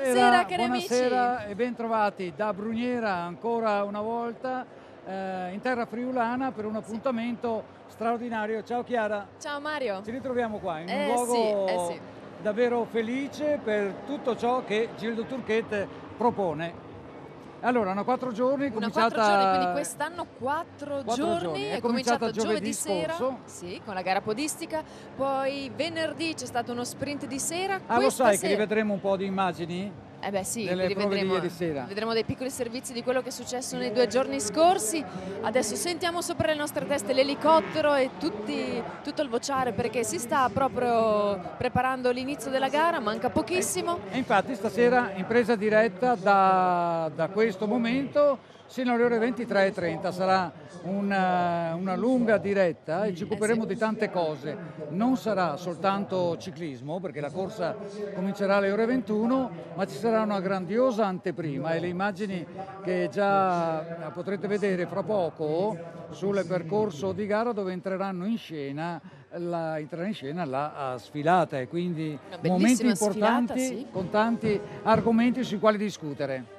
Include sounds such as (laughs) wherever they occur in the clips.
Buonasera, cari buonasera amici. e bentrovati da Bruniera ancora una volta eh, in terra friulana per un appuntamento straordinario. Ciao Chiara, Ciao Mario. ci ritroviamo qua in un Eh luogo sì, eh sì. davvero felice per tutto ciò che Gildo Turchette propone. Allora, hanno quattro giorni, è Una cominciata... quattro giorni, quindi quest'anno quattro, Quattro giorni, giorni. È è cominciato giovedì giovedì sera, sì, con la gara podistica, poi venerdì c'è stato uno sprint di sera, Ah, lo sai che sera- rivedremo un po' di immagini? Eh beh sì, prove di rivedremo, sera. vedremo dei piccoli servizi di quello che è successo nei due giorni scorsi. Adesso sentiamo sopra le nostre teste l'elicottero e tutti- tutto il vociare perché si sta proprio preparando l'inizio della gara, manca pochissimo. E infatti stasera in presa diretta da, da questo momento sino alle ore 23.30 sarà una, una lunga diretta e ci occuperemo di tante cose. Non sarà soltanto ciclismo perché la corsa comincerà alle ore 21, ma ci sarà una grandiosa anteprima e le immagini che già potrete vedere fra poco sul percorso di gara dove entreranno in scena la, entrerà in scena la eh, sfilata e quindi momenti importanti sfilata, sì. con tanti argomenti sui quali discutere.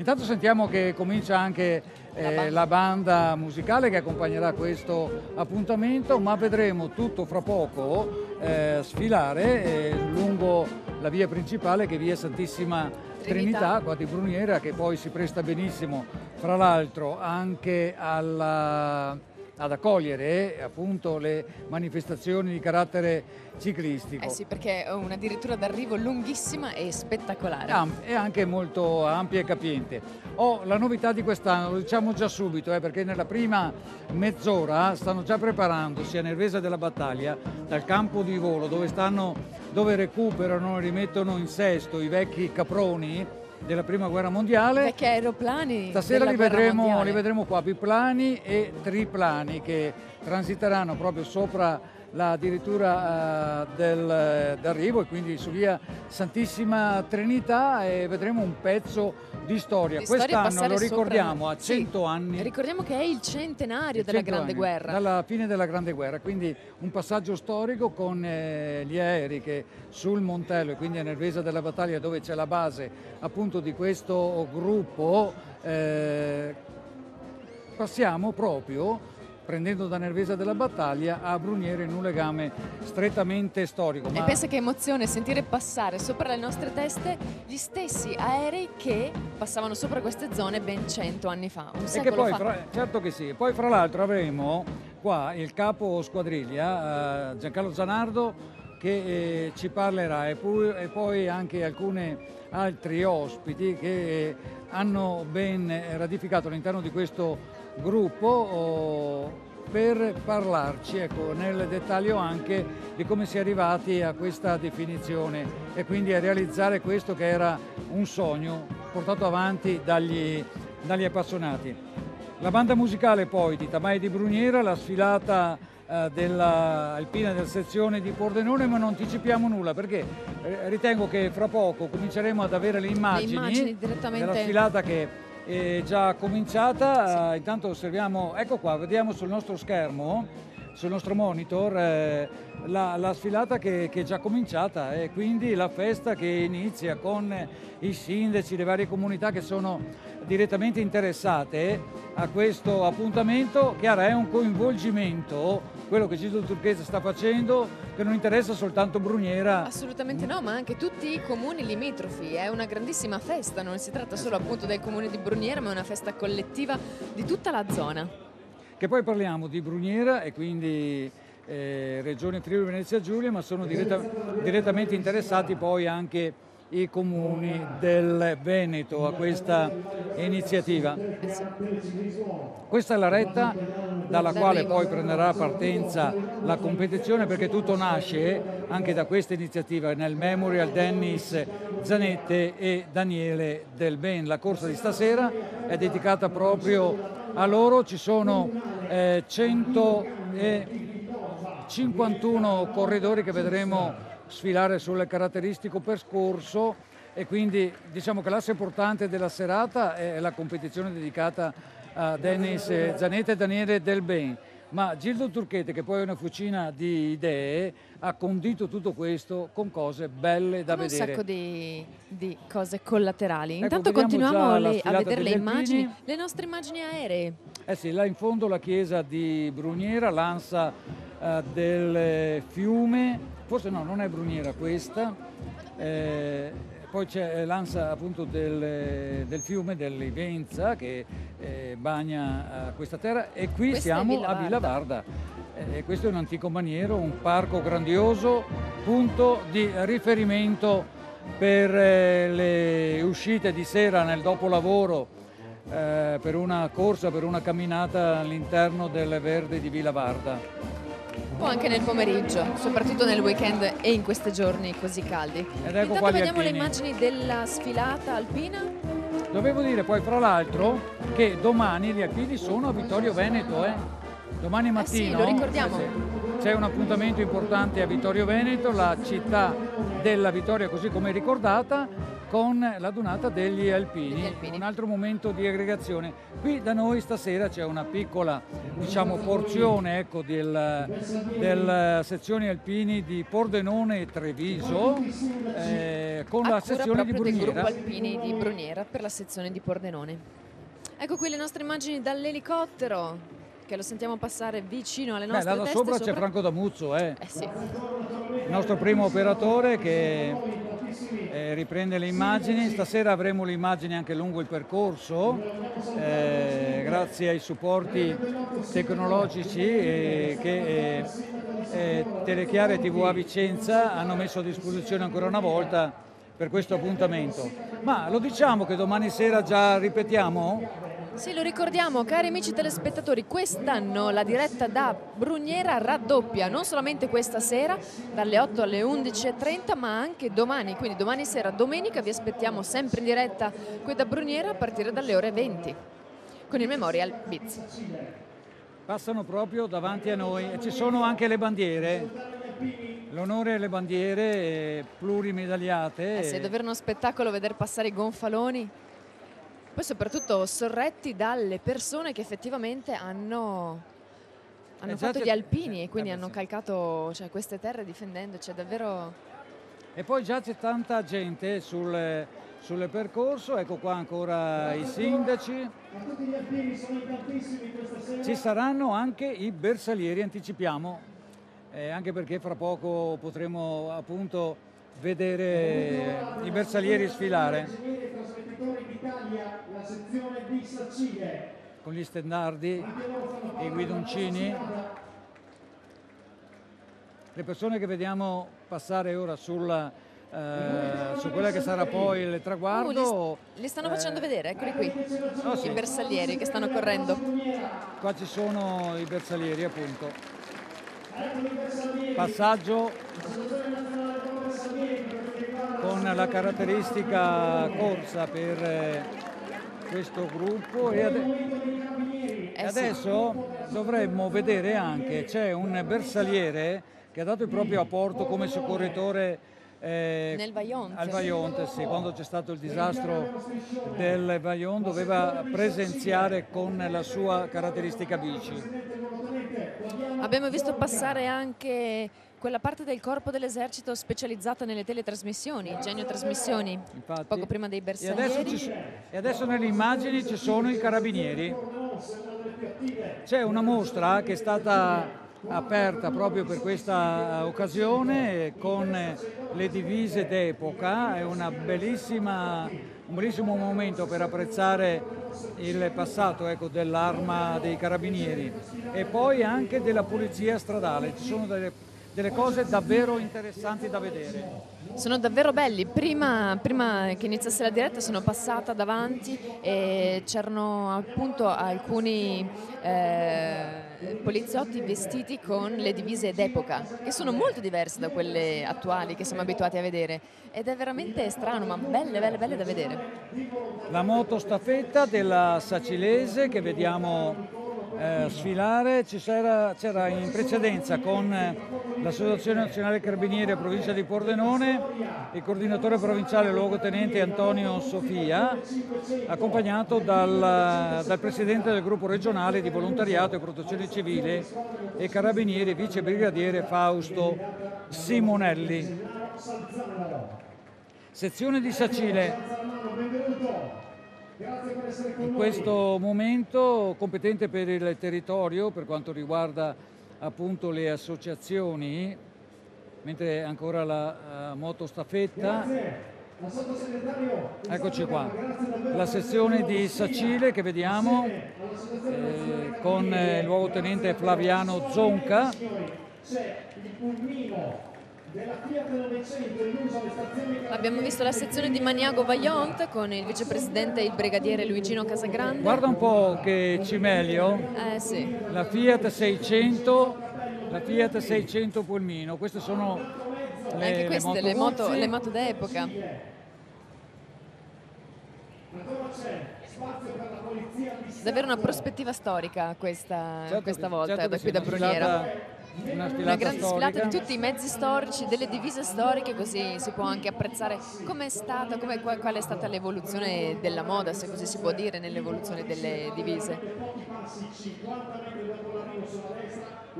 Intanto sentiamo che comincia anche eh, la banda musicale che accompagnerà questo appuntamento, ma vedremo tutto fra poco eh, sfilare eh, lungo la via principale che è via Santissima Trinità, Trinità. qua di Bruniera, che poi si presta benissimo, fra l'altro, anche alla- ad accogliere appunto le manifestazioni di carattere ciclistico. Eh sì, perché è una addirittura d'arrivo lunghissima e spettacolare. È anche molto ampia e capiente. Ho la novità di quest'anno, lo diciamo già subito, eh, perché nella prima mezz'ora stanno già preparandosi a Nervesa della Battaglia dal campo di volo dove, stanno, dove recuperano e rimettono in sesto i vecchi caproni della prima guerra mondiale. Vecchi aeroplani. Stasera li vedremo, li vedremo qua, biplani e triplani che transiteranno proprio sopra la addirittura eh, del- d'arrivo e quindi su via Santissima Trinità e vedremo un pezzo di storia. Di Quest'anno lo ricordiamo sopra- a sì. 100 anni. Ricordiamo che è il centenario della 100 Grande anni, Guerra. Dalla fine della Grande Guerra, quindi un passaggio storico con eh, gli aerei che sul Montello e quindi a Nervesa della Battaglia dove c'è la base appunto di questo gruppo, eh, passiamo proprio prendendo da Nervesa della Battaglia a Bruniere in un legame strettamente storico. E ma- pensa che emozione sentire passare sopra le nostre teste gli stessi aerei che passavano sopra queste zone ben cento anni fa, un E che secolo poi, fa. fra- certo che sì, poi fra l'altro avremo qua il capo squadriglia, eh, Giancarlo Zanardo, che eh, ci parlerà e poi, e poi anche alcuni altri ospiti che eh, hanno ben ratificato all'interno di questo gruppo per parlarci ecco, nel dettaglio anche di come si è arrivati a questa definizione e quindi a realizzare questo che era un sogno portato avanti dagli, dagli appassionati. La banda musicale poi di Tamai di Bruniera, la sfilata eh, della Alpina della sezione di Pordenone, ma non anticipiamo nulla perché eh, ritengo che fra poco cominceremo ad avere le immagini, immagini direttamente- della sfilata che è già cominciata. Eh, intanto osserviamo, ecco qua, vediamo sul nostro schermo, sul nostro monitor, eh, la, la sfilata che, che è già cominciata e quindi la festa che inizia con i sindaci, le varie comunità che sono direttamente interessate a questo appuntamento. Chiara, è un coinvolgimento, quello che Gildo Turchese sta facendo, che non interessa soltanto Bruniera. Assolutamente no, ma anche tutti i comuni limitrofi. È una grandissima festa, non si tratta solo appunto del comune di Bruniera, ma è una festa collettiva di tutta la zona. Che poi parliamo di Bruniera e quindi eh, Regione Friuli Venezia Giulia, ma sono diretta- direttamente interessati poi anche i comuni del Veneto a questa iniziativa. Questa è la retta dalla quale poi prenderà partenza la competizione perché tutto nasce anche da questa iniziativa nel Memorial Dennis Zanette e Daniele Del Ben. La corsa di stasera è dedicata proprio a loro, ci sono eh, 151 corridori che vedremo sfilare sul caratteristico percorso e quindi diciamo che l'asse portante della serata è la competizione dedicata a Dennis Zanetta e Daniele Del Ben. Ma Gildo Turchete, che poi è una fucina di idee, ha condito tutto questo con cose belle da con vedere. Un sacco di, di cose collaterali. Ecco, Intanto continuiamo le, a vedere le immagini, le nostre immagini aeree. Eh sì, là in fondo la chiesa di Bruniera, l'ansa eh, del fiume, forse no, non è Bruniera questa, eh, poi c'è l'ansa appunto del, del fiume dell'Ivenza che eh, bagna eh, questa terra. E qui questa siamo Villa a Villa Varda. Eh, questo è un antico maniero, un parco grandioso, punto di riferimento per eh, le uscite di sera nel dopolavoro, eh, per una corsa, per una camminata all'interno del verde di Villa Varda o anche nel pomeriggio, soprattutto nel weekend e in questi giorni così caldi. Ed ecco Intanto vediamo alpini. le immagini della sfilata alpina. Dovevo dire poi fra l'altro che domani gli alpini sono a Vittorio Veneto, eh? domani mattino. Eh sì, lo ricordiamo. C'è un appuntamento importante a Vittorio Veneto, la città della Vittoria così come ricordata, con la donata degli alpini, alpini, un altro momento di aggregazione. Qui da noi stasera c'è una piccola diciamo, porzione ecco, del, del sezioni alpini di Pordenone e Treviso eh, con a la sezione di Bruniera. del gruppo alpini di Bruniera per la sezione di Pordenone. Ecco qui le nostre immagini dall'elicottero che lo sentiamo passare vicino alle nostre Beh, là da sopra, sopra c'è Franco Damuzzo, eh. eh sì. il nostro primo operatore che eh, riprende le immagini. Stasera avremo le immagini anche lungo il percorso, eh, grazie ai supporti tecnologici eh, che eh, Telechiare e TV a Vicenza hanno messo a disposizione ancora una volta per questo appuntamento. Ma lo diciamo che domani sera già ripetiamo? Sì, lo ricordiamo, cari amici telespettatori, quest'anno la diretta da Bruniera raddoppia, non solamente questa sera dalle 8 alle 11.30, ma anche domani, quindi domani sera, domenica, vi aspettiamo sempre in diretta qui da Bruniera a partire dalle ore 20 con il Memorial Beats. Passano proprio davanti a noi e ci sono anche le bandiere. L'onore alle bandiere plurimedagliate. Eh sì, è davvero uno spettacolo vedere passare i gonfaloni poi soprattutto sorretti dalle persone che effettivamente hanno, hanno eh, fatto gli alpini e quindi eh, hanno sì. calcato cioè, queste terre difendendoci, cioè, è davvero... E poi già c'è tanta gente sul, sul percorso, ecco qua ancora i sindaci. Ci saranno anche i bersaglieri, anticipiamo, eh, anche perché fra poco potremo appunto vedere i bersaglieri sfilare la sezione di Sacile. Con gli stendardi, i guidoncini. Le persone che vediamo passare ora sulla, eh, su quella che sarà poi il traguardo. Uh, li, li, stanno eh, facendo vedere, eccoli qui, oh, sì. i bersaglieri che stanno correndo. Qua ci sono i bersaglieri appunto. Passaggio con la caratteristica corsa per eh, questo gruppo e, ade- e adesso dovremmo vedere anche c'è un bersagliere che ha dato il proprio apporto come soccorritore eh, Nel Vaillant. al Vaillant, sì, quando c'è stato il disastro del Vaillant doveva presenziare con la sua caratteristica bici. Abbiamo visto passare anche quella parte del corpo dell'esercito specializzata nelle teletrasmissioni, genio trasmissioni, Infatti, poco prima dei bersaglieri. E adesso, ci, e adesso nelle immagini ci sono i carabinieri. C'è una mostra che è stata aperta proprio per questa occasione con le divise d'epoca, è un bellissimo momento per apprezzare il passato ecco, dell'arma dei carabinieri e poi anche della polizia stradale. Ci sono delle delle cose davvero interessanti da vedere. Sono davvero belli, prima, prima, che iniziasse la diretta sono passata davanti e c'erano appunto alcuni eh, poliziotti vestiti con le divise d'epoca che sono molto diverse da quelle attuali che siamo abituati a vedere ed è veramente strano ma belle belle belle da vedere. La motostaffetta della Sacilese che vediamo eh, sfilare c'era, in precedenza con eh, l'Associazione Nazionale Carabinieri a Provincia di Pordenone il coordinatore provinciale luogotenente Antonio Sofia accompagnato dal, dal presidente del gruppo regionale di volontariato e protezione civile e carabinieri vice brigadiere Fausto Simonelli. Sezione di Sacile in questo momento competente per il territorio per quanto riguarda appunto le associazioni, mentre ancora la uh, motostaffetta. Eccoci qua, la sezione di Sacile che vediamo eh, con eh, il luogotenente Flaviano Zonca. Abbiamo visto la sezione di Maniago Vaillant con il vicepresidente e il brigadiere Luigino Casagrande. Guarda un po' che cimelio. Eh sì. La Fiat 600, la Fiat 600 Pulmino, queste sono le, Anche queste, le moto, le moto d'epoca. Davvero una prospettiva storica questa, certo questa che, volta certo da qui da Bruniera una, una grande sfilata di tutti i mezzi storici, delle divise storiche, così si può anche apprezzare com'è stata, come, qual, qual è stata l'evoluzione della moda, se così si può dire, nell'evoluzione delle divise.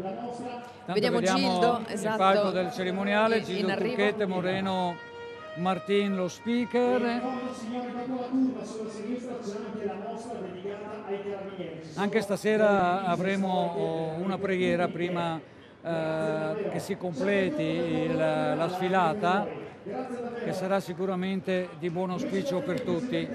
Tanto vediamo Gildo, esatto, il palco del cerimoniale, Gildo Turchette, Moreno Martin lo speaker. Anche stasera avremo una preghiera prima eh, che si completi il, la sfilata che sarà sicuramente di buon auspicio per tutti.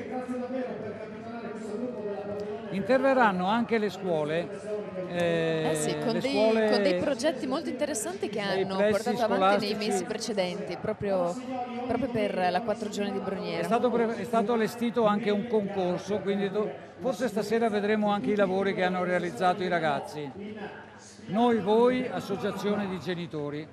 Interverranno anche le scuole eh, eh sì, con, dei, scuole, con, dei, progetti molto interessanti che hanno portato avanti nei mesi precedenti, proprio, proprio, per la quattro giorni di Bruniera. È stato, è stato allestito anche un concorso, quindi do, forse stasera vedremo anche i lavori che hanno realizzato i ragazzi. Noi, voi, associazione di genitori.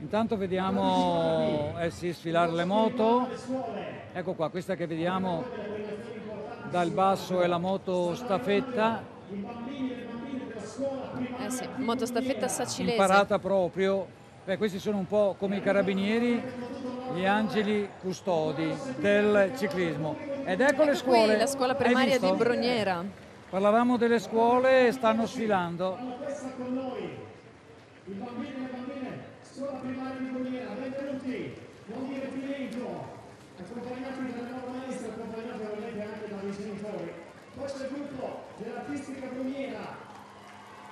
Intanto vediamo eh sì, sfilare le moto. Ecco qua, questa che vediamo dal basso è la moto staffetta. Eh sì, moto staffetta sacilese. Imparata proprio. Beh, questi sono un po' come i carabinieri, gli angeli custodi del ciclismo. Ed ecco, ecco le scuole. Qui, la scuola primaria di Bruniera. Parlavamo delle scuole e stanno sfilando. I bambini e le bambine, scuola primaria di Bruniera, benvenuti, non dire più dentro, accompagnati dalla loro maestra, accompagnati ovviamente anche dai genitori. Questo è il gruppo dell'artistica Bruniera.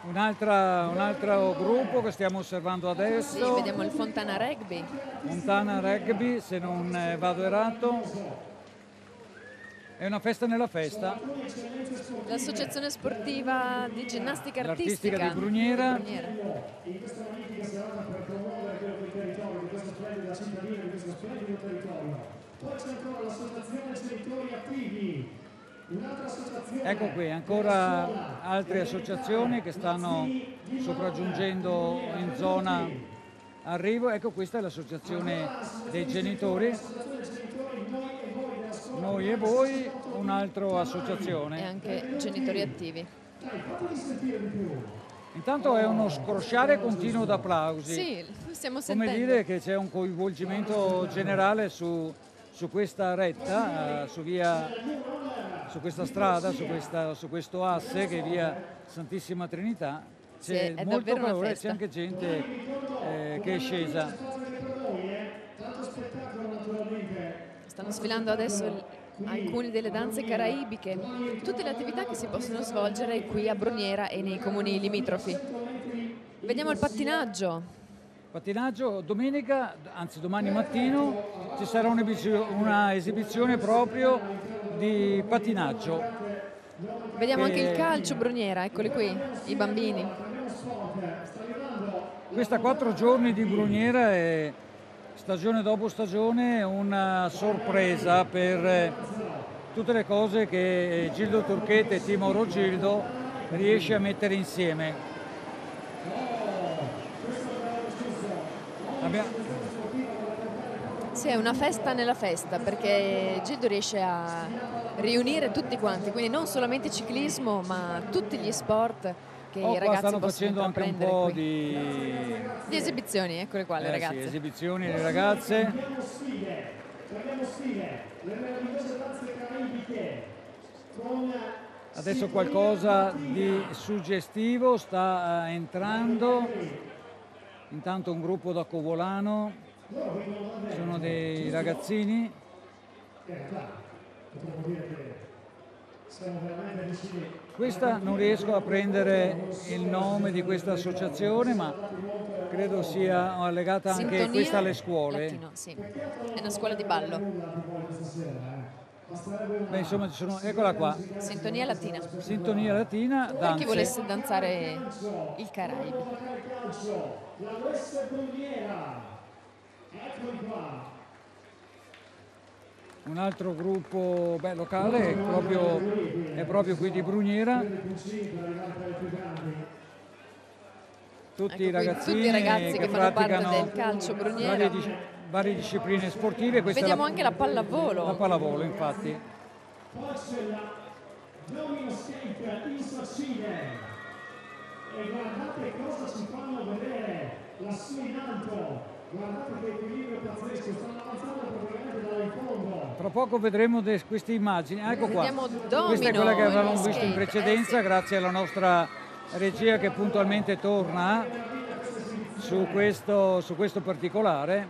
Un, un, altro gruppo che stiamo osservando adesso. Sì, vediamo il Fontana Rugby. Fontana Rugby, se non vado errato. È una festa nella festa. L'associazione sportiva di ginnastica artistica, L'artistica di Bruniera. Ecco qui ancora altre associazioni che stanno sopraggiungendo in zona arrivo. Ecco questa è l'associazione dei genitori noi e voi, un'altra associazione. E anche genitori attivi. Intanto è uno scrosciare continuo d'applausi. Sì, stiamo sentendo. Come dire che c'è un coinvolgimento generale su, su questa retta, uh, su, via, su questa strada, su, questa, su, questo asse che è via Santissima Trinità. C'è sì, molto calore, c'è anche gente eh, che è scesa. Stanno sfilando adesso alcune delle danze caraibiche, tutte le attività che si possono svolgere qui a Bruniera e nei comuni limitrofi. Vediamo il pattinaggio. Pattinaggio domenica, anzi domani mattino, ci sarà una esibizione proprio di pattinaggio Vediamo che- anche il calcio Bruniera, eccoli qui, i bambini. Questa quattro giorni di Bruniera è stagione dopo stagione una sorpresa per eh, tutte le cose che Gildo Turchetti e Timoro Gildo riesce a mettere insieme. Abbia- Sì, è una festa nella festa perché Gildo riesce a riunire tutti quanti, quindi non solamente ciclismo ma tutti gli sport che oh, i ragazzi stanno facendo anche un po' qui. di Di esibizioni, eccole qua le eh sì, ragazze. esibizioni delle ragazze. Adesso qualcosa di suggestivo sta eh, entrando. Intanto un gruppo da Covolano, sono dei ragazzini. Questa non riesco a prendere il nome di questa associazione, ma credo sia legata anche Sintonia questa alle scuole. Latino, sì. È una scuola di ballo. Beh, insomma, ci sono, eccola qua, Sintonia latina. sintonia latina, Per chi danze. volesse danzare il Caraibi. Un altro gruppo beh, locale è proprio, è proprio qui di Bruniera. Tutti Ecco i qui, ragazzini tutti i ragazzi che fanno parte praticano del calcio Bruniera. Varie, dis- varie discipline sportive. Questa Vediamo la, anche la pallavolo. la pallavolo, infatti. E guardate cosa ci fanno vedere lassù in alto guardate che equilibrio pazzesco stanno avanzando Tra poco vedremo queste immagini. Ecco qua. Vediamo Questa è quella che Domino avevamo visto in precedenza, Eh, grazie alla nostra regia che puntualmente torna su questo, su questo particolare.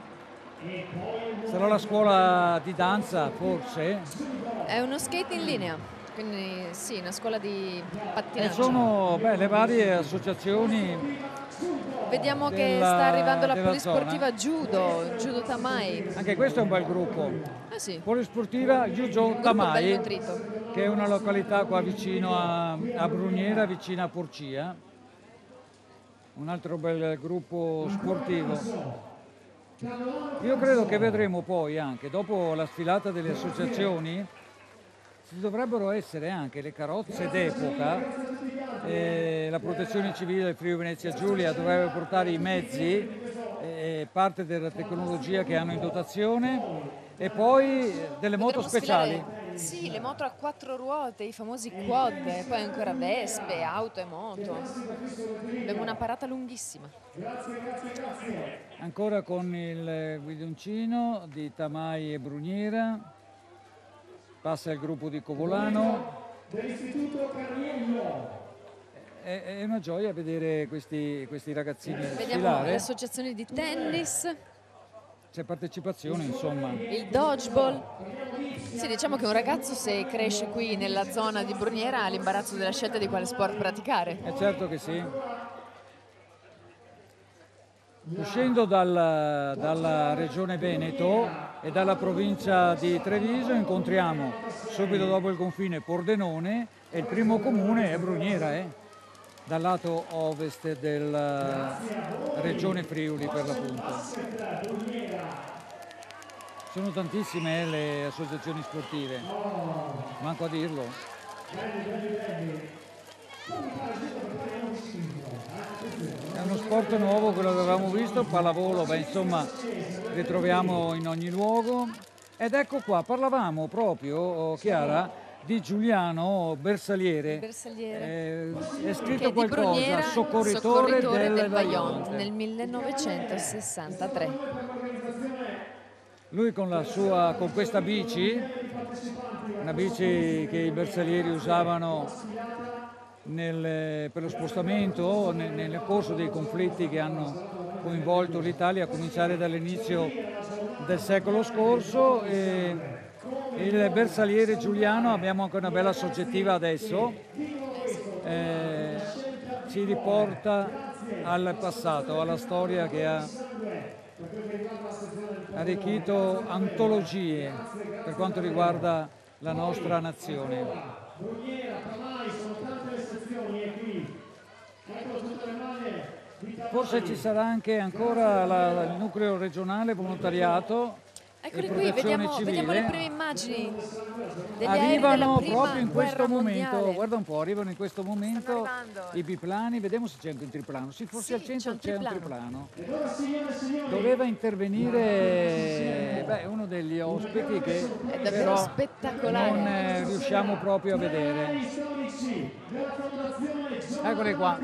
Sarà la scuola di danza, forse? È uno skate in linea, quindi sì, una scuola di E pattinaggio. sono beh, le varie associazioni. Vediamo che della- sta arrivando la polisportiva Judo, Judo Tamai. Anche questo è un bel gruppo. Ah sì, Polisportiva ben Tamai, che è una località qua vicino a, a Bruniera, vicino a Porcia. Un altro bel gruppo sportivo. Io credo che vedremo poi anche, dopo la sfilata delle associazioni, ci dovrebbero essere anche le carrozze d'epoca. eh, la protezione civile del Friuli Venezia Giulia dovrebbe portare i mezzi, eh, parte della tecnologia che hanno in dotazione e poi delle moto speciali. Sì, le moto a quattro ruote, i famosi quad, poi ancora vespe, auto e moto. Abbiamo una parata lunghissima. Ancora con il guidoncino di Tamai e Bruniera, passa il gruppo di Covolano. È, è una gioia vedere questi, questi ragazzini Vediamo le associazioni di tennis, c'è partecipazione insomma. il dodgeball. Sì, diciamo che un ragazzo se cresce qui nella zona di Bruniera ha l'imbarazzo della scelta di quale sport praticare. È certo che sì. Uscendo dal- dalla regione Veneto e dalla provincia di Treviso incontriamo subito dopo il confine Pordenone e il primo comune è Bruniera, eh, dal lato ovest della regione Friuli per l'appunto. Sono tantissime eh, le associazioni sportive, manco a dirlo. È uno sport nuovo, quello che avevamo visto, pallavolo, beh insomma ritroviamo in ogni luogo. Ed ecco qua, parlavamo proprio, oh, Chiara, di Giuliano Bersaliere. Bersagliere. Eh, è scritto qualcosa, Bruniera, soccorritore, del, del Vajont. Vajont nel 1963. Lui con, la sua, con questa bici, una bici che i bersaglieri usavano nel- per lo spostamento nel, nel corso dei conflitti che hanno coinvolto l'Italia a cominciare dall'inizio del secolo scorso. E il bersagliere Giuliano, abbiamo anche una bella soggettiva adesso, eh, ci riporta al passato, alla storia che ha arricchito antologie per quanto riguarda la nostra nazione. Forse ci sarà anche ancora la, il nucleo regionale volontariato. Eccoli e qui, vediamo, vediamo le civile. prime immagini degli Arrivano proprio in questo momento, mondiale. guarda un po', arrivano in questo momento i biplani, vediamo se c'è anche un triplano. Sì, forse Sì, al centro c'è un c'è un triplano. Doveva intervenire beh, uno degli ospiti che È davvero però spettacolare. non eh, riusciamo proprio a vedere. Eccoli qua.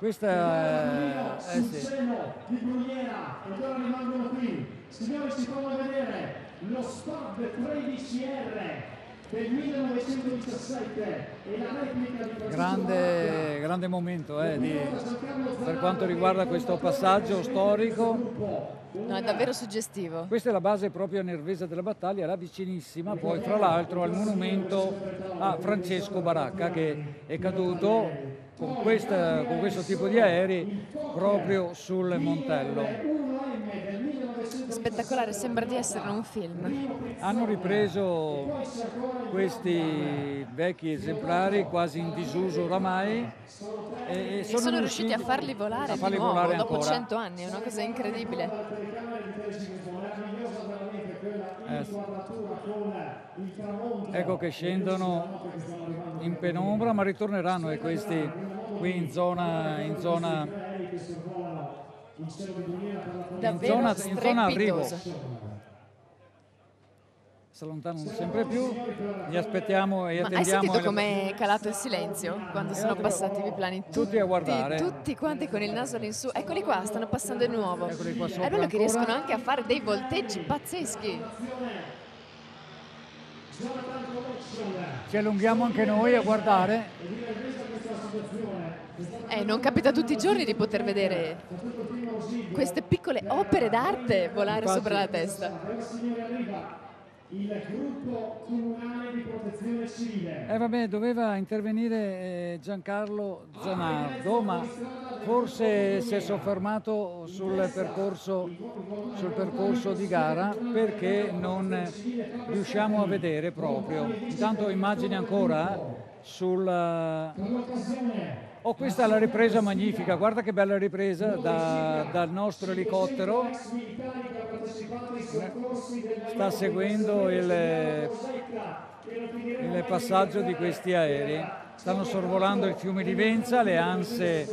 Questa eh, eh, sì. seno di Bruniera ed ora rimangono qui. Signori, si fanno vedere lo Spad 13R del 1917 e la replica di grande, grande momento eh, di- per quanto riguarda questo passaggio storico. No, è davvero suggestivo. Questa è la base proprio nervese della battaglia, là vicinissima, poi fra l'altro al monumento a Francesco Baracca che è caduto con, questa- con questo tipo di aerei proprio sul Montello. Spettacolare, sembra di essere un film. Hanno ripreso questi vecchi esemplari quasi in disuso oramai e, E sono riusciti a farli volare a farli nuovo volare dopo. 100 anni, è una cosa incredibile. Eh. Ecco che scendono in penombra, ma ritorneranno e questi qui in zona, in zona, in zona, in zona arrivo. Si allontanano sempre più, li aspettiamo e Ma hai attendiamo. sentito le- come è calato il silenzio quando sono passati i biplani? Tutti a guardare. Tutti quanti con il naso all'insù. Eccoli qua, stanno passando di nuovo. Eccoli qua È sopra bello che ancora. riescono anche a fare dei volteggi pazzeschi. Ci allunghiamo anche noi a guardare. Eh, non capita tutti i giorni di poter vedere queste piccole opere d'arte volare Infatti- sopra la testa. il gruppo comunale di protezione civile. Eh vabbè, doveva intervenire eh, Giancarlo Zanardo, ma forse si è soffermato sul percorso, sul percorso di gara perché non riusciamo a vedere proprio. Intanto immagini ancora sul... Oh, questa è la ripresa magnifica, guarda che bella ripresa da- dal nostro elicottero. Sta seguendo il, il passaggio di questi aerei. Stanno sorvolando il fiume di Venza, le anse.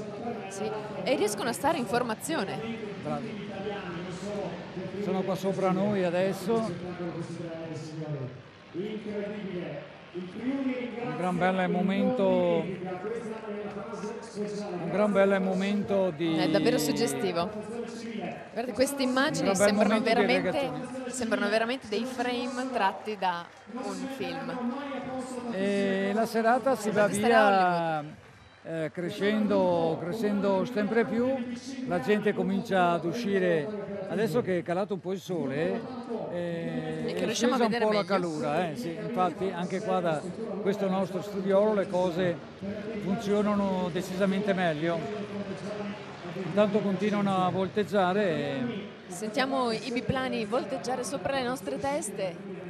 Sì. E riescono a stare in formazione. bravi. Sono qua sopra noi adesso. Un gran bel momento. Un gran bel momento di. È davvero suggestivo. Guarda, queste immagini sembrano veramente, sembrano veramente dei frame tratti da un film. E la serata si va via eh, crescendo, crescendo sempre più, la gente comincia ad uscire, adesso che è calato un po' il sole, eh, E che è scesa un po' la calura, eh, sì, infatti anche qua da questo nostro studiolo le cose funzionano decisamente meglio. Intanto continuano a volteggiare e, Sentiamo i biplani volteggiare sopra le nostre teste.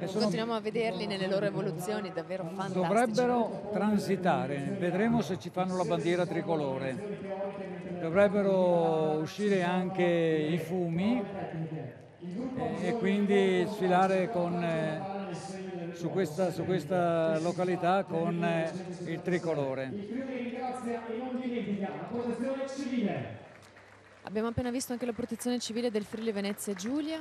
E sono Continuiamo a vederli nelle loro evoluzioni, davvero fantastici. Dovrebbero transitare, vedremo se ci fanno la bandiera tricolore. Dovrebbero uscire anche i fumi e, e quindi sfilare con, eh, su, questa, su questa località con eh, il tricolore. E. Abbiamo appena visto anche la protezione civile del Friuli Venezia Giulia.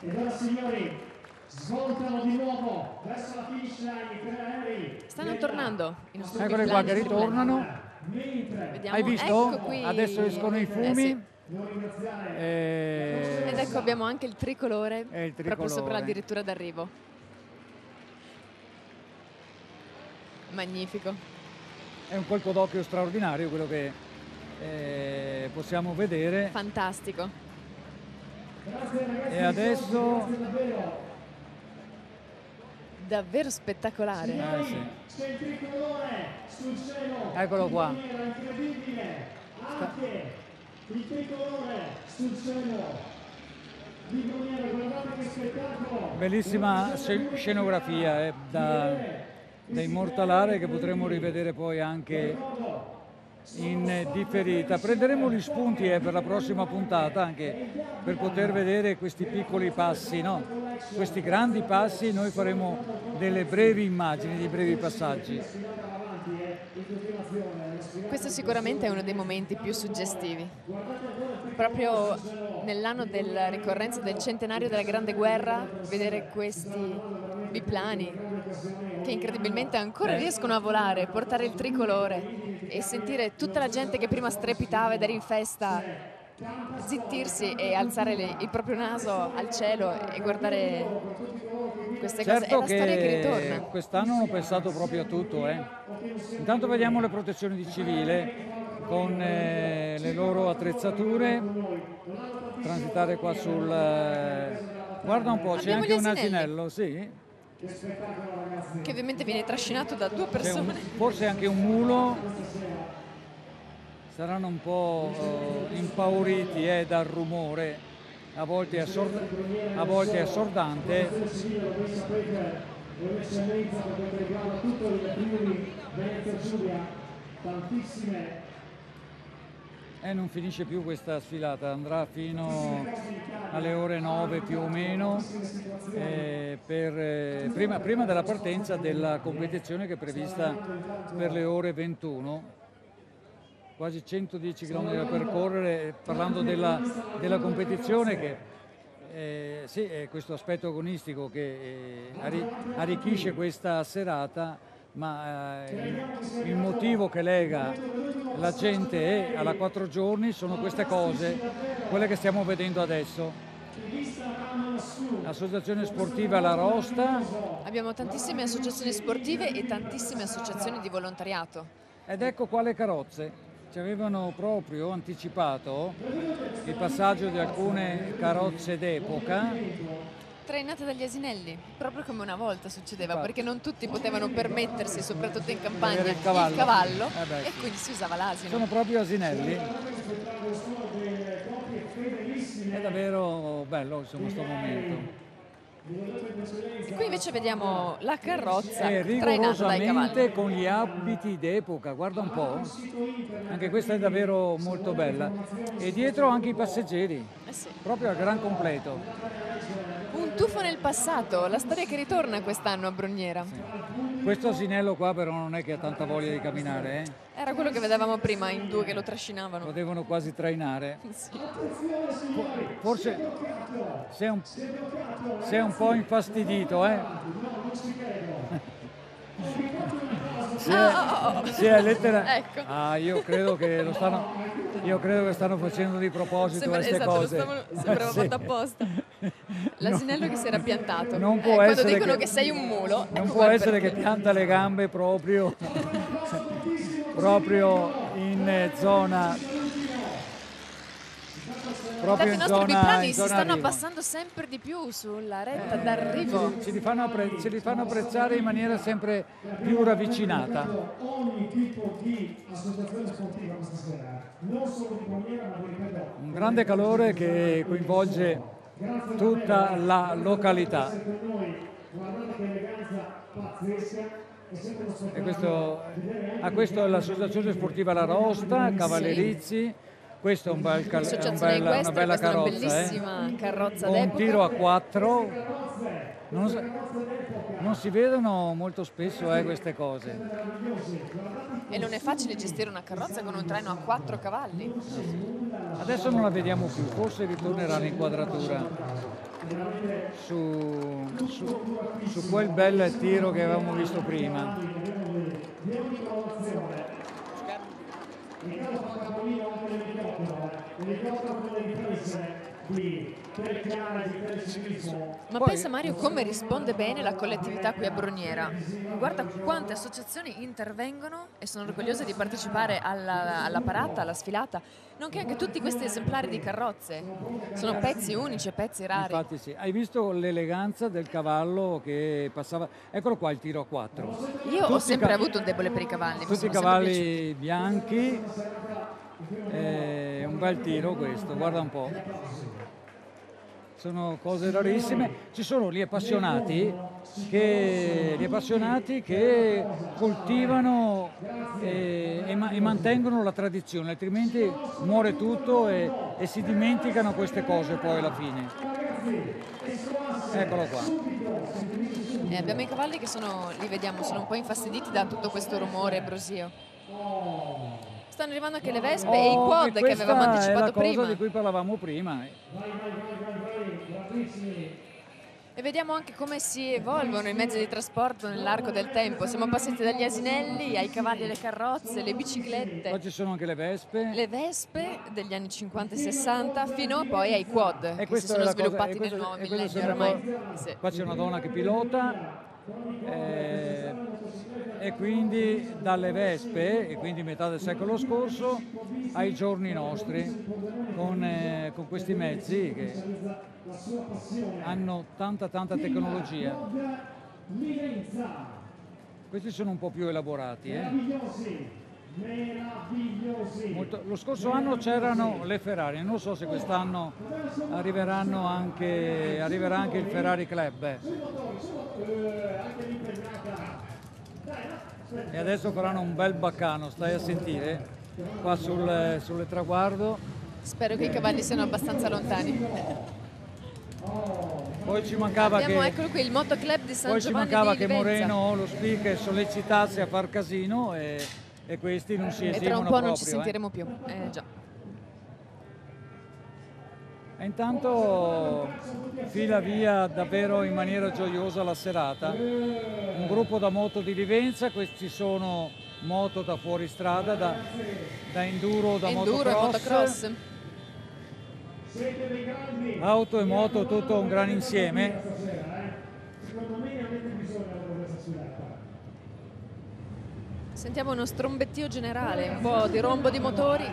Ed ora signori, svoltano di nuovo verso la finish line i tre aerei. Stanno tornando i nostri Eccoli qua che ritornano. Vediamo, Hai visto? Ecco qui. Adesso escono i Eh fumi. sì. e- Ed ecco abbiamo anche il tricolore, E il proprio sopra tricolore. addirittura d'arrivo. Magnifico. È un colpo d'occhio straordinario quello che eh, possiamo vedere. Fantastico. E adesso Davvero spettacolare. eh, sì. C'è il tricolore sul cielo. Eccolo qua. Era incredibile. Anche il tricolore sul cielo. Di Bruniere, guardate che spettacolo. Bellissima sce- scenografia eh, da, da immortalare che potremo rivedere poi anche in differita. Prenderemo gli spunti eh, per la prossima puntata anche per poter vedere questi piccoli passi, no? questi grandi passi, noi faremo delle brevi immagini, dei brevi passaggi. Questo sicuramente è uno dei momenti più suggestivi. Proprio nell'anno della ricorrenza del centenario della Grande Guerra, vedere questi biplani che incredibilmente ancora riescono a volare, portare il tricolore e sentire tutta la gente che prima strepitava ed era in festa zittirsi e alzare le, il proprio naso al cielo e guardare queste certo cose. È la storia che ritorna. Quest'anno hanno pensato proprio a tutto. Eh. Intanto vediamo le protezioni di civile con eh, le loro attrezzature transitare qua sul... Eh, guarda un po', c'è Abbiamo anche un asinelli. asinello, sì. Che ovviamente viene trascinato da due C'è un- persone. forse anche un mulo. Saranno un po' eh, impauriti eh, dal rumore, a volte, assord- a volte assordante. L'eccellenza per quanto riguarda tutto il Friuli Venezia Giulia, tantissime E non finisce più questa sfilata, andrà fino alle ore 9 più o meno, eh, per, eh, prima, prima della partenza della competizione che è prevista per le ore 21. Quasi 110 km da percorrere, parlando della, della competizione che eh, sì, è questo aspetto agonistico che eh, arri- arricchisce questa serata, ma eh, il motivo che lega la gente alla quattro giorni sono queste cose, quelle che stiamo vedendo adesso. Associazione sportiva La Rosta Abbiamo tantissime associazioni sportive e tantissime associazioni di volontariato. ed ecco qua le carrozze. Ci avevano proprio anticipato il passaggio di alcune carrozze d'epoca Trainate dagli asinelli, proprio come una volta succedeva, Infatti. perché non tutti potevano permettersi, soprattutto in campagna, Avere il cavallo. cavallo, Eh beh, e sì. quindi si usava l'asino. sono proprio asinelli. È davvero bello insomma questo momento. Qui invece vediamo la carrozza trainata dai cavalli. rigorosamente con gli abiti d'epoca, guarda un po'. Anche questa è davvero molto bella. E dietro anche i passeggeri, Eh sì. proprio al gran completo. Un tuffo nel passato, la storia che ritorna quest'anno a Bruniera. Questo asinello qua però non è che ha tanta voglia di camminare, eh? Era quello che vedevamo prima in due che lo trascinavano. lo devono quasi trainare. (laughs) Sì. Forse si è un, un po' infastidito, eh? Si è, Ah, oh, oh. si è lettera- Ecco. Ah, io credo che lo stanno, io credo che stanno facendo di proposito Sembra, queste esatto, cose. sembrava (laughs) Sì. fatto apposta. L'asinello che si era piantato. Non Eh, può quando essere dicono che- che... sei un mulo. Non ecco può essere che perché. pianta le gambe proprio, proprio in eh, zona proprio Tanto i in nostri zona, biplani si stanno arrivo. abbassando sempre di più sulla retta d'arrivo. Ce li, fanno appre- ce li fanno apprezzare in maniera sempre più ravvicinata. ogni tipo di associazione sportiva questa sera, non solo di Bruniera ma vi ripeto, Un grande calore che coinvolge tutta la località. E questo, a questo è l'associazione sportiva La Rosta, Cavallerizzi. Questo è un bel cal- è un bella- una bella è una carrozza. eh. bellissima carrozza Con un tiro a quattro. Non, s- non si vedono molto spesso eh, queste cose. E non è facile gestire una carrozza con un traino a quattro cavalli. Adesso non la vediamo più, forse ritornerà l'inquadratura su, su- su quel bel tiro che avevamo visto prima. L'elicottero con le riprese teleciclismo Ma Poi- pensa Mario come risponde bene la collettività qui a Bruniera. Guarda quante associazioni intervengono e sono orgogliose di partecipare alla, alla parata, alla sfilata, nonché anche tutti questi esemplari di carrozze. Sono pezzi unici e pezzi rari. Infatti sì, hai visto l'eleganza del cavallo che passava? Eccolo qua il tiro a quattro. Io ho Tutti sempre ca- avuto un debole per i cavalli. Tutti i cavalli bianchi, eh, un bel tiro questo, guarda un po'. Sono cose rarissime. Ci sono gli appassionati che, gli appassionati che coltivano e, e, e mantengono la tradizione, altrimenti muore tutto e, e si dimenticano queste cose poi alla fine. Eccolo qua. Eh, abbiamo i cavalli che sono, li vediamo, sono un po' infastiditi da tutto questo rumore brosio. Stanno arrivando anche le vespe oh, e i quad che avevamo anticipato prima. è la cosa di cui parlavamo prima. E vediamo anche come si evolvono i mezzi di trasporto nell'arco del tempo. Siamo passati dagli asinelli ai cavalli e alle carrozze, le biciclette. Ci sono anche le vespe. Le vespe degli anni 50 e 60 fino poi ai quad e che si sono sviluppati cosa, nel nuovo millennio ormai. Qua c'è una donna che pilota. Eh, e quindi dalle Vespe, e quindi metà del secolo scorso, ai giorni nostri, con, eh, con questi mezzi che hanno tanta tanta tecnologia. Questi sono un po' più elaborati. Eh? Molto, lo scorso anno c'erano le Ferrari, non so se quest'anno arriveranno anche, arriverà anche il Ferrari Club. Eh. E adesso faranno un bel baccano, stai a sentire, qua sul, sul traguardo. Spero che i cavalli siano abbastanza lontani. Poi ci mancava Abbiamo, che, eccolo qui, il Moto Club di San poi Giovanni ci mancava che Moreno, lo speaker, sollecitasse a far casino e, e questi non si esimono E tra un po' proprio, non ci eh. sentiremo più. Eh, già. E intanto fila via davvero in maniera gioiosa la serata. Un gruppo da moto di Livenza, questi sono moto da fuoristrada, da, da enduro, da enduro motocross. E motocross. Auto e moto tutto un gran insieme. Sentiamo uno strombettio generale, un po' di rombo di motori.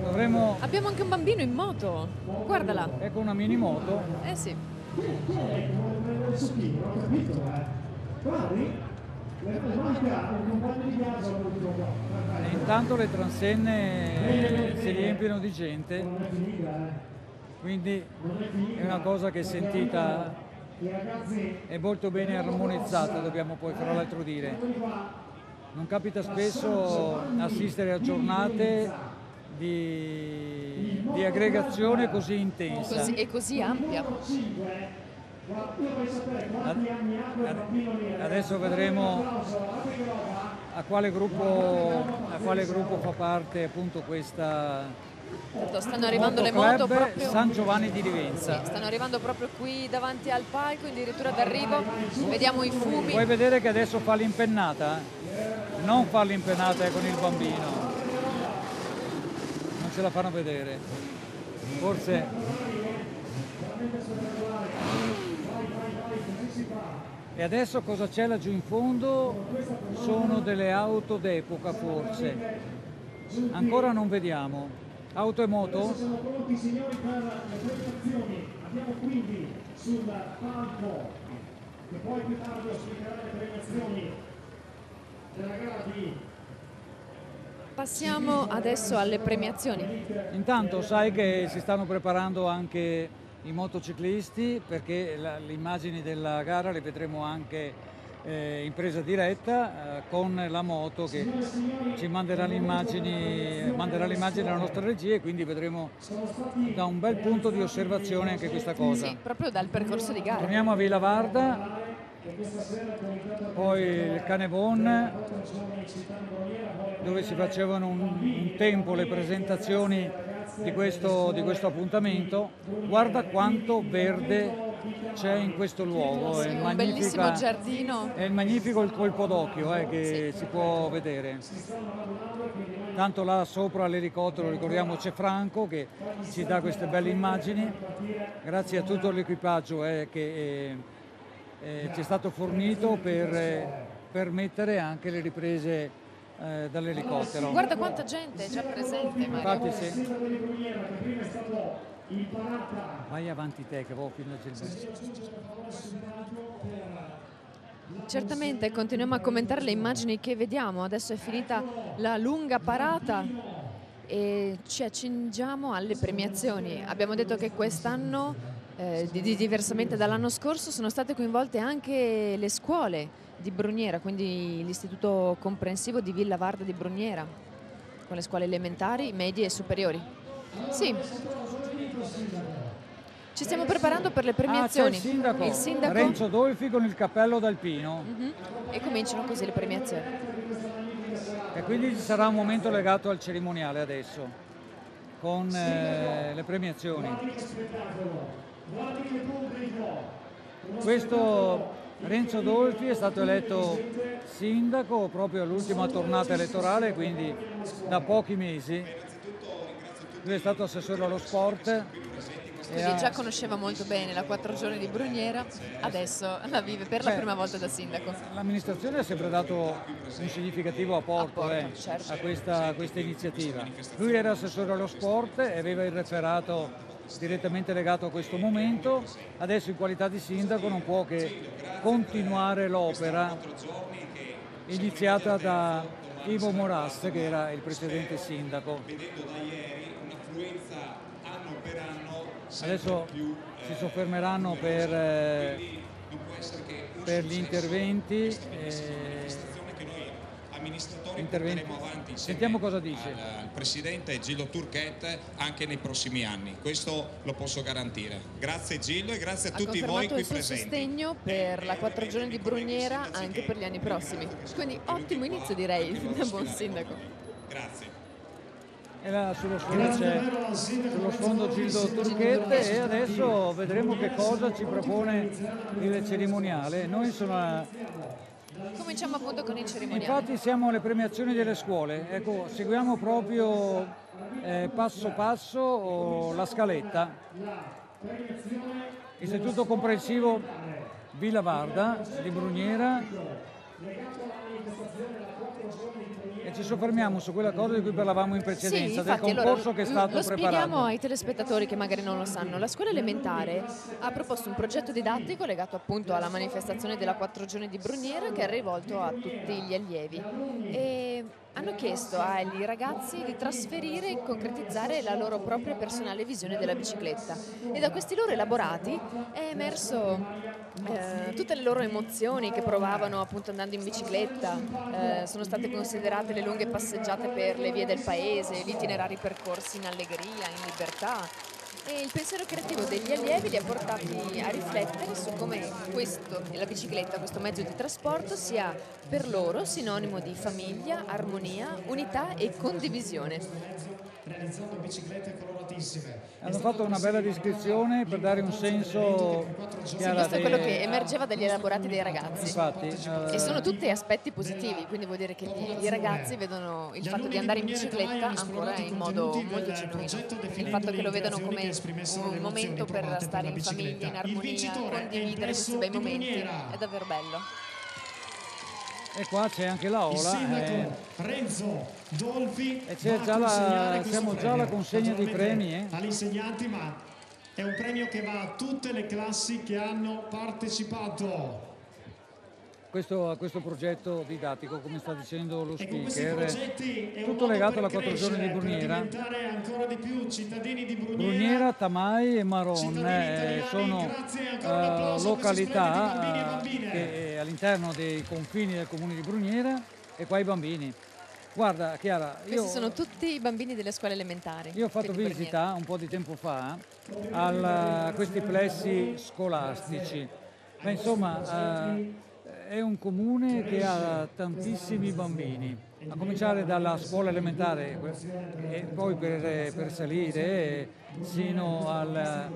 Dovremmo... Abbiamo anche un bambino in moto, guardala. Ecco una mini moto. Eh sì. E intanto le transenne si riempiono di gente, quindi è una cosa che sentita è molto bene armonizzata, dobbiamo poi fra l'altro dire. Non capita spesso assistere a giornate di, di aggregazione così intensa. Così, e così ampia. Adesso vedremo a quale gruppo, a quale gruppo fa parte appunto questa stanno arrivando le Club moto proprio San Giovanni di Livenza. Sì, stanno arrivando proprio qui davanti al palco, addirittura d'arrivo. Vediamo i fumi. Puoi vedere che adesso fa l'impennata? Non fa l'impennata con il bambino. Non ce la fanno vedere. Forse E adesso cosa c'è laggiù in fondo? Sono delle auto d'epoca forse. Ancora non vediamo. Auto e moto? Siamo pronti signori per le presentazioni. Abbiamo quindi sul palco, che poi più tardi ospiterà le premiazioni della gara di Passiamo adesso alle premiazioni. Intanto sai che si stanno preparando anche i motociclisti perché la, le immagini della gara le vedremo anche eh, in presa diretta eh, con la moto che ci manderà le immagini, manderà le immagini alla nostra regia e quindi vedremo da un bel punto di osservazione anche questa cosa. Sì, proprio dal percorso di gara. Torniamo a Villa Varda, poi il Canevon dove si facevano un, un tempo le presentazioni di questo, di questo appuntamento. Guarda quanto verde c'è in questo luogo. Sì, è, un bellissimo giardino. è magnifico il colpo d'occhio eh, che Sì. si può vedere. Tanto là sopra l'elicottero, ricordiamo, c'è Franco che ci dà queste belle immagini. Grazie a tutto l'equipaggio eh, che eh, eh, ci è stato fornito per eh, permettere anche le riprese eh, dall'elicottero. Guarda quanta gente è già presente, Mario. Infatti sì. Vai avanti te che avevo appena Certamente, continuiamo a commentare le immagini che vediamo. Adesso è finita la lunga parata e ci accingiamo alle premiazioni. Abbiamo detto che quest'anno, eh, di, di, diversamente dall'anno scorso, sono state coinvolte anche le scuole di Bruniera, quindi l'istituto comprensivo di Villa Varda di Bruniera, con le scuole elementari, medie e superiori. Sì. Ci stiamo preparando per le premiazioni. Ah, il, sindaco. il sindaco Renzo Dolfi con il cappello d'alpino. uh -huh. E cominciano così le premiazioni. E quindi ci sarà un momento legato al cerimoniale adesso, con eh, le premiazioni. Questo Renzo Dolfi è stato eletto sindaco proprio all'ultima tornata elettorale, quindi da pochi mesi. Lui è stato assessore allo sport. Quindi già conosceva molto bene la quattro giorni di Bruniera, adesso la vive per la Beh, prima volta da sindaco. L'amministrazione ha sempre dato un significativo apporto, apporto eh, certo. a, questa, a questa iniziativa. Lui era assessore allo sport e aveva il referato direttamente legato a questo momento, adesso in qualità di sindaco non può che continuare l'opera iniziata da Ivo Morasse che era il precedente sindaco. Adesso si soffermeranno per, eh, per gli interventi. Eh, amministratori interventi. avanti Sentiamo cosa dice. il presidente Gillo Turchet anche nei prossimi anni, questo lo posso garantire. Grazie Gillo e grazie a ha tutti voi qui il suo presenti. sostegno per la quattro giorni di Bruniera anche per gli anni prossimi. Quindi ottimo inizio direi (laughs) da buon sindaco. Grazie. E là sullo sfondo c'è sullo sfondo Gildo Turchette e adesso vedremo che cosa ci propone il cerimoniale. Noi insomma Cominciamo appunto con il cerimoniale. Infatti siamo alle premiazioni delle scuole, ecco, seguiamo proprio eh, passo passo la scaletta. Istituto comprensivo Villa Varda di Bruniera e ci soffermiamo su quella cosa di cui parlavamo in precedenza, sì, del concorso allora, che è stato lo preparato. Lo spieghiamo ai telespettatori che magari non lo sanno. La scuola elementare ha proposto un progetto didattico legato appunto alla manifestazione della quattro giorni di Bruniera che è rivolto a tutti gli allievi. E hanno chiesto ai ragazzi di trasferire e concretizzare la loro propria personale visione della bicicletta. E da questi loro elaborati è emerso eh, tutte le loro emozioni che provavano appunto andando in bicicletta, eh, sono state considerate le lunghe passeggiate per le vie del paese, gli itinerari percorsi in allegria, in libertà e il pensiero creativo degli allievi li ha portati a riflettere su come questo, la bicicletta, questo mezzo di trasporto sia per loro sinonimo di famiglia, armonia, unità e condivisione. Realizzando biciclette coloratissime. Hanno fatto una bella descrizione per dare un senso sì, questo è quello che emergeva dagli elaborati dei ragazzi. Infatti, uh... E sono tutti aspetti positivi, quindi vuol dire che gli, i ragazzi vedono il fatto di andare in bicicletta ancora in modo molto genuino. Il fatto che lo vedono come un momento per stare in famiglia, in armonia, condividere questi bei momenti, è davvero bello. E qua c'è anche la Ola. Eh. Renzo Dolfi. E c'è già la, siamo già alla consegna dei premi. Eh. Agli insegnanti, ma è un premio che va a tutte le classi che hanno partecipato. Questo, a questo progetto didattico, come sta dicendo lo speaker, tutto legato alla quattro giorni di Bruniera. Di Bruniera. Bruniera, Tamai e Maron eh, sono uh, località uh, che all'interno dei confini del comune di Bruniera e qua i bambini. Guarda Chiara, Questi io, sono tutti i bambini delle scuole elementari. Io ho fatto visita un po' di tempo fa al, a questi plessi scolastici. Ma insomma, uh, è un comune che ha tantissimi bambini, a cominciare dalla scuola elementare e poi per, per salire sino al,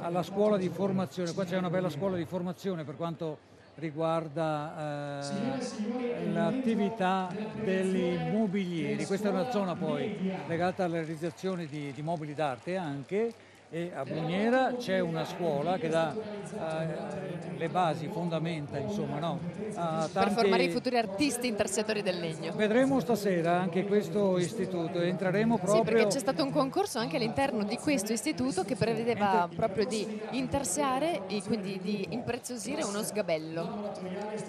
alla scuola di formazione. Qua c'è una bella scuola di formazione per quanto riguarda eh, l'attività degli mobilieri. Questa è una zona poi legata alla realizzazione di, di mobili d'arte anche e a Bruniera c'è una scuola che dà eh, le basi, fondamenta insomma, no? a Per tanti- formare i futuri artisti intersettori del legno. Vedremo stasera anche questo istituto, entreremo Sì, proprio... perché c'è stato un concorso anche all'interno di questo istituto che prevedeva proprio di intersiare e quindi di impreziosire uno sgabello.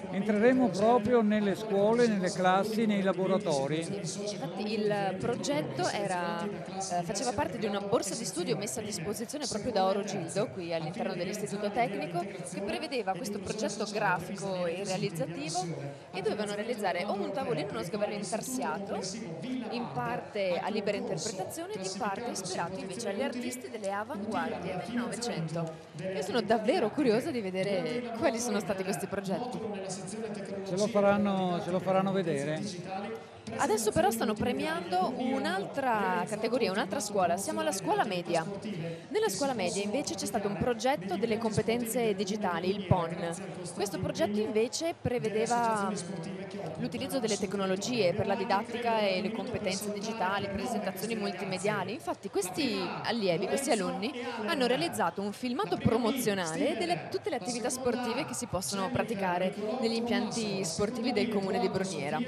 Entreremo proprio nelle scuole, nelle classi, nei laboratori. Infatti il progetto era, eh, faceva parte di una borsa di studio messa a disposizione proprio da Oro Gildo, qui all'interno dell'istituto tecnico, che prevedeva questo progetto grafico e realizzativo e dovevano realizzare o un tavolino, uno sgabello intarsiato, in parte a libera interpretazione ed in parte ispirato invece agli artisti delle avanguardie del Novecento. Io sono davvero curiosa di vedere quali sono stati questi progetti. Ce lo faranno, ce lo faranno vedere. Adesso però stanno premiando un'altra categoria, un'altra scuola. Siamo alla scuola media. Nella scuola media invece c'è stato un progetto delle competenze digitali, il PON. Questo progetto invece prevedeva l'utilizzo delle tecnologie per la didattica e le competenze digitali, presentazioni multimediali. Infatti questi allievi, questi alunni hanno realizzato un filmato promozionale delle tutte le attività sportive che si possono praticare negli impianti sportivi del comune di Bruniera.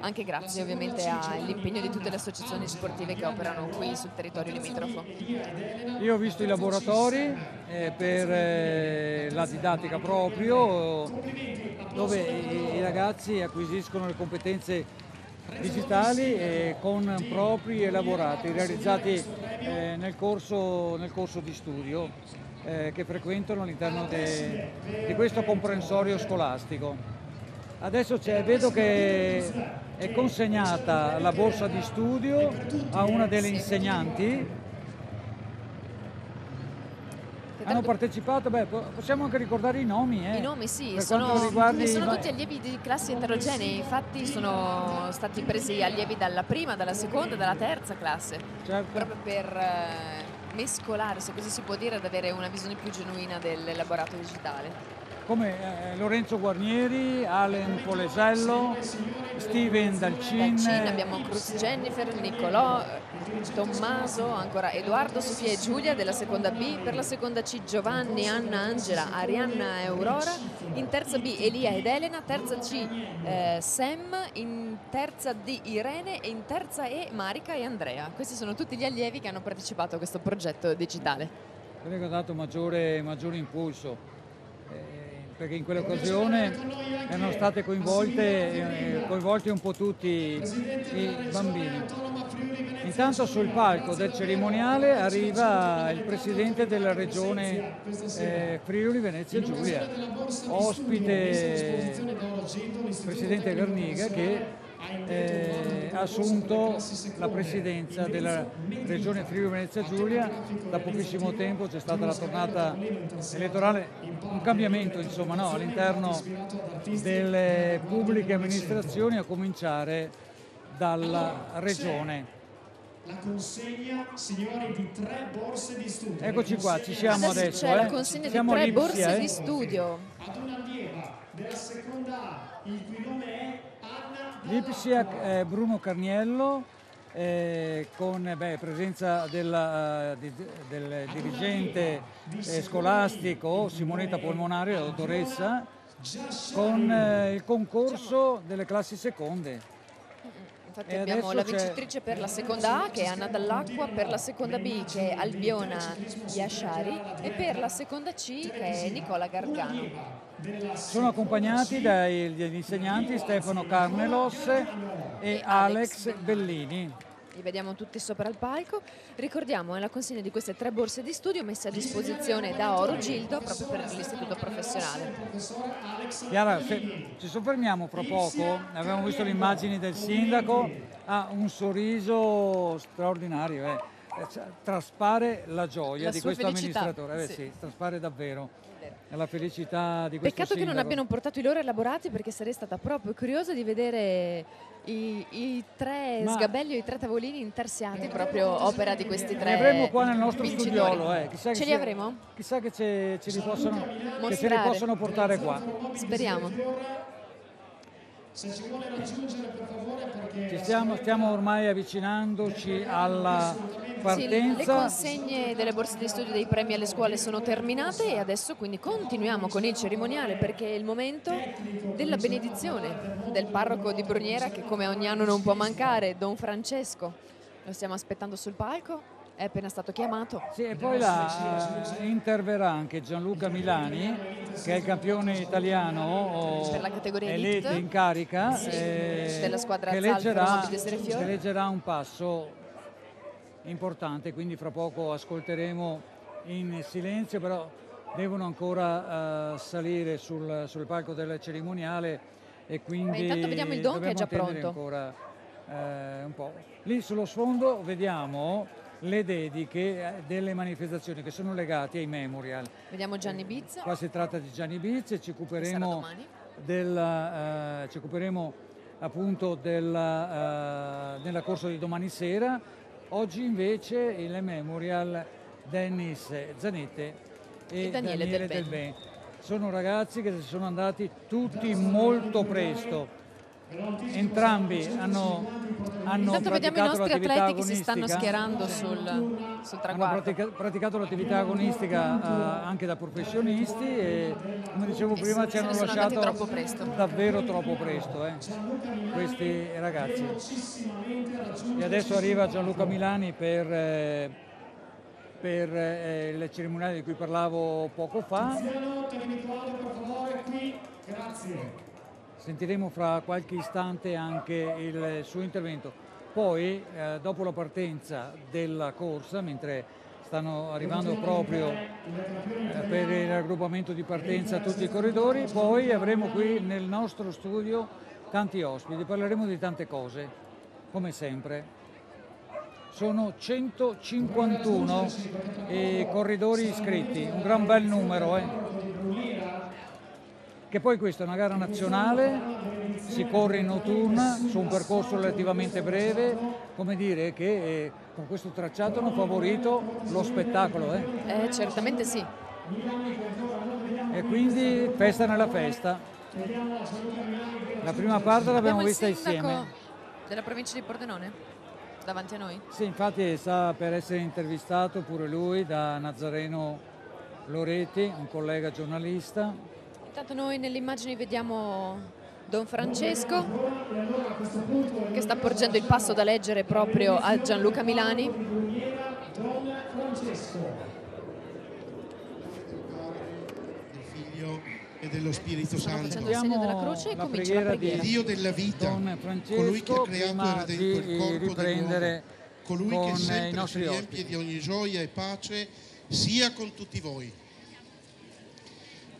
Anche grazie ovviamente all'impegno di tutte le associazioni sportive che operano qui sul territorio limitrofo. Io ho visto i laboratori eh, per eh, la didattica proprio, dove i, i ragazzi acquisiscono le competenze digitali eh, con propri elaborati realizzati eh, nel, corso, nel corso di studio eh, che frequentano all'interno di questo comprensorio scolastico. Adesso vedo che è consegnata la borsa di studio a una delle insegnanti hanno partecipato, beh, po- possiamo anche ricordare i nomi. Eh. I nomi sì, sono, quanto riguarda e i sono tutti allievi di classi eterogenee, infatti sono stati presi allievi dalla prima, dalla seconda, dalla terza classe, Certo. proprio per eh, mescolare, se così si può dire, ad avere una visione più genuina dell'elaborato digitale. Come eh, Lorenzo Guarnieri, Allen Polesello, Steven Dalcin, Dalcin, abbiamo Cruz Jennifer, Nicolò, Tommaso, ancora Edoardo, Sofia e Giulia della seconda B, per la seconda C Giovanni, Anna, Angela, Arianna e Aurora, in terza B Elia ed Elena, terza C eh, Sam, in terza D Irene e in terza E Marica e Andrea. Questi sono tutti gli allievi che hanno partecipato a questo progetto digitale. quello che ha dato maggiore, maggiore impulso, eh, perché in quell'occasione erano state coinvolte, eh, coinvolti un po' tutti i bambini. Intanto sul palco del cerimoniale arriva il presidente della regione eh, Friuli Venezia Giulia, ospite il presidente Garniga che eh, ha assunto la presidenza della regione Friuli Venezia Giulia. Da pochissimo tempo c'è stata la tornata elettorale, un cambiamento insomma no, all'interno delle pubbliche amministrazioni a cominciare dalla regione. La consegna, signori, di tre borse di studio. Eccoci qua, ci siamo Adesso adesso. c'è la eh. consegna di Siamo tre borse eh. di studio. Ad un'allieva della seconda A, il cui nome è Anna L'Ipsia eh, Bruno Carniello eh, con eh, beh, presenza della, eh, di- del dirigente eh, scolastico Simonetta Polmonare, la dottoressa, con eh, il concorso delle classi seconde. Infatti E abbiamo la vincitrice per la seconda A che è Anna Dall'Acqua, per la seconda B che è Albiona Iasciari e per la seconda C che è Nicola Gargano. Sono accompagnati dagli insegnanti Stefano Carnelos e Alex Bellini. Li vediamo tutti sopra il palco. Ricordiamo la consegna di queste tre borse di studio messe a disposizione da Oro Gildo proprio per l'istituto professionale. Chiara, ci soffermiamo fra poco, abbiamo visto le immagini del sindaco, ha un sorriso straordinario, eh. Eh, traspare la gioia La di questo felicità, amministratore, eh, sì. sì, traspare davvero. È la felicità di questo Peccato che non sindaco. abbiano portato i loro elaborati perché sarei stata proprio curiosa di vedere i, i tre Ma- sgabelli o i tre tavolini intarsiati, proprio opera di questi tre Li avremo qua nel nostro vincitori. studiolo, eh. chissà che Ce li se- avremo? Chissà che ce, ce li possono, che ce li possono portare qua. Speriamo. Se ci vuole raggiungere per favore perché Ci stiamo, stiamo ormai avvicinandoci alla partenza. le consegne delle borse di studio dei premi alle scuole sono terminate e adesso quindi continuiamo con il cerimoniale perché è il momento della benedizione del parroco di Bruniera che come ogni anno non può mancare, Don Francesco. Lo stiamo aspettando sul palco, è appena stato chiamato. Sì, e poi là eh, interverrà anche Gianluca Milani, che è il campione italiano Per la categoria elite in carica, Sì, eh, della squadra che leggerà, che leggerà un passo importante, quindi fra poco ascolteremo in silenzio, però devono ancora eh, salire sul, sul palco del cerimoniale e quindi intanto vediamo il Don che è già pronto. ancora un po'. Lì sullo sfondo vediamo le dediche eh, delle manifestazioni che sono legate ai memorial. Vediamo Gianni Bizza, Qua si tratta di Gianni Bizzi e ci occuperemo, del, eh, ci occuperemo appunto del, eh, nella corso di domani sera. Oggi invece il memorial Dennis Zanette e, E Daniele Del Ben. Ben. Sono ragazzi che sono andati tutti molto presto. Entrambi hanno, hanno Intanto vediamo i praticato nostri l'attività atleti che si stanno agonistica. schierando sul, sul Hanno traguardo. pratica- praticato l'attività agonistica eh, anche da professionisti e come dicevo prima ci hanno lasciato troppo presto. davvero troppo presto eh, questi ragazzi. E adesso arriva Gianluca Milani per, eh, per eh, il cerimoniale di cui parlavo poco fa. Sentiremo fra qualche istante anche il suo intervento. Poi, eh, dopo la partenza della corsa, mentre stanno arrivando proprio eh, per il raggruppamento di partenza tutti i corridori, poi avremo qui nel nostro studio tanti ospiti, parleremo di tante cose, come sempre. Sono 151 i corridori iscritti, un gran bel numero. Eh che poi questa è una gara nazionale, si corre in notturna su un percorso relativamente breve, come dire che eh, con questo tracciato hanno favorito lo spettacolo eh? Eh, certamente sì. e quindi festa nella festa. La prima parte l'abbiamo Abbiamo vista insieme. della provincia di Pordenone davanti a noi. Sì, infatti sta per essere intervistato pure lui da Nazareno Loreti, un collega giornalista. Intanto noi nelle immagini vediamo Don Francesco che sta porgendo il passo da leggere proprio a Gianluca Milani. del Figlio e dello Spirito Stanno Santo. facendo il segno della croce e la comincia la preghiera di preghiera. Dio della vita, Don colui che ha creato e redento il corpo dell'uomo, colui che sempre ci nostri riempie di ogni gioia e pace, sia con tutti voi.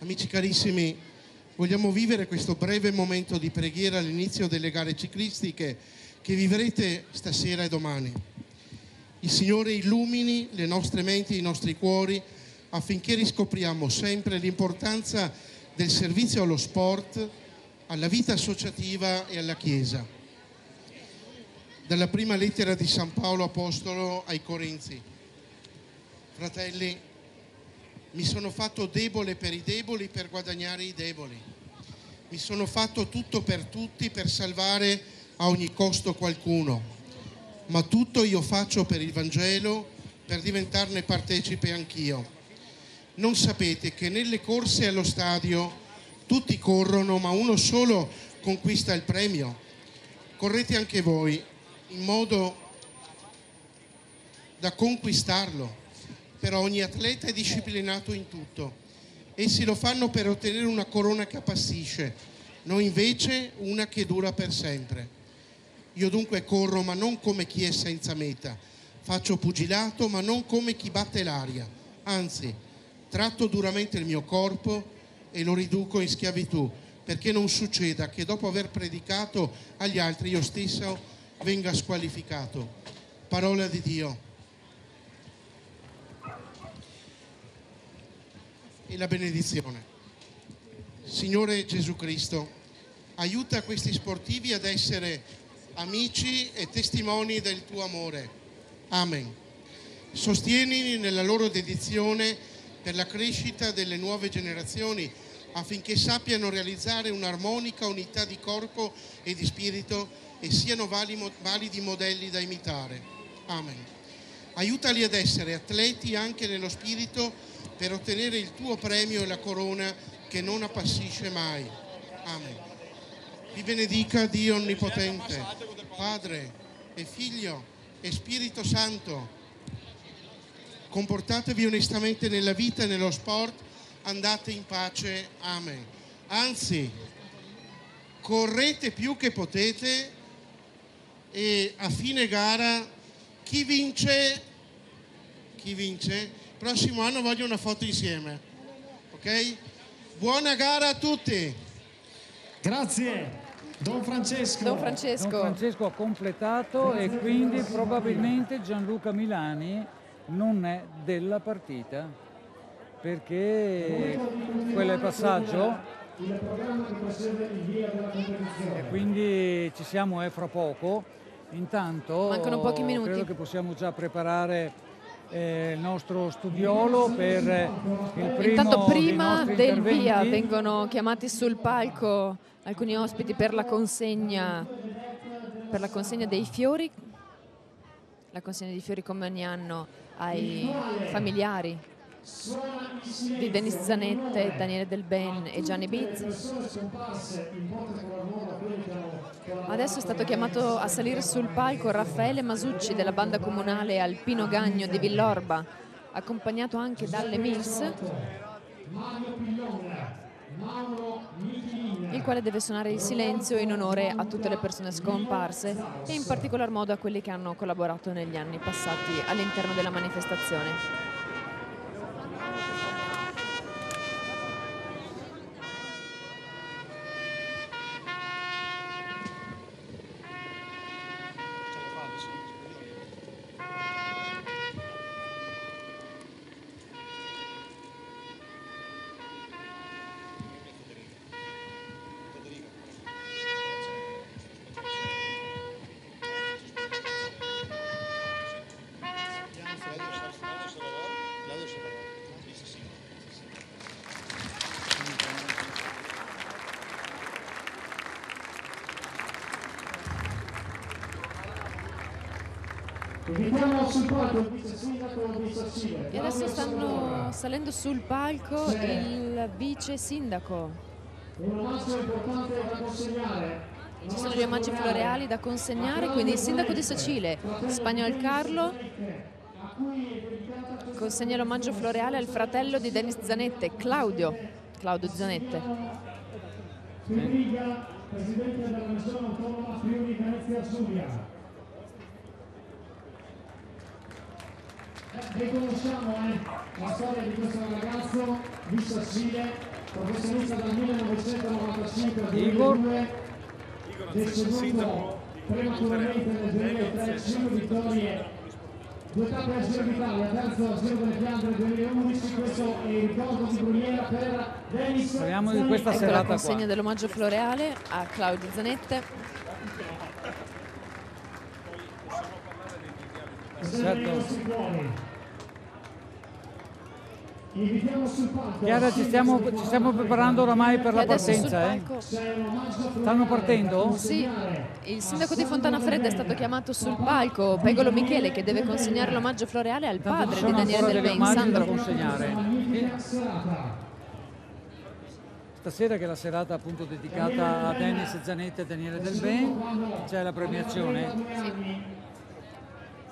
Amici carissimi, vogliamo vivere questo breve momento di preghiera all'inizio delle gare ciclistiche che vivrete stasera e domani. Il Signore illumini le nostre menti e i nostri cuori affinché riscopriamo sempre l'importanza del servizio allo sport, alla vita associativa e alla Chiesa. Dalla prima lettera di San Paolo Apostolo ai Corinzi. Fratelli, mi sono fatto debole per i deboli per guadagnare i deboli. Mi sono fatto tutto per tutti per salvare a ogni costo qualcuno. Ma tutto io faccio per il Vangelo, per diventarne partecipe anch'io. Non sapete che nelle corse allo stadio tutti corrono, ma uno solo conquista il premio? Correte anche voi in modo da conquistarlo. Però ogni atleta è disciplinato in tutto. Essi lo fanno per ottenere una corona che appassisce, noi invece una che dura per sempre. Io dunque corro, ma non come chi è senza meta. Faccio pugilato, ma non come chi batte l'aria. Anzi, tratto duramente il mio corpo e lo riduco in schiavitù, perché non succeda che dopo aver predicato agli altri io stesso venga squalificato. Parola di Dio. E la benedizione. Signore Gesù Cristo, aiuta questi sportivi ad essere amici e testimoni del tuo amore. Amen. Sostienili nella loro dedizione per la crescita delle nuove generazioni affinché sappiano realizzare un'armonica unità di corpo e di spirito e siano vali- validi modelli da imitare. Amen. Aiutali ad essere atleti anche nello spirito per ottenere il tuo premio e la corona che non appassisce mai. Amen. Vi benedica Dio Onnipotente, Padre e Figlio e Spirito Santo. Comportatevi onestamente nella vita e nello sport, andate in pace. Amen. Anzi, correte più che potete e a fine gara chi vince chi vince prossimo anno voglio una foto insieme ok buona gara a tutti Grazie. Don Francesco. Don Francesco. Don Francesco ha completato e quindi probabilmente Gianluca Milani non è della partita perché quello è passaggio e quindi ci siamo eh, fra poco. Intanto Mancano pochi minuti. credo che possiamo già preparare eh, il nostro studiolo per eh, il primo Intanto prima del via vengono chiamati sul palco alcuni ospiti per la consegna, per la consegna dei fiori, la consegna dei fiori come ogni anno ai familiari di Denis Zanette, Daniele Del Ben e Gianni Biz. Adesso è stato chiamato a salire sul palco Raffaele Masucci della banda comunale Alpino Gagno di Villorba, accompagnato anche dalle Mills, il quale deve suonare il silenzio in onore a tutte le persone scomparse e in particolar modo a quelli che hanno collaborato negli anni passati all'interno della manifestazione. E adesso stanno salendo sul palco il vice sindaco. Ci sono gli omaggi floreali da consegnare, quindi il sindaco di Sacile, Spagnol Carlo, consegna l'omaggio floreale al fratello di Denis Zanette, Claudio, Claudio Zanette. Presidente della Regione Autonoma Friuli Venezia Giulia. Riconosciamo eh, la storia di questo ragazzo di Sassile, professionista dal 1995 al Igor. 2002, deceduto prematuramente nel 2003, 5 vittorie, due tappe al Giro d'Italia, terzo al Giro delle Fiandre nel 2011, questo è il ricordo di Bruniera per Denis Parliamo di questa Ecco la serata consegna dell'omaggio floreale a Claudio Zanette. Palco. Chiara, ci stiamo, ci stiamo preparando oramai per la partenza. Eh? Stanno partendo? Sì, il sindaco di Fontana Fredda è stato chiamato sul palco, Pegolo Michele, che deve consegnare l'omaggio floreale al padre di Daniele Del Ben, Sandro. consegnare. Stasera che è la serata appunto dedicata a Dennis Zanetti e Daniele Del Ben, c'è la premiazione.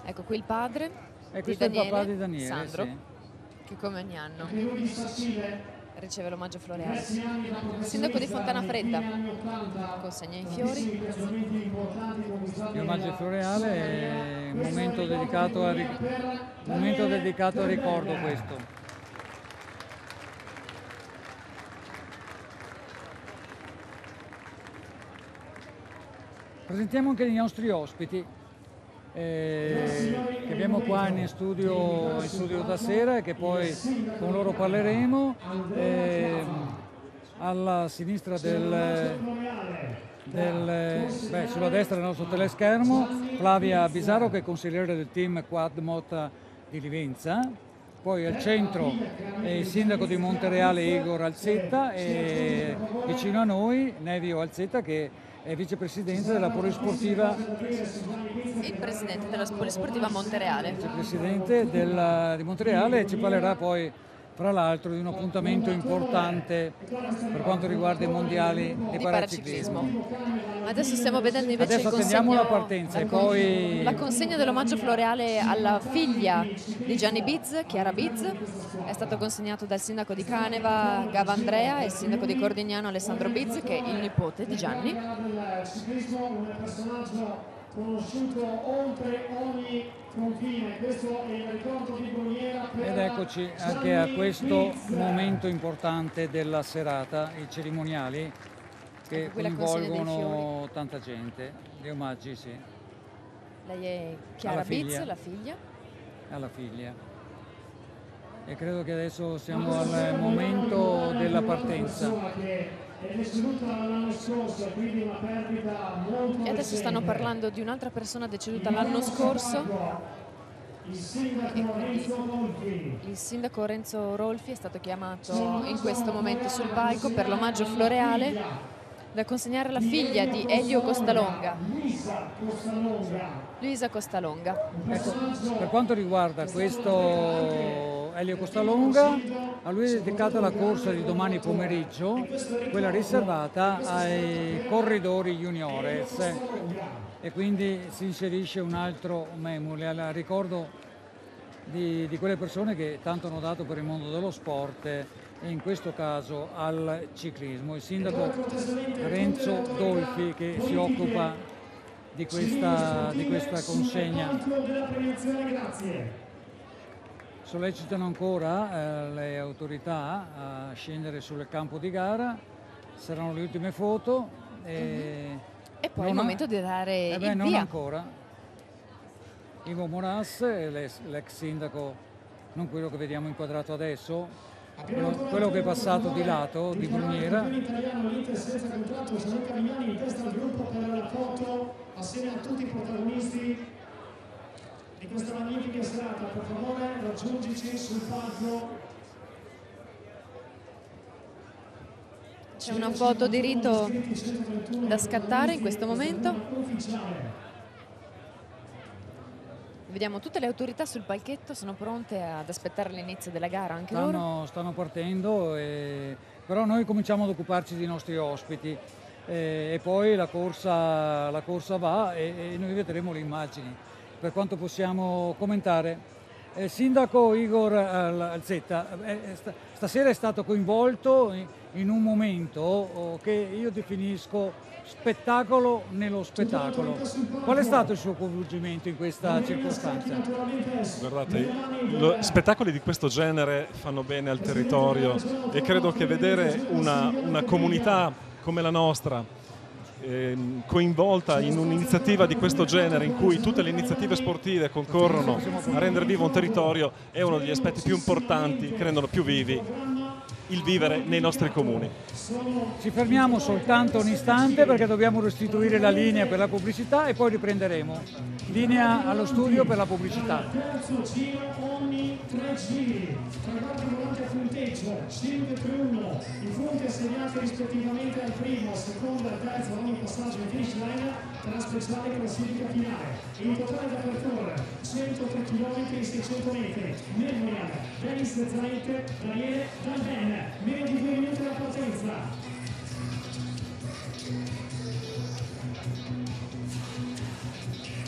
Ecco qui il padre E di questo è il Daniele, papà di Daniele, Sandro, sì. che come ogni anno riceve l'omaggio floreale. professionista, Sindaco di Fontana Fredda nei primi anni 80, consegna i fiori. piazzamenti importanti conquistati Il omaggio nella- floreale è un momento dedicato, a, momento dedicato al ricordo questo. Presentiamo anche i nostri ospiti eh, che abbiamo qua in studio, in studio da sera e che poi con loro parleremo. Ehm, alla sinistra del, del- beh, sulla destra del nostro teleschermo Flavia Bisaro che è consigliere del team Quad Mota di Livenza poi al centro è il sindaco di Montereale Igor Alzetta e vicino a noi Nevio Alzetta che è vicepresidente della Polisportiva Il presidente della Polisportiva Montereale. vicepresidente della- di Montereale e ci parlerà poi fra l'altro di un appuntamento importante per quanto riguarda i mondiali di, di paraciclismo. paraciclismo. Adesso stiamo vedendo invece Adesso consegno- la partenza la poi- la consegna dell'omaggio floreale alla figlia di Gianni Biz, Chiara Biz. È stato consegnato dal sindaco di Caneva Gava Andrea e il sindaco di Cordignano Alessandro Biz, che è il nipote di Gianni. del ciclismo un personaggio conosciuto oltre ogni confine. Questo è il ricordo di Bruniera per Ed eccoci anche a questo momento importante della serata, i cerimoniali che coinvolgono tanta gente. Gli omaggi sì, Lei è Chiara Biz, la figlia. alla figlia. E credo che adesso siamo al momento della partenza. Che è deceduta l'anno scorso, quindi una perdita molto E adesso stanno parlando di un'altra persona deceduta l'anno scorso. il sindaco Renzo Molfi. Il sindaco Renzo Rolfi è stato chiamato in questo momento sul palco per l'omaggio floreale da consegnare alla figlia di Elio Costalonga, Luisa Costalonga. Ecco, per quanto riguarda questo Elio Costalonga, a lui è dedicata la corsa di domani pomeriggio, quella riservata ai corridori juniores e quindi si inserisce un altro memule al ricordo di, di quelle persone che tanto hanno dato per il mondo dello sport e in questo caso al ciclismo. Il sindaco Renzo Dolfi che si occupa di questa, di questa consegna. Sollecitano ancora eh, le autorità a scendere sul campo di gara, saranno le ultime foto. E, E poi non il ha- momento di dare eh beh, non via. ancora. Ivo Moras, l'ex sindaco, non quello che vediamo inquadrato adesso, quello, quello che è passato di lato, di Bruniera. Assieme a tutti i protagonisti di questa magnifica serata. Per favore raggiungici sul palco. C'è una foto di rito da scattare in questo momento. Vediamo tutte le autorità sul palchetto, sono pronte ad aspettare l'inizio della gara anche loro. Stanno, stanno partendo, e- però noi cominciamo ad occuparci dei nostri ospiti e, e poi la corsa, la corsa va e, e noi vedremo le immagini per quanto possiamo commentare. Eh, Sindaco Igor Al- Alzetta, eh, eh, sta- stasera è stato coinvolto in, un momento oh, che io definisco spettacolo nello spettacolo. Qual è stato il suo coinvolgimento in questa circostanza? Guardate, lo- spettacoli di questo genere fanno bene al territorio e credo che vedere una, una comunità come la nostra coinvolta in un'iniziativa di questo genere in cui tutte le iniziative sportive concorrono a rendere vivo un territorio è uno degli aspetti più importanti che rendono più vivi il vivere nei nostri comuni. Ci fermiamo soltanto un istante perché dobbiamo restituire la linea per la pubblicità e poi riprenderemo. Linea allo studio per la pubblicità. Terzo giro ogni tre giri. Ragazzi volante a punteggio 5 per 1. I punti assegnati rispettivamente al primo, al secondo e al terzo ogni passaggio in finish line per la speciale classifica finale. Il totale d'apertura 103 km e 600 metri. Memorial, Dennis Zaite, Daniele Dalben. Meno di due minuti alla partenza.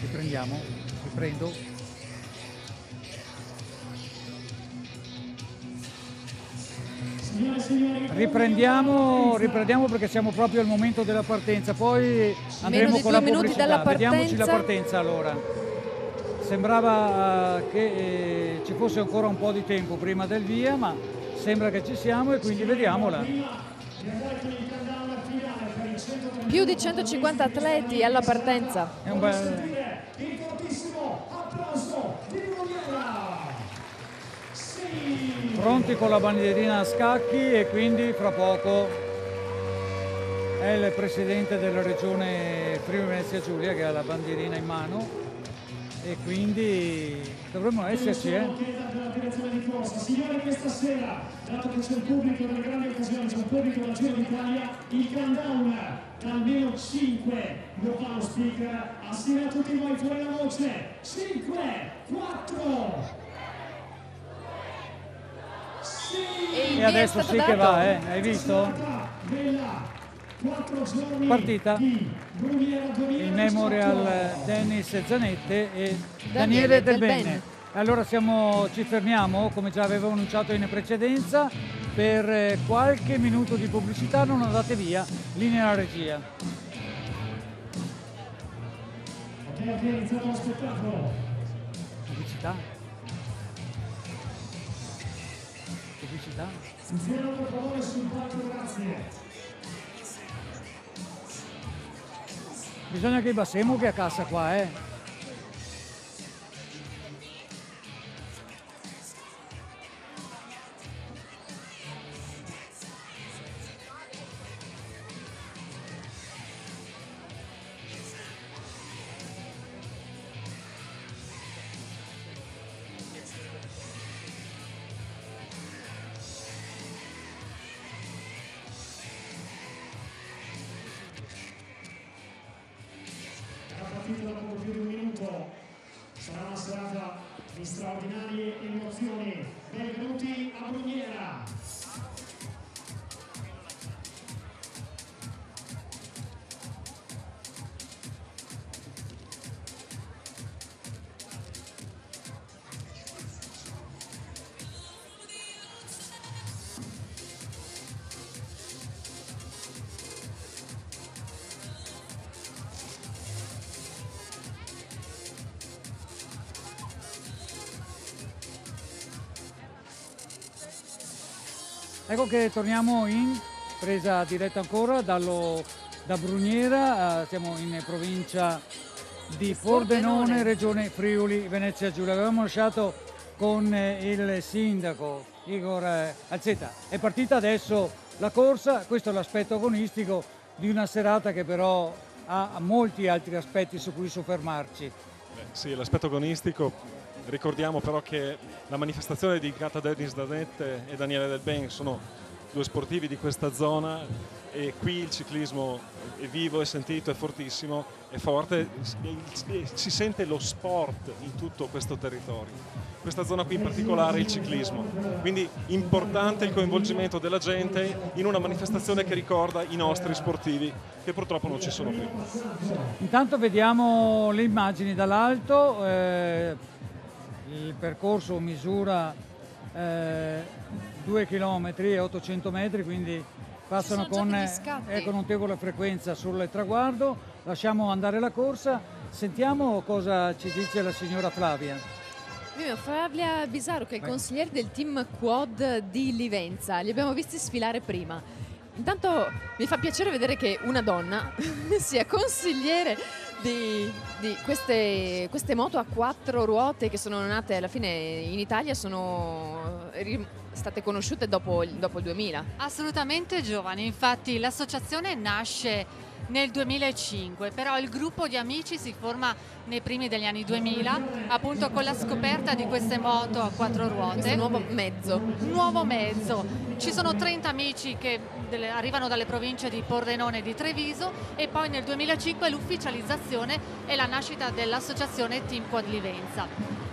Riprendiamo? Riprendo? Riprendiamo, riprendiamo perché siamo proprio al momento della partenza, poi andremo con la pubblicità. Vediamoci la partenza. partenza allora. Sembrava eh, che eh, ci fosse ancora un po' di tempo prima del via, ma sembra che ci siamo e quindi vediamola. Più di 150 atleti alla partenza. È un bel... pronti con la bandierina a scacchi e quindi fra poco è il presidente della regione Friuli Venezia Giulia che ha la bandierina in mano e quindi dovremmo esserci. Eh? Signore, questa sera, dato che c'è un pubblico delle grandi occasioni, c'è un pubblico del Giro d'Italia, il countdown almeno 5 lo fa lo speaker, assieme a tutti voi fuori la voce, 5, 4, E adesso sì che va, eh? hai visto? Partita il Memorial Dennis Zanette e Daniele Del Bene. Allora siamo, ci fermiamo, come già avevo annunciato in precedenza, per eh, qualche minuto di pubblicità, non andate via, linea alla regia. Pubblicità? Pubblicità? Si fermano per favore sul palco, grazie. Bisogna che Bassemo che a cassa qua, eh. Una serata di straordinarie emozioni. Benvenuti a Bruniera. Ecco che torniamo in presa diretta ancora dallo- da Bruniera, eh, siamo in provincia di Pordenone, regione Friuli, Venezia Giulia. Avevamo lasciato con eh, il sindaco Igor eh, Alzetta. È partita adesso la corsa, questo è l'aspetto agonistico di una serata che però ha molti altri aspetti su cui soffermarci. Beh, sì, l'aspetto agonistico. Ricordiamo però che la manifestazione dedicata a Dennis Danette e Daniele Del Ben sono due sportivi di questa zona e qui il ciclismo è vivo, è sentito, è fortissimo, è forte, si sente lo sport in tutto questo territorio. Questa zona qui in particolare il ciclismo, quindi importante il coinvolgimento della gente in una manifestazione che ricorda i nostri sportivi che purtroppo non ci sono più. Intanto vediamo le immagini dall'alto, eh, il percorso misura eh, 2 km e 800 metri, quindi passano con, eh, eh, con notevole frequenza sul traguardo. Lasciamo andare la corsa, sentiamo cosa ci dice la signora Flavia. Flavia Bisaro che è il consigliere del team quad di Livenza, li abbiamo visti sfilare prima. Intanto mi fa piacere vedere che una donna (laughs) sia consigliere di, di queste, queste moto a quattro ruote che sono nate alla fine in Italia, sono ri- state conosciute dopo, dopo il 2000. Assolutamente giovani, infatti l'associazione nasce nel 2005, però il gruppo di amici si forma nei primi degli anni 2000, appunto con la scoperta di queste moto a quattro ruote. Questo nuovo mezzo. Nuovo mezzo. Ci sono 30 amici che arrivano dalle province di Pordenone e di Treviso e poi nel 2005 l'ufficializzazione e la nascita dell'associazione Team Quad Livenza.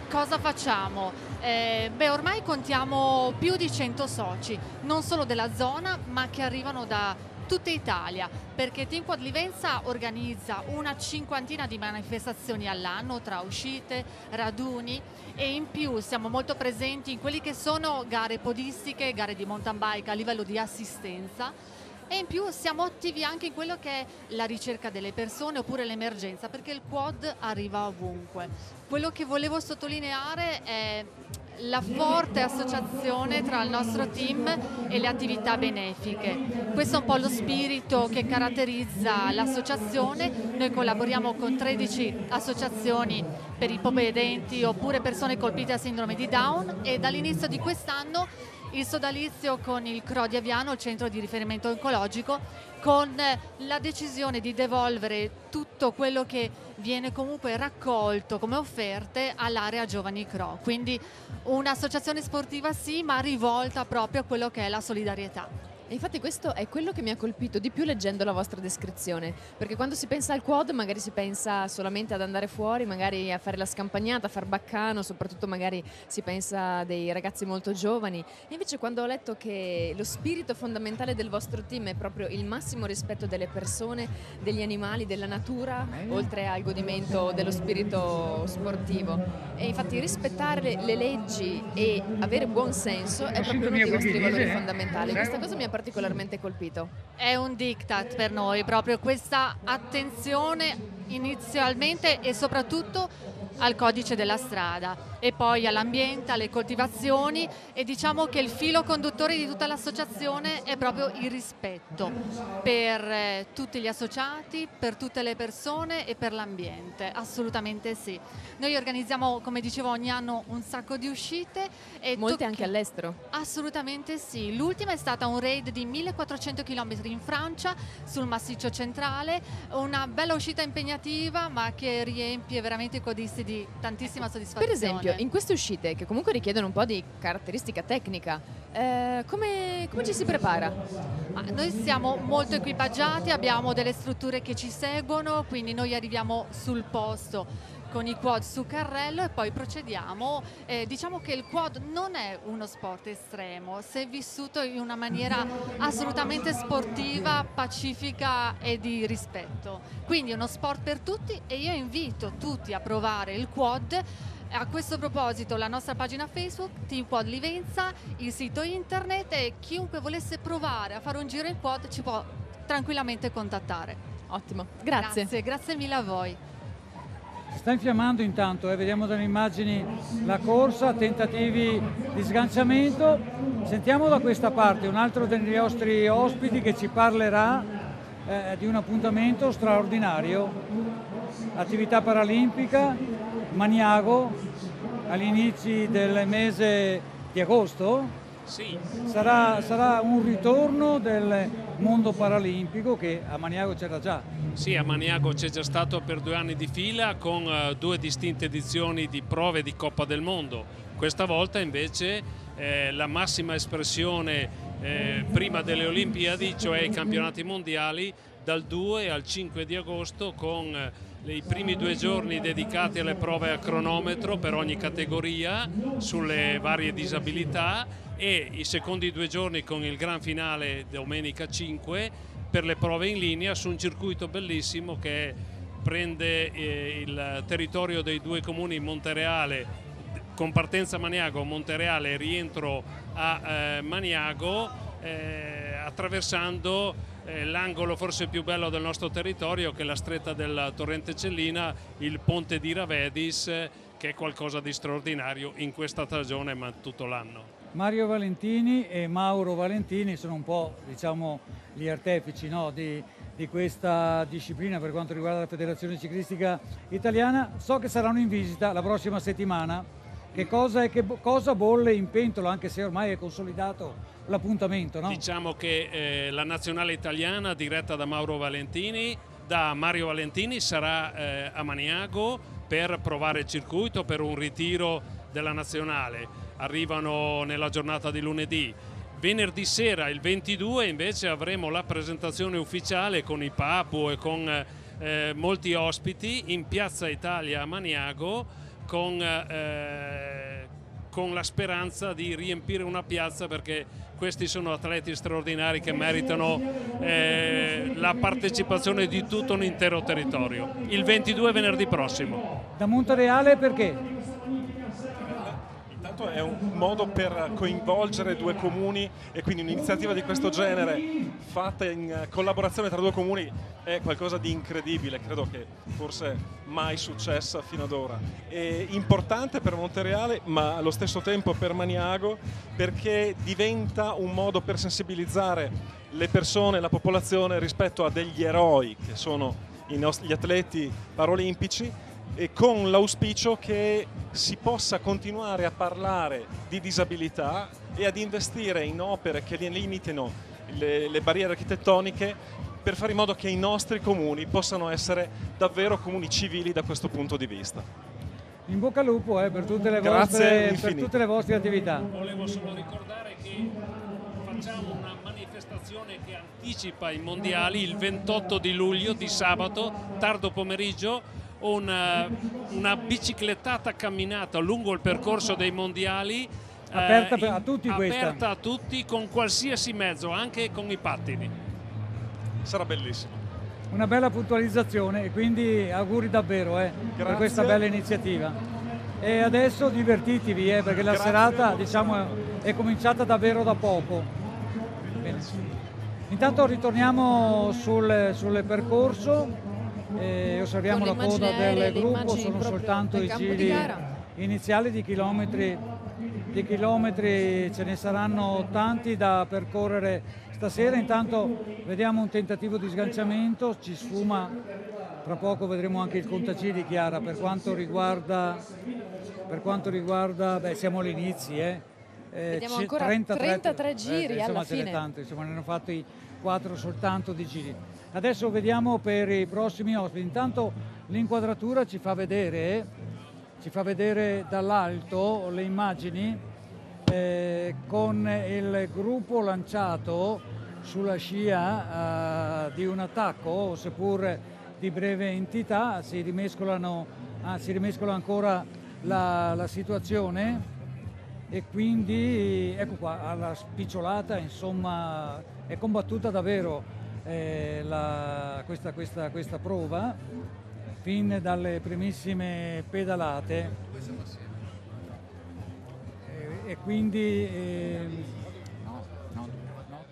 Cosa facciamo? Eh, beh, ormai contiamo più di 100 soci, non solo della zona, ma che arrivano da tutta Italia, perché Team Quad Livenza organizza una cinquantina di manifestazioni all'anno tra uscite, raduni e in più siamo molto presenti in quelli che sono gare podistiche, gare di mountain bike a livello di assistenza e in più siamo attivi anche in quello che è la ricerca delle persone oppure l'emergenza, perché il quad arriva ovunque. Quello che volevo sottolineare è la forte associazione tra il nostro team e le attività benefiche. Questo è un po' lo spirito che caratterizza l'associazione. Noi collaboriamo con 13 associazioni per ipovedenti oppure persone colpite da sindrome di Down e dall'inizio di quest'anno il sodalizio con il CRO di Aviano, il centro di riferimento oncologico, con la decisione di devolvere tutto quello che viene comunque raccolto come offerte all'area Giovani Cro. Quindi un'associazione sportiva sì, ma rivolta proprio a quello che è la solidarietà. E infatti questo è quello che mi ha colpito di più leggendo la vostra descrizione, perché quando si pensa al quad magari si pensa solamente ad andare fuori, magari a fare la scampagnata, a far baccano, soprattutto magari si pensa a dei ragazzi molto giovani. E invece quando ho letto che lo spirito fondamentale del vostro team è proprio il massimo rispetto delle persone, degli animali, della natura, oltre al godimento dello spirito sportivo. E infatti rispettare le leggi e avere buon senso è proprio uno dei vostri valori fondamentali. Questa cosa mi ha particolarmente colpito? È un diktat per noi, proprio questa attenzione inizialmente e soprattutto al codice della strada e poi all'ambiente, alle coltivazioni e diciamo che il filo conduttore di tutta l'associazione è proprio il rispetto per eh, tutti gli associati, per tutte le persone e per l'ambiente, assolutamente sì. Noi organizziamo, come dicevo, ogni anno un sacco di uscite. E Molte anche all'estero? Assolutamente sì. L'ultima è stata un raid di 1400 km in Francia sul massiccio centrale, una bella uscita impegnativa ma che riempie veramente i codisti di tantissima soddisfazione. Per esempio, esempio, in queste uscite, che comunque richiedono un po' di caratteristica tecnica, eh, come, come, ci si prepara? Ma noi siamo molto equipaggiati, abbiamo delle strutture che ci seguono, quindi noi arriviamo sul posto con i quad su carrello e poi procediamo. Eh, diciamo che il quad non è uno sport estremo, se vissuto in una maniera assolutamente sportiva, pacifica e di rispetto. Quindi è uno sport per tutti e io invito tutti a provare il quad a questo proposito la nostra pagina Facebook, Team Quad Livenza, il sito internet e chiunque volesse provare a fare un giro in quad ci può tranquillamente contattare. Ottimo, grazie. Grazie, grazie mille a voi. Si sta infiammando intanto, eh. vediamo dalle immagini la corsa, tentativi di sganciamento. Sentiamo da questa parte un altro dei nostri ospiti che ci parlerà eh, di un appuntamento straordinario, attività paralimpica, Maniago agli inizi del mese di agosto. Sì. Sarà, sarà, un ritorno del mondo paralimpico che a Maniago c'era già. Sì, a Maniago c'è già stato per due anni di fila con uh, due distinte edizioni di prove di Coppa del Mondo. Questa volta invece eh, la massima espressione eh, prima delle Olimpiadi, cioè i campionati mondiali, dal 2 al 5 di agosto con eh, i primi due giorni dedicati alle prove a cronometro per ogni categoria sulle varie disabilità e i secondi due giorni con il gran finale domenica 5 per le prove in linea su un circuito bellissimo che prende eh, il territorio dei due comuni Montereale con partenza Maniago, Montereale e rientro a eh, Maniago eh, attraversando l'angolo forse più bello del nostro territorio che è la stretta del torrente Cellina, il ponte di Ravedis che è qualcosa di straordinario in questa stagione ma tutto l'anno. Mario Valentini e Mauro Valentini sono un po' diciamo, gli artefici no, di, di, questa disciplina per quanto riguarda la Federazione Ciclistica Italiana. So che saranno in visita la prossima settimana. Che cosa, che cosa bolle in pentola, anche se ormai è consolidato l'appuntamento. No? Diciamo che eh, la nazionale italiana diretta da Mauro Valentini, da Mario Valentini sarà eh, a Maniago per provare il circuito, per un ritiro della nazionale. Arrivano nella giornata di lunedì. Venerdì sera, il 22, invece avremo la presentazione ufficiale con i Papu e con eh, molti ospiti in Piazza Italia a Maniago con, eh, con la speranza di riempire una piazza perché questi sono atleti straordinari che meritano eh, la partecipazione di tutto un intero territorio. Il 22 venerdì prossimo. Da Montereale perché? Intanto è un modo per coinvolgere due comuni e quindi un'iniziativa di questo genere fatta in collaborazione tra due comuni è qualcosa di incredibile, credo che forse mai successa fino ad ora. È importante per Montereale ma allo stesso tempo per Maniago perché diventa un modo per sensibilizzare le persone, la popolazione rispetto a degli eroi che sono gli atleti paralimpici e con l'auspicio che si possa continuare a parlare di disabilità e ad investire in opere che limitino le, le barriere architettoniche per fare in modo che i nostri comuni possano essere davvero comuni civili da questo punto di vista. In bocca al lupo eh, per, tutte vostre, per tutte le vostre attività. Volevo solo ricordare che facciamo una manifestazione che anticipa i mondiali il 28 di luglio di sabato, tardo pomeriggio, una, una biciclettata camminata lungo il percorso dei mondiali. eh, Aperta per- in- a tutti questa. Aperta a tutti con qualsiasi mezzo, anche con i pattini. Sarà bellissimo. Una bella puntualizzazione e quindi auguri davvero eh, per questa bella iniziativa. E adesso divertitevi eh, perché la Grazie. serata diciamo, è cominciata davvero da poco. Bene. Intanto ritorniamo sul, sul percorso e osserviamo la coda del gruppo, sono soltanto i di giri iniziali di chilometri, di chilometri, ce ne saranno tanti da percorrere stasera, intanto vediamo un tentativo di sganciamento, ci sfuma, tra poco vedremo anche il contagiri Chiara per quanto riguarda, per quanto riguarda beh siamo all'inizio eh. Eh, Vediamo c'è ancora 33 giri insomma, alla fine. tanto, insomma, ne hanno fatti 4 soltanto di giri. Adesso vediamo per i prossimi ospiti. Intanto l'inquadratura ci fa vedere, ci fa vedere dall'alto le immagini eh, con il gruppo lanciato sulla scia eh, di un attacco, seppur di breve entità, si rimescolano, ah, si rimescola ancora la, la situazione e quindi ecco qua alla spicciolata insomma è combattuta davvero eh, la- questa, questa- questa prova fin dalle primissime pedalate e, e quindi eh, no, no, no.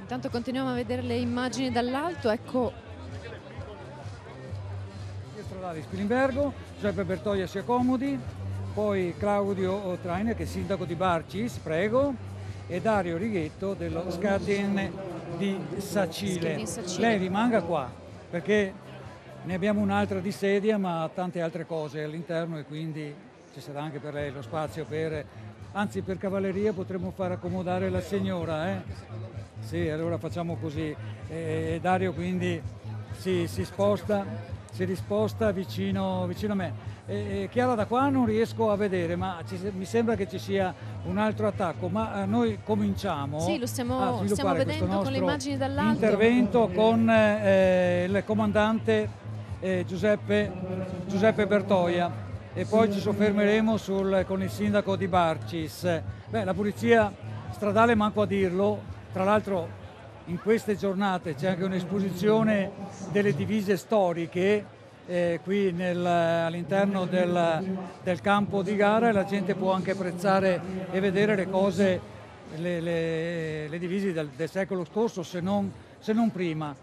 Intanto continuiamo a vedere le immagini dall'alto, ecco Via stradale Spilimbergo, Giuseppe Bertoia si accomodi, poi Claudio Trainer che è sindaco di Barcis, prego, e Dario Righetto dello Scadin di Sacile. Lei rimanga qua perché ne abbiamo un'altra di sedia ma tante altre cose all'interno e quindi ci sarà anche per lei lo spazio per, anzi per cavalleria potremmo far accomodare la signora. Eh? Sì, allora facciamo così. E Dario quindi si, si sposta, si risposta vicino, vicino a me. E, e Chiara da qua non riesco a vedere, ma ci mi sembra che ci sia un altro attacco, ma eh, noi cominciamo Sì, lo stiamo- a stiamo vedendo con le immagini dall'alto. intervento con eh, il comandante eh, Giuseppe, Giuseppe Bertoia e poi ci soffermeremo sul- con il sindaco di Barcis. Beh, la polizia stradale manco a dirlo, tra l'altro in queste giornate c'è anche un'esposizione delle divise storiche eh, qui nel- all'interno del, del campo di gara e la gente può anche apprezzare e vedere le cose, le, le- le divise del, del secolo scorso se non, se non prima.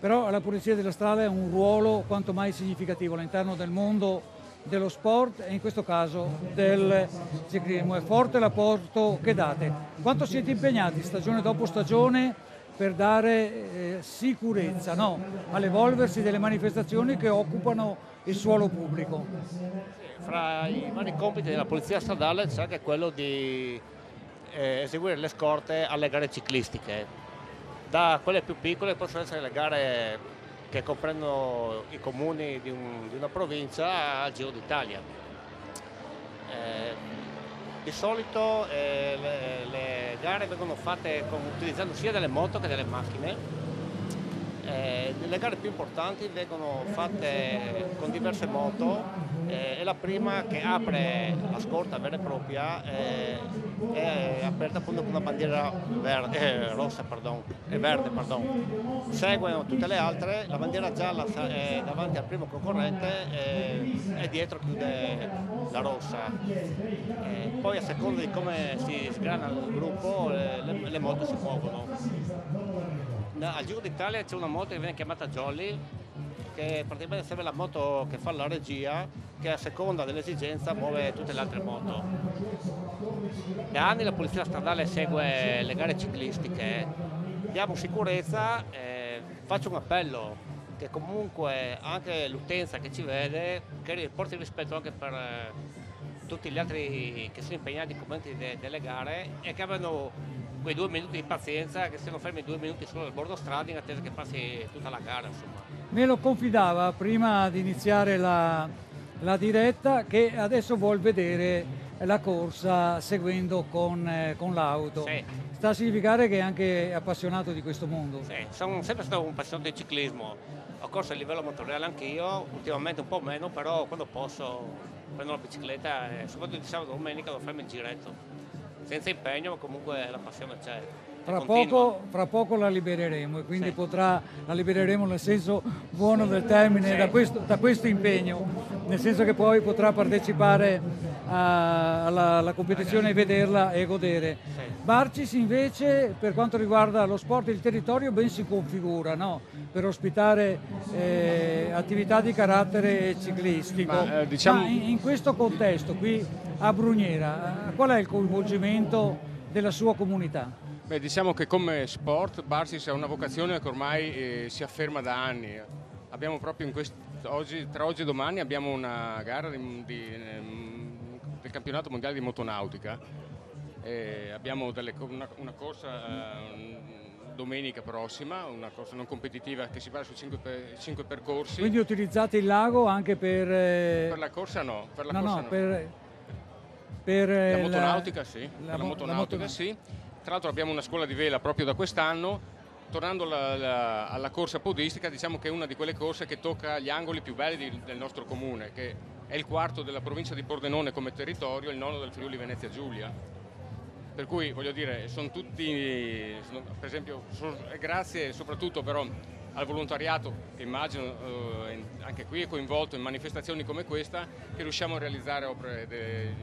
Però la Polizia della Strada ha un ruolo quanto mai significativo all'interno del mondo dello sport e in questo caso del ciclismo. È forte l'apporto che date. Quanto siete impegnati stagione dopo stagione per dare eh, sicurezza no? all'evolversi delle manifestazioni che occupano il suolo pubblico? Fra i vari compiti della polizia stradale c'è anche quello di eh, eseguire le scorte alle gare ciclistiche. Da quelle più piccole possono essere le gare che comprendono i comuni di, un- di una provincia al Giro d'Italia. Eh, di solito eh, le, le gare vengono fatte con- utilizzando sia delle moto che delle macchine. Eh, le gare più importanti vengono fatte con diverse moto eh, e la prima che apre la scorta vera e propria eh, è aperta appunto con una bandiera verde, eh, rossa pardon, e verde. Pardon. Seguono tutte le altre, la bandiera gialla è davanti al primo concorrente eh, e dietro chiude la rossa. Eh, poi a seconda di come si sgrana il gruppo eh, le, le moto si muovono. Da- al Giro d'Italia c'è una moto che viene chiamata Jolly, che praticamente serve la moto che fa la regia, che a seconda dell'esigenza muove tutte le altre moto. Da anni la polizia stradale segue le gare ciclistiche, diamo sicurezza, eh, faccio un appello che comunque anche l'utenza che ci vede, che porti rispetto anche per eh, tutti gli altri che sono impegnati de- delle gare e che abbiano quei due minuti di pazienza che siano fermi due minuti solo al bordo strada in attesa che passi tutta la gara. Insomma. Me lo confidava prima di iniziare la, la diretta che adesso vuol vedere la corsa seguendo con, eh, con l'auto. Sì. Sta a significare che è anche appassionato di questo mondo. Sì, sono sempre stato un appassionato di ciclismo, ho corso a livello amatoriale anch'io, ultimamente un po' meno, però quando posso prendo la bicicletta e soprattutto di sabato e domenica devo farmi il giretto, senza impegno ma comunque la passione c'è. Fra poco, fra poco la libereremo e quindi Sì. potrà, la libereremo nel senso buono del termine Sì. da, questo, da questo impegno, nel senso che poi potrà partecipare a- alla, alla competizione e vederla e godere. Sì. Barcis invece per quanto riguarda lo sport e il territorio ben si configura no? per ospitare eh, attività di carattere ciclistico. Ma, eh, diciamo- Ma in, in questo contesto qui a Brugnera eh, qual è il coinvolgimento della sua comunità? Beh, diciamo che come sport Barsis ha una vocazione che ormai eh, si afferma da anni. Abbiamo proprio in quest- oggi, tra oggi e domani abbiamo una gara di- di, ehm, del campionato mondiale di motonautica. Eh, abbiamo delle una, una corsa eh, domenica prossima, una corsa non competitiva che si basa su 5, percorsi. Quindi utilizzate il lago anche per... eh, per la corsa no, per la no, corsa no, no. per, per, eh, La motonautica sì, la per la mo- la motonautica moto- sì. Tra l'altro abbiamo una scuola di vela proprio da quest'anno. Tornando alla, alla- alla corsa podistica, diciamo che è una di quelle corse che tocca gli angoli più belli di- del nostro comune, che è il quarto della provincia di Pordenone come territorio e il nono del Friuli Venezia Giulia. Per cui voglio dire, sono tutti, sono- per esempio, sono- grazie soprattutto però al volontariato che immagino eh, anche qui è coinvolto in manifestazioni come questa, che riusciamo a realizzare opere, de-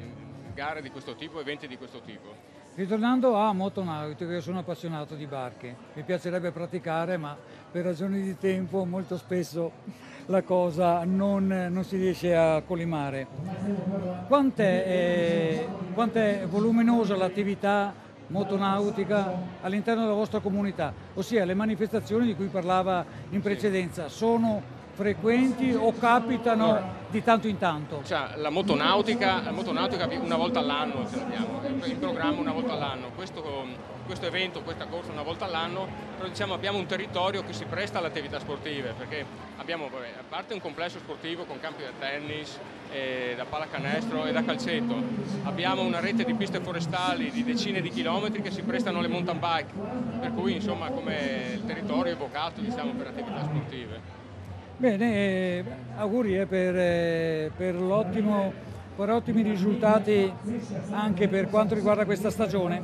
gare di questo tipo, eventi di questo tipo. Ritornando a motonautica, io sono appassionato di barche, mi piacerebbe praticare ma per ragioni di tempo molto spesso la cosa non, non si riesce a collimare. Quant'è, eh, quant'è voluminosa l'attività motonautica all'interno della vostra comunità? Ossia le manifestazioni di cui parlava in precedenza sono frequenti o capitano di tanto in tanto? Cioè, la motonautica, la motonautica una volta all'anno ce l'abbiamo, è in programma una volta all'anno. Questo, questo evento, questa corsa una volta all'anno, però diciamo abbiamo un territorio che si presta alle attività sportive, perché abbiamo vabbè, a parte un complesso sportivo con campi da tennis, eh, da pallacanestro e da calcetto, abbiamo una rete di piste forestali di decine di chilometri che si prestano alle mountain bike, per cui insomma come il territorio è vocato diciamo, per attività sportive. Bene, eh, auguri eh, per, eh, per l'ottimo, per ottimi risultati anche per quanto riguarda questa stagione.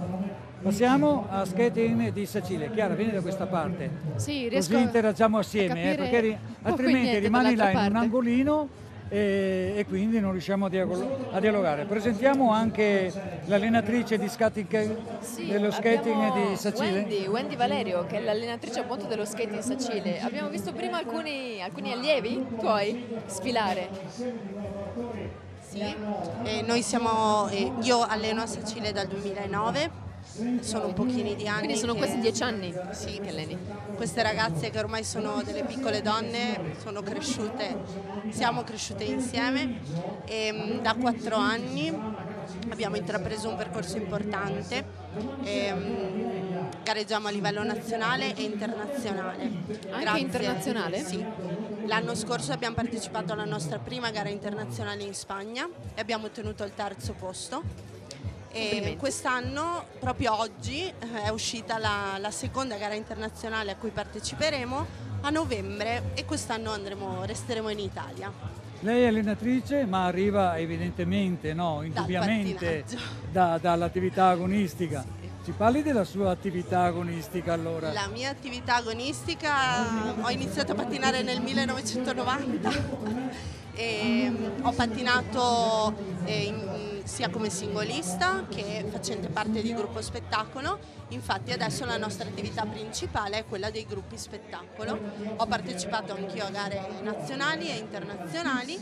Passiamo a skating di Sacile. Chiara, vieni da questa parte. Sì, riesco Così interagiamo a assieme, eh, perché e (laughs) altrimenti rimani là dall'altra in un parte. angolino e, e quindi non riusciamo a, dialogo- a dialogare. Presentiamo anche l'allenatrice di skating, Sì, dello skating di Sacile. Wendy, Wendy Valerio, che è l'allenatrice appunto dello skate in Sacile. Abbiamo visto prima alcuni, alcuni allievi tuoi sfilare. Sì, eh, noi siamo, eh, io alleno a Sacile dal 2009, sono un pochini di anni. Quindi sono che- questi dieci anni Sì, che alleni. queste ragazze che ormai sono delle piccole donne, sono cresciute, siamo cresciute insieme e mm, da quattro anni abbiamo intrapreso un percorso importante, e, mm, gareggiamo a livello nazionale e internazionale. Anche internazionale? Sì. L'anno scorso abbiamo partecipato alla nostra prima gara internazionale in Spagna e abbiamo ottenuto il terzo posto. E quest'anno, proprio oggi, eh, è uscita la, la seconda gara internazionale a cui parteciperemo a novembre e quest'anno andremo, resteremo in Italia. Lei è allenatrice ma arriva evidentemente, no, indubbiamente da- dall'attività agonistica. Ci parli della sua attività agonistica allora? La mia attività agonistica ho iniziato a pattinare nel 1990 e mm, ho pattinato eh, in- sia come singolista che facente parte di gruppo spettacolo, infatti adesso la nostra attività principale è quella dei gruppi spettacolo. Ho partecipato anch'io a gare nazionali e internazionali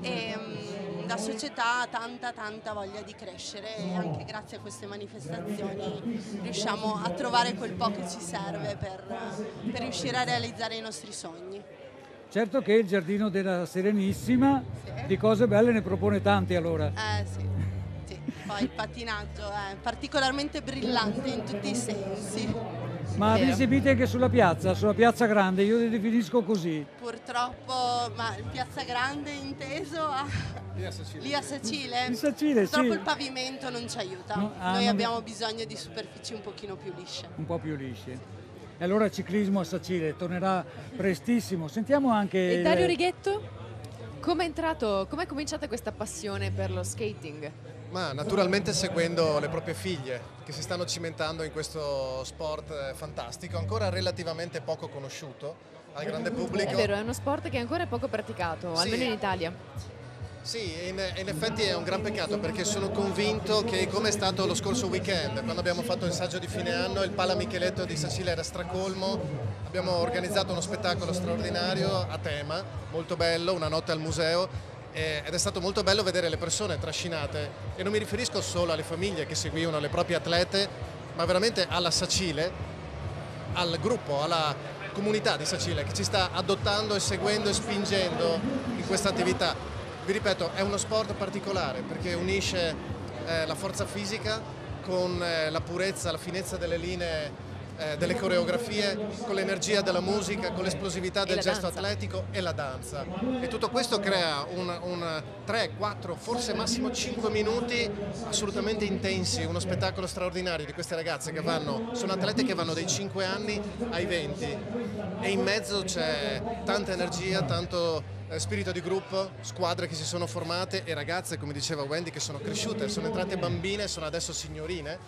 e mm, la società ha tanta tanta voglia di crescere e anche grazie a queste manifestazioni riusciamo a trovare quel po' che ci serve per, per riuscire a realizzare i nostri sogni. Certo che il giardino della Serenissima di cose belle ne propone tante allora. Eh sì, sì. poi il pattinaggio è particolarmente brillante in tutti i sensi. Ma vi esibite anche sulla piazza, sulla piazza grande, io li definisco così. Purtroppo, ma il Piazza Grande inteso a lì a Sacile? In Sacile, Purtroppo sì. il pavimento non ci aiuta. No, ah, Noi non- abbiamo bisogno di superfici un pochino più lisce. un po' più lisce. E allora il ciclismo a Sacile tornerà prestissimo. Sentiamo anche... E Dario Righetto? Come è entrato, come è cominciata questa passione per lo skating? Ma naturalmente seguendo le proprie figlie che si stanno cimentando in questo sport eh, fantastico, ancora relativamente poco conosciuto al grande pubblico. È vero, è uno sport che ancora è poco praticato, Sì. almeno in Italia. Sì, in, in effetti è un gran peccato perché sono convinto che come è stato lo scorso weekend, quando abbiamo fatto il saggio di fine anno, il Pala Micheletto di Sacile era stracolmo, abbiamo organizzato uno spettacolo straordinario a tema, molto bello, una notte al museo ed è stato molto bello vedere le persone trascinate e non mi riferisco solo alle famiglie che seguivano le proprie atlete, ma veramente alla Sacile, al gruppo, alla comunità di Sacile che ci sta adottando e seguendo e spingendo in questa attività. Vi ripeto, è uno sport particolare perché unisce eh, la forza fisica con eh, la purezza, la finezza delle linee, eh, delle coreografie, con l'energia della musica, con l'esplosività del gesto danza. atletico e la danza. E tutto questo crea un, un 3, 4, forse massimo 5 minuti assolutamente intensi, uno spettacolo straordinario di queste ragazze che vanno, sono atlete che vanno dai 5 anni ai 20 e in mezzo c'è tanta energia, tanto spirito di gruppo, squadre che si sono formate e ragazze, come diceva Wendy, che sono cresciute, sono entrate bambine, sono adesso signorine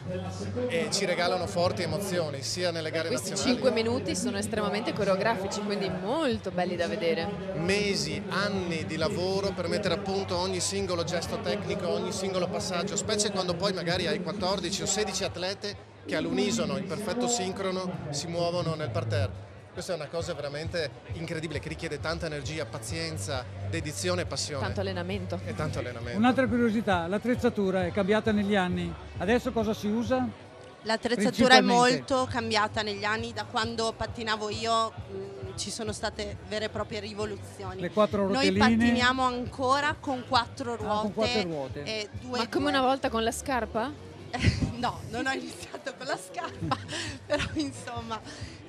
e ci regalano forti emozioni sia nelle gare Questi nazionali. 5 minuti sono estremamente coreografici, quindi molto belli da vedere. mesi, anni di lavoro per mettere a punto ogni singolo gesto tecnico, ogni singolo passaggio, specie quando poi magari hai 14 o 16 atlete che all'unisono, in perfetto sincrono, si muovono nel parterre. Questa è una cosa veramente incredibile che richiede tanta energia, pazienza, dedizione e passione. Tanto allenamento. E tanto allenamento. Un'altra curiosità, l'attrezzatura è cambiata negli anni. Adesso cosa si usa? L'attrezzatura è molto cambiata negli anni, da quando pattinavo io mh, ci sono state vere e proprie rivoluzioni. Le quattro Noi rotelline. pattiniamo ancora con quattro ruote. Ah, con quattro ruote. E due, Ma come una volta con la scarpa? (laughs) No, non ho iniziato con la scarpa, (laughs) però insomma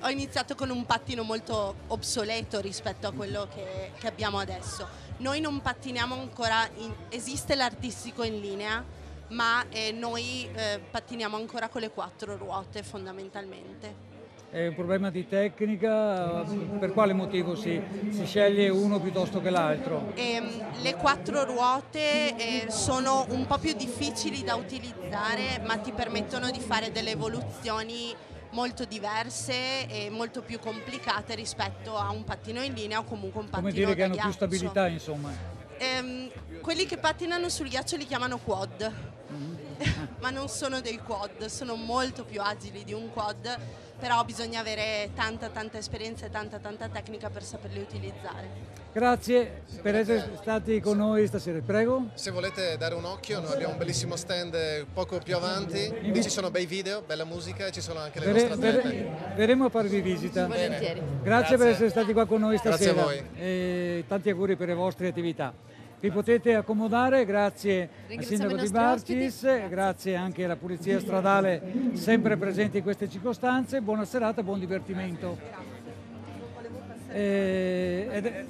ho iniziato con un pattino molto obsoleto rispetto a quello che, che abbiamo adesso. Noi non pattiniamo ancora, in- esiste l'artistico in linea, ma eh, noi eh, pattiniamo ancora con le quattro ruote fondamentalmente. È un problema di tecnica? Per quale motivo si, si sceglie uno piuttosto che l'altro? Ehm, le quattro ruote eh, sono un po' più difficili da utilizzare, ma ti permettono di fare delle evoluzioni molto diverse e molto più complicate rispetto a un pattino in linea o comunque un pattino Come dire che hanno più stabilità, insomma. Ehm, quelli che pattinano sul ghiaccio li chiamano quad, (laughs) ma non sono dei quad, sono molto più agili di un quad, però bisogna avere tanta tanta esperienza e tanta tanta tecnica per saperli utilizzare. Grazie per essere stati con noi stasera. Prego. Se volete dare un occhio, noi abbiamo un bellissimo stand poco più avanti, lì ci sono bei video, bella musica e ci sono anche le Vere- nostre vere- verremo a farvi visita. Volentieri. Grazie, Grazie. per essere stati qua con noi Grazie a stasera. voi. E tanti auguri per le vostre attività. Vi potete accomodare, grazie al sindaco di Barcis, grazie anche alla polizia stradale sempre presente in queste circostanze. Buona serata, buon divertimento. Eh, ed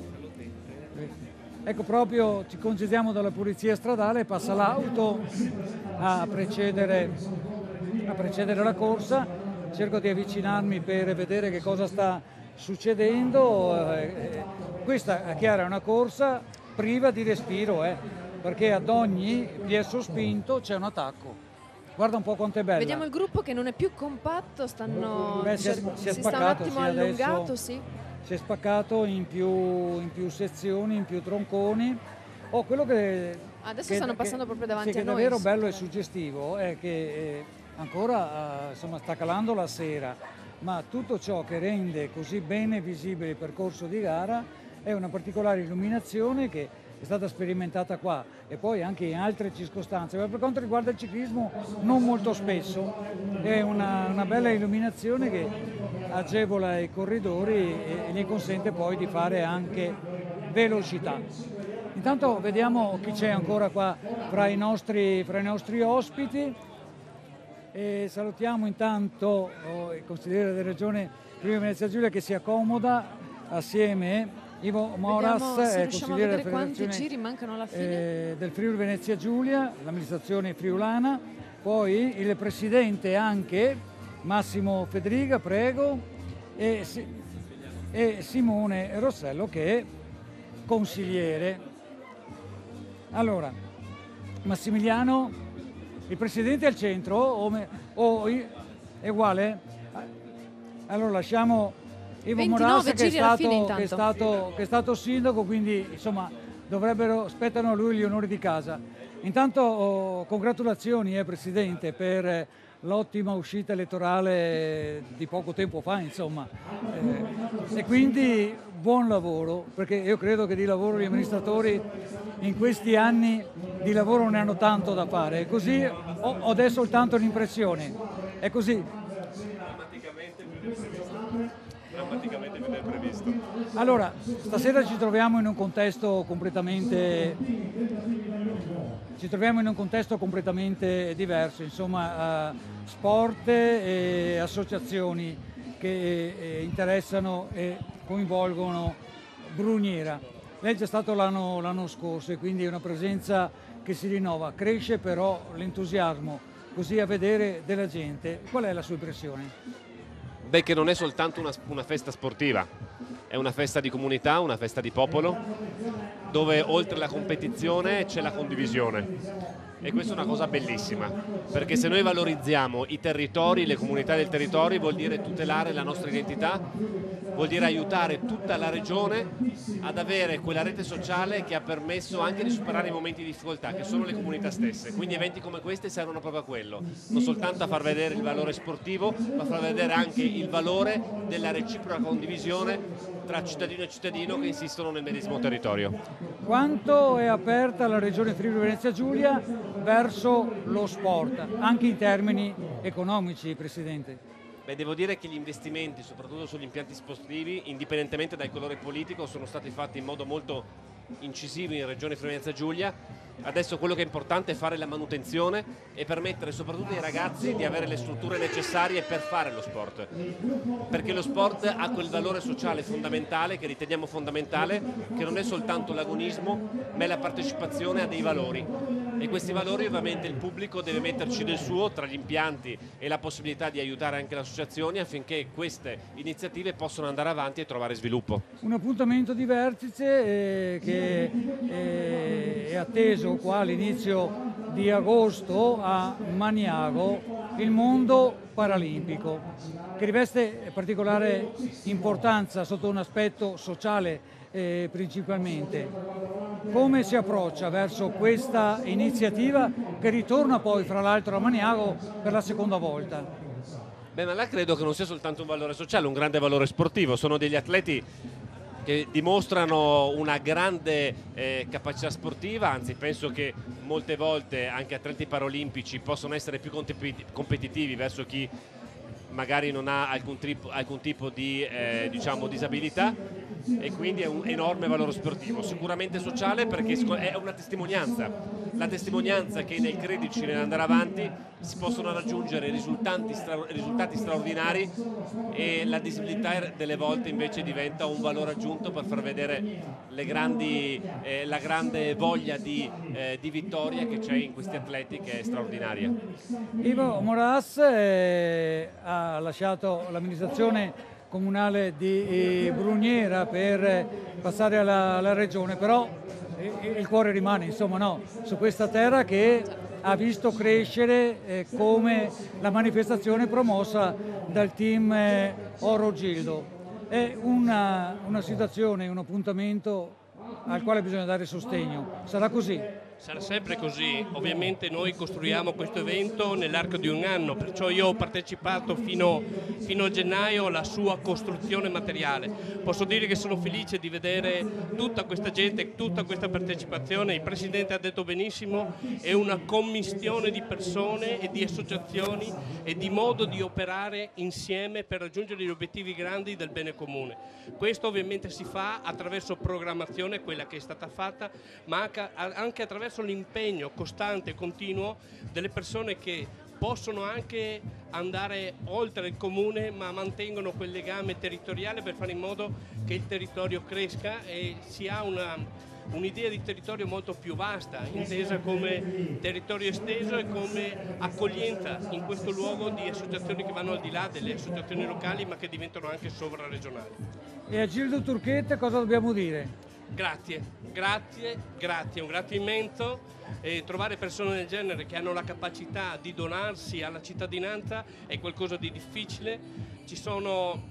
ecco proprio ci congediamo dalla polizia stradale, passa l'auto a precedere, a precedere la corsa, cerco di avvicinarmi per vedere che cosa sta succedendo. eh, eh, questa è chiaro è una corsa priva di respiro, eh, perché ad ogni piezo spinto c'è un attacco. Guarda un po' quanto è bella. Vediamo il gruppo che non è più compatto, stanno, Beh, si è- si è sta un attimo sì, allungato, sì. si è spaccato in più, in più sezioni, in più tronconi. Oh, quello che, Adesso che- stanno che- passando proprio davanti sì, a che è noi. davvero bello e suggestivo è che eh, ancora eh, insomma, sta calando la sera, ma tutto ciò che rende così bene visibile il percorso di gara è una particolare illuminazione che è stata sperimentata qua e poi anche in altre circostanze. Ma per quanto riguarda il ciclismo non molto spesso, è una, una bella illuminazione che agevola i corridori e, e gli consente poi di fare anche velocità. Intanto vediamo chi c'è ancora qua fra i nostri, fra i nostri ospiti. E salutiamo intanto oh, il consigliere della regione Friuli Venezia Giulia che si accomoda assieme Ivo Moras, è consigliere della federazione giri mancano alla fine. eh, del Friuli Venezia Giulia, l'amministrazione friulana, poi il presidente anche Massimo Federiga, prego, e, e Simone Rossello che è consigliere. Allora, Massimiliano, il presidente al centro o, o è uguale? Allora lasciamo Ivo 29 Moras che è, stato, che, è intanto. stato, che è stato sindaco, quindi insomma dovrebbero, spettano a lui gli onori di casa. Intanto oh, congratulazioni eh, Presidente per eh, l'ottima uscita elettorale di poco tempo fa, insomma. Eh, e quindi buon lavoro, perché io credo che di lavoro gli amministratori in questi anni di lavoro ne hanno tanto da fare. Così ho, ho adesso soltanto l'impressione. È così. Drammaticamente più del previsto. Allora, stasera ci troviamo in un contesto completamente in un contesto completamente diverso, insomma, eh, sport e associazioni che eh, interessano e coinvolgono Bruniera. Lei è già stato l'anno, l'anno scorso e quindi è una presenza che si rinnova, cresce però l'entusiasmo così a vedere della gente. Qual è la sua impressione? Beh, che non è soltanto una, una festa sportiva, è una festa di comunità, una festa di popolo, dove oltre la competizione c'è la condivisione. E questa è una cosa bellissima, perché se noi valorizziamo i territori, le comunità del territorio, vuol dire tutelare la nostra identità, vuol dire aiutare tutta la regione ad avere quella rete sociale che ha permesso anche di superare i momenti di difficoltà, che sono le comunità stesse. Quindi eventi come questi servono proprio a quello, non soltanto a far vedere il valore sportivo, ma a far vedere anche il valore della reciproca condivisione tra cittadino e cittadino che insistono nel medesimo territorio. Quanto è aperta la regione Friuli Venezia Giulia verso lo sport, anche in termini economici, Presidente? Beh, devo dire che gli investimenti, soprattutto sugli impianti sportivi, indipendentemente dal colore politico, sono stati fatti in modo molto incisivo in Regione Friuli Venezia Giulia. Adesso quello che è importante è fare la manutenzione e permettere soprattutto ai ragazzi di avere le strutture necessarie per fare lo sport. Perché lo sport ha quel valore sociale fondamentale che riteniamo fondamentale, che non è soltanto l'agonismo, ma è la partecipazione a dei valori. E questi valori ovviamente il pubblico deve metterci del suo tra gli impianti e la possibilità di aiutare anche le associazioni affinché queste iniziative possano andare avanti e trovare sviluppo. Un appuntamento di vertice eh, che eh, è atteso qua all'inizio di agosto a Maniago, il mondo paralimpico, che riveste particolare importanza sotto un aspetto sociale eh, principalmente. Come si approccia verso questa iniziativa che ritorna poi fra l'altro a Maniago per la seconda volta? Beh, ma là credo che non sia soltanto un valore sociale, un grande valore sportivo. Sono degli atleti che dimostrano una grande eh, capacità sportiva, anzi penso che molte volte anche atleti paralimpici possono essere più competi- competitivi verso chi magari non ha alcun, tipo, alcun tipo di eh, diciamo, disabilità e quindi è un enorme valore sportivo, sicuramente sociale perché è una testimonianza, la testimonianza che nel crederci e nell'andare avanti si possono raggiungere risultati, stra- risultati straordinari e la disabilità delle volte invece diventa un valore aggiunto per far vedere grandi, eh, la grande voglia di, eh, di vittoria che c'è in questi atleti che è straordinaria. Ivo Moras eh, ha lasciato l'amministrazione comunale di eh, Bruniera per passare alla, alla regione, però eh, il cuore rimane insomma, no, su questa terra che ha visto crescere eh, come la manifestazione promossa dal team eh, Oro Gildo. È una, una situazione, un appuntamento al quale bisogna dare sostegno. Sarà così? Sarà sempre così, ovviamente noi costruiamo questo evento nell'arco di un anno, perciò io ho partecipato fino, fino, a gennaio alla sua costruzione materiale. Posso dire che sono felice di vedere tutta questa gente, tutta questa partecipazione, il Presidente ha detto benissimo, è una commistione di persone e di associazioni e di modo di operare insieme per raggiungere gli obiettivi grandi del bene comune. Questo ovviamente si fa attraverso programmazione, quella che è stata fatta, ma anche attraverso attraverso l'impegno costante e continuo delle persone che possono anche andare oltre il comune ma mantengono quel legame territoriale per fare in modo che il territorio cresca e si ha un'idea di territorio molto più vasta, intesa come territorio esteso e come accoglienza in questo luogo di associazioni che vanno al di là delle associazioni locali ma che diventano anche sovraregionali. E a Gildo Turchetta cosa dobbiamo dire? Grazie, grazie, grazie, un grazie immenso e trovare persone del genere che hanno la capacità di donarsi alla cittadinanza è qualcosa di difficile. Ci sono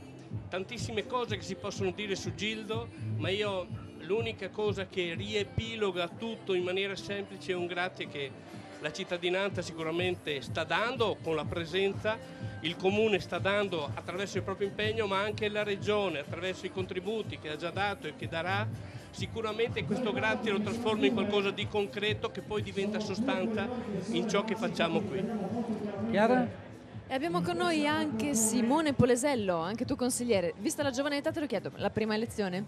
tantissime cose che si possono dire su Gildo, ma io l'unica cosa che riepiloga tutto in maniera semplice è un grazie che la cittadinanza sicuramente sta dando con la presenza, il comune sta dando attraverso il proprio impegno, ma anche la regione attraverso i contributi che ha già dato e che darà sicuramente questo grazie lo trasforma in qualcosa di concreto che poi diventa sostanza in ciò che facciamo qui. Chiara? E abbiamo con noi anche Simone Polesello, anche tu consigliere. Vista la giovane età te lo chiedo, la prima elezione?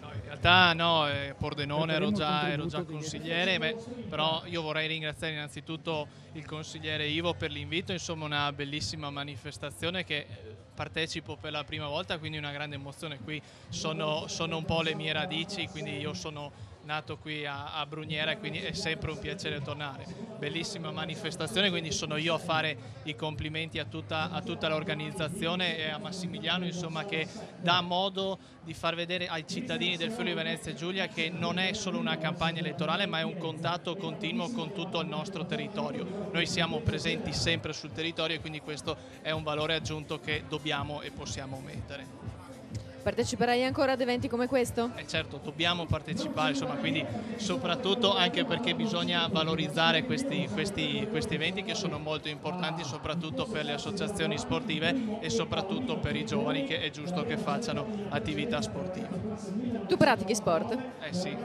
In realtà no, eh, Pordenone ero già, ero già consigliere, beh, però io vorrei ringraziare innanzitutto il consigliere Ivo per l'invito, insomma una bellissima manifestazione che partecipo per la prima volta, quindi una grande emozione. Qui sono, sono un po' le mie radici, quindi io sono nato qui a, a Bruniera e quindi è sempre un piacere tornare. Bellissima manifestazione, quindi sono io a fare i complimenti a tutta, a tutta l'organizzazione e a Massimiliano insomma, che dà modo di far vedere ai cittadini del Friuli Venezia e Giulia che non è solo una campagna elettorale ma è un contatto continuo con tutto il nostro territorio. Noi siamo presenti sempre sul territorio e quindi questo è un valore aggiunto che dobbiamo e possiamo mettere. Parteciperai ancora ad eventi come questo? Eh certo, dobbiamo partecipare, insomma, quindi soprattutto anche perché bisogna valorizzare questi, questi, questi eventi che sono molto importanti soprattutto per le associazioni sportive e soprattutto per i giovani che è giusto che facciano attività sportive. Tu pratichi sport? Eh sì.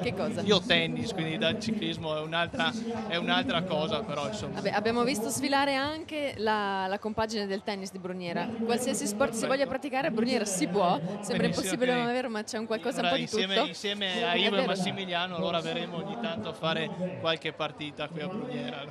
Che cosa? Io tennis, quindi dal ciclismo è un'altra, è un'altra cosa, però insomma. Vabbè, abbiamo visto sfilare anche la, la, compagine del tennis di Bruniera. Qualsiasi sport si voglia praticare a Bruniera si può sembra impossibile non averlo, ma c'è un qualcosa allora, un po' di insieme, tutto. Insieme a Ivo e Massimiliano allora verremo ogni tanto a fare qualche partita qui a Bruniera.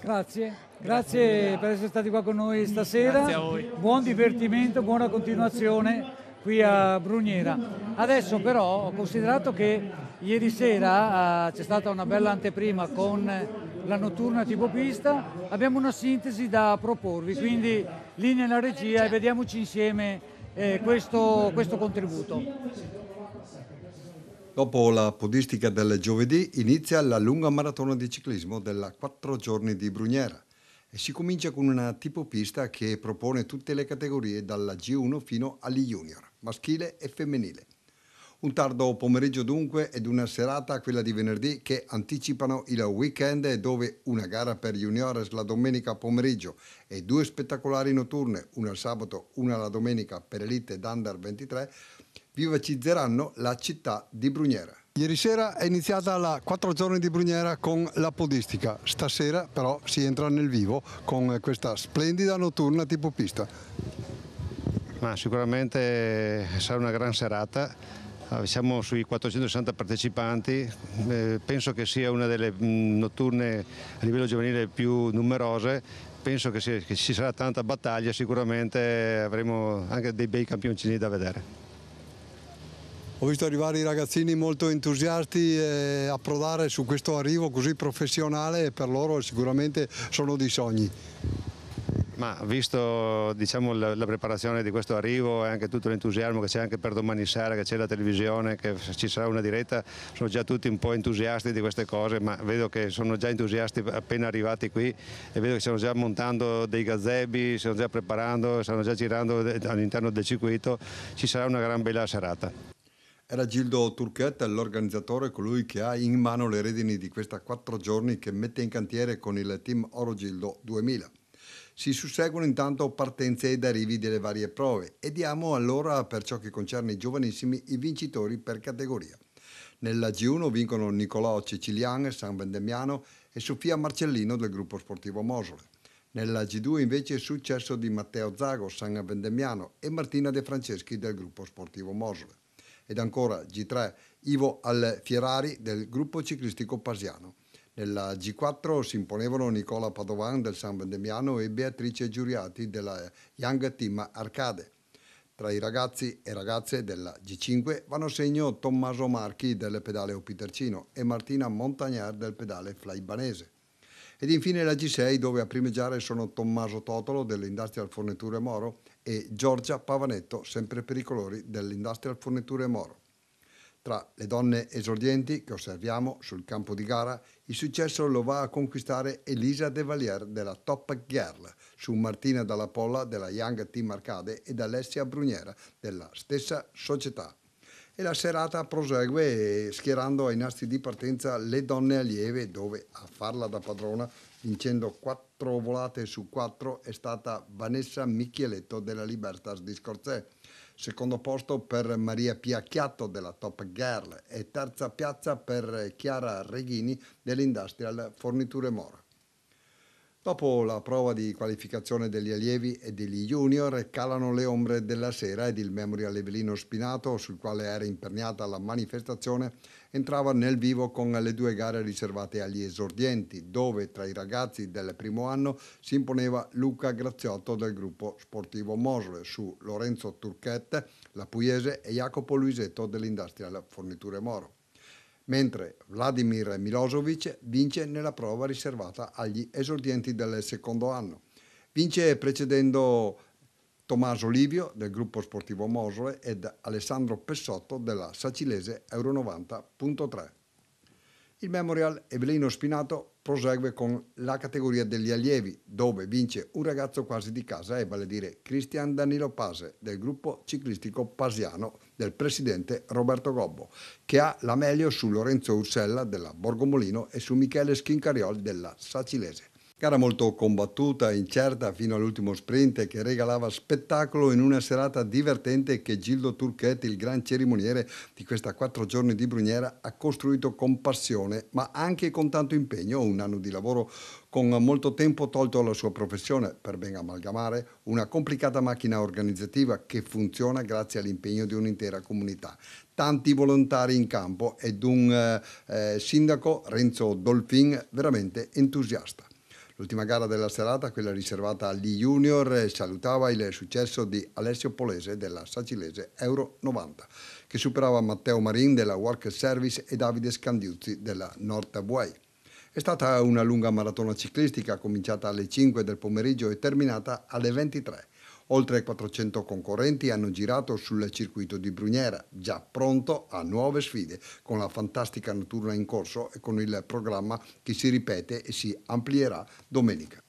Grazie, grazie per essere stati qua con noi stasera. Grazie a voi. Buon divertimento, buona continuazione qui a Bruniera. Adesso però ho considerato che ieri sera uh, c'è stata una bella anteprima con la notturna tipo pista, abbiamo una sintesi da proporvi, quindi linea alla regia e vediamoci insieme eh, questo, questo contributo. Dopo la podistica del giovedì inizia la lunga maratona di ciclismo della quattro giorni di Bruniera e si comincia con una tipo pista che propone tutte le categorie dalla G1 fino agli junior, maschile e femminile. Un tardo pomeriggio dunque ed una serata, quella di venerdì, che anticipano il weekend dove una gara per juniores la domenica pomeriggio e due spettacolari notturne, una il sabato, una la domenica per elite d'Under 23, vivacizzeranno la città di Bruniera. Ieri sera è iniziata la quattro giorni di Bruniera con la podistica, stasera però si entra nel vivo con questa splendida notturna tipo pista. Ma sicuramente sarà una gran serata siamo sui 460 partecipanti, eh, penso che sia una delle mm, notturne a livello giovanile più numerose, penso che, che ci sarà tanta battaglia, sicuramente avremo anche dei bei campioncini da vedere. Ho visto arrivare i ragazzini molto entusiasti e approdare su questo arrivo così professionale e per loro sicuramente sono dei sogni. Ma visto diciamo, la, la, preparazione di questo arrivo e anche tutto l'entusiasmo che c'è anche per domani sera, che c'è la televisione, che ci sarà una diretta, sono già tutti un po' entusiasti di queste cose, ma vedo che sono già entusiasti appena arrivati qui e vedo che stanno già montando dei gazebi, stanno già preparando, stanno già girando all'interno del circuito, ci sarà una gran bella serata. Era Gildo Turchet, l'organizzatore, colui che ha in mano le redini di questa quattro giorni che mette in cantiere con il team Oro Gildo 2000. Si susseguono intanto partenze ed arrivi delle varie prove e diamo allora, per ciò che concerne i giovanissimi, i vincitori per categoria. Nella G1 vincono Nicolò Cecilian, San Vendemiano e Sofia Marcellino del gruppo sportivo Mosole. Nella G2 invece è successo di Matteo Zago, San Vendemiano e Martina De Franceschi del gruppo sportivo Mosole. Ed ancora G3 Ivo Alfierari del gruppo ciclistico Pasiano. Nella G4 si imponevano Nicola Padovan del San Vendemiano e Beatrice Giuriati della Young Team Arcade. Tra i ragazzi e ragazze della G5 vanno segno Tommaso Marchi del pedale Opitercino e Martina Montagnar del pedale Flaibanese. Ed infine la G6 dove a primeggiare sono Tommaso Totolo dell'Industrial Forniture Moro e Giorgia Pavanetto, sempre per i colori dell'Industrial Forniture Moro. Tra le donne esordienti che osserviamo sul campo di gara, il successo lo va a conquistare Elisa De Valier della Top Girl su Martina Dalla Polla della Young Team Arcade ed Alessia Bruniera della stessa società. E la serata prosegue schierando ai nastri di partenza le donne allieve dove a farla da padrona vincendo quattro volate su quattro è stata Vanessa Michieletto della Libertas di Scorzè secondo posto per Maria Piacchiatto della Top Girl e terza piazza per Chiara Reghini dell'Industrial Forniture Mora. Dopo la prova di qualificazione degli allievi e degli junior calano le ombre della sera ed il Memorial Evelino Spinato, sul quale era imperniata la manifestazione, entrava nel vivo con le due gare riservate agli esordienti, dove tra i ragazzi del primo anno si imponeva Luca Graziotto del gruppo sportivo Mosole su Lorenzo Turchet, la Pugliese e Jacopo Luisetto dell'Industrial Forniture Moro mentre Vladimir Milosevic vince nella prova riservata agli esordienti del secondo anno. Vince precedendo Tommaso Livio del gruppo sportivo Mosole ed Alessandro Pessotto della Sacilese Euro 90.3. Il Memorial Evelino Spinato prosegue con la categoria degli allievi, dove vince un ragazzo quasi di casa, e vale a dire Cristian Danilo Pase del gruppo ciclistico Pasiano del presidente Roberto Gobbo, che ha la meglio su Lorenzo Ursella della Borgomolino e su Michele Schincariol della Sacilese. Gara molto combattuta, incerta fino all'ultimo sprint che regalava spettacolo in una serata divertente che Gildo Turchetti, il gran cerimoniere di questa quattro giorni di Bruniera, ha costruito con passione ma anche con tanto impegno, un anno di lavoro con molto tempo tolto alla sua professione per ben amalgamare una complicata macchina organizzativa che funziona grazie all'impegno di un'intera comunità tanti volontari in campo ed un eh, eh sindaco Renzo Dolfin veramente entusiasta. L'ultima gara della serata, quella riservata agli junior, salutava il successo di Alessio Polese della Sacilese Euro 90, che superava Matteo Marin della Work Service e Davide Scandiuzzi della Northway. È stata una lunga maratona ciclistica cominciata alle 5 del pomeriggio e terminata alle 23 Oltre 400 concorrenti hanno girato sul circuito di Bruniera, già pronto a nuove sfide, con la fantastica notturna in corso e con il programma che si ripete e si amplierà domenica.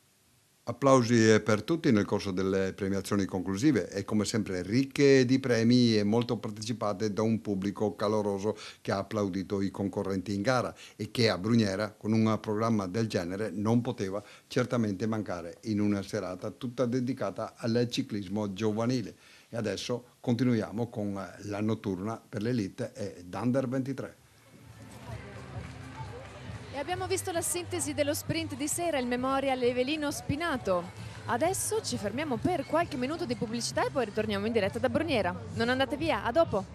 Applausi per tutti nel corso delle premiazioni conclusive e come sempre ricche di premi e molto partecipate da un pubblico caloroso che ha applaudito i concorrenti in gara e che a Bruniera con un programma del genere non poteva certamente mancare in una serata tutta dedicata al ciclismo giovanile. E adesso continuiamo con la notturna per l'elite e Dunder 23. E abbiamo visto la sintesi dello sprint di sera, il Memorial Evelino Spinato. Adesso ci fermiamo per qualche minuto di pubblicità e poi ritorniamo in diretta da Bruniera. Non andate via, a dopo!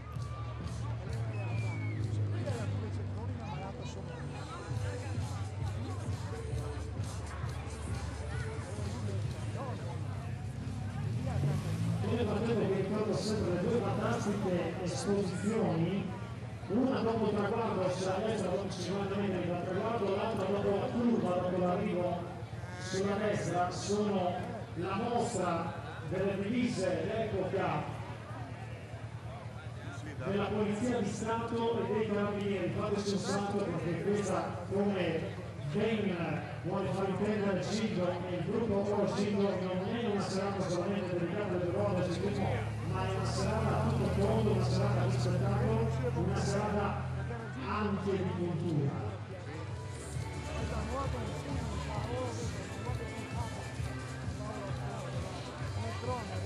esposizioni una dopo il traguardo sulla destra dopo 50 metri dal traguardo, l'altra dopo la curva, dopo l'arrivo sulla destra, sono la mostra delle divise d'epoca della Polizia di Stato e dei Carabinieri. Fateci un salto perché questa, come ben vuole far intendere Cindo e il gruppo Oro Cindo, non è una serata solamente dedicata alle ruote è una serata a tutto tondo una serata di spettacolo, una serata anche di cultura. Voglio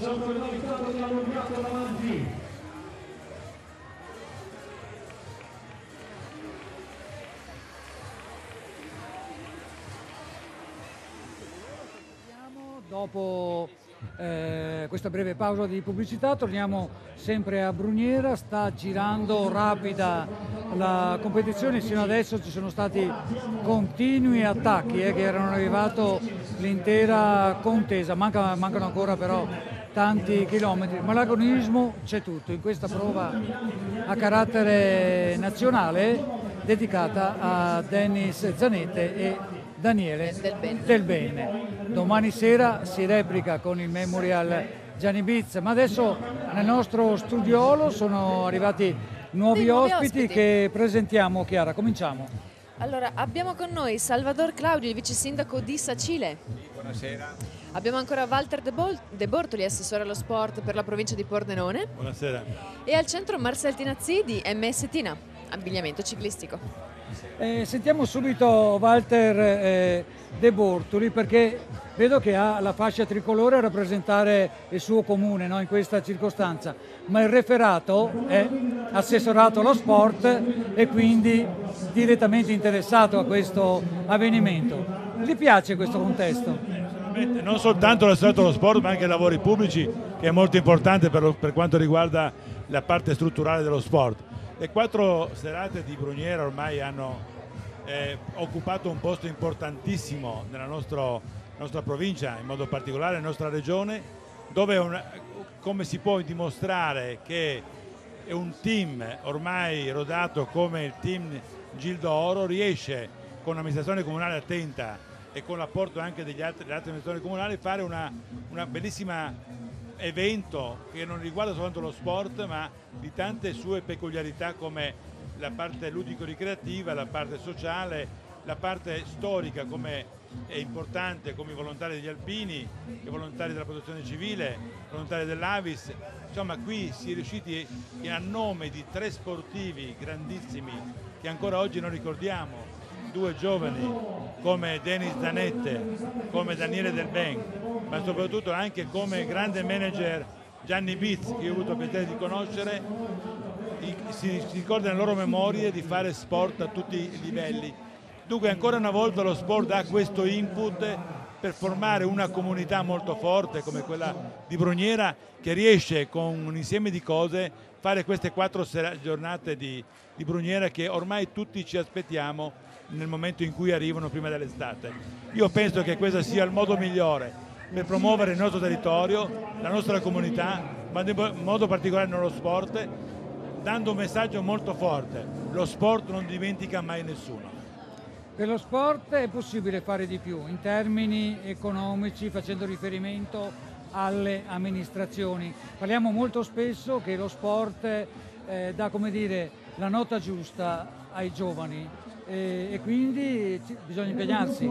C'è un penalizzato di allungato davanti. Dopo eh, questa breve pausa di pubblicità torniamo sempre a Bruniera, sta girando rapida la competizione, sino adesso ci sono stati continui attacchi eh, che erano arrivati l'intera contesa, Manca- mancano ancora però tanti chilometri, ma l'agonismo c'è tutto in questa prova a carattere nazionale dedicata a Dennis Zanette e Daniele Del Bene. Domani sera si replica con il Memorial Gianni Biz, ma adesso nel nostro studiolo sono arrivati nuovi, nuovi ospiti, ospiti. che presentiamo. Chiara, cominciamo. Allora, abbiamo con noi Salvador Claudio, il vice sindaco di Sacile. Buonasera. Abbiamo ancora Walter De, Bol- De Bortoli, assessore allo sport per la provincia di Pordenone. Buonasera. E al centro Marcel Tinazzi di MS Tina, abbigliamento ciclistico. Eh, sentiamo subito Walter eh, De Bortoli perché vedo che ha la fascia tricolore a rappresentare il suo comune no, in questa circostanza, ma il referato è assessorato allo sport e quindi direttamente interessato a questo avvenimento. Gli piace questo contesto? Non soltanto l'associato allo sport, ma anche ai lavori pubblici, che è molto importante per, lo- per quanto riguarda la parte strutturale dello sport. Le quattro serate di Bruniera ormai hanno eh, occupato un posto importantissimo nella nostro- nostra provincia, in modo particolare nella nostra regione, dove una- come si può dimostrare che un team ormai rodato come il team Gildo Oro riesce con un'amministrazione comunale attenta e con l'apporto anche degli altri, delle altre amministrazioni comunali fare una, una bellissima evento che non riguarda soltanto lo sport ma di tante sue peculiarità come la parte ludico-ricreativa, la parte sociale, la parte storica come è importante come i volontari degli alpini, i volontari della protezione civile, i volontari dell'Avis. Insomma qui si è riusciti a nome di tre sportivi grandissimi che ancora oggi non ricordiamo, due giovani come Denis Zanette, come Daniele Del Ben, ma soprattutto anche come grande manager Gianni Biz che ho avuto il piacere di conoscere, si, si ricorda nelle loro memorie di fare sport a tutti i livelli, Dunque ancora una volta lo sport dà questo input per formare una comunità molto forte come quella di Brugnera che riesce con un insieme di cose fare queste quattro giornate di, di Brugnera che ormai tutti ci aspettiamo nel momento in cui arrivano prima dell'estate. Io penso che questo sia il modo migliore per promuovere il nostro territorio, la nostra comunità, ma in modo particolare nello sport, dando un messaggio molto forte. Lo sport non dimentica mai nessuno. Per lo sport è possibile fare di più in termini economici facendo riferimento alle amministrazioni. Parliamo molto spesso che lo sport eh, dà dire, la nota giusta ai giovani e, e quindi bisogna impegnarsi.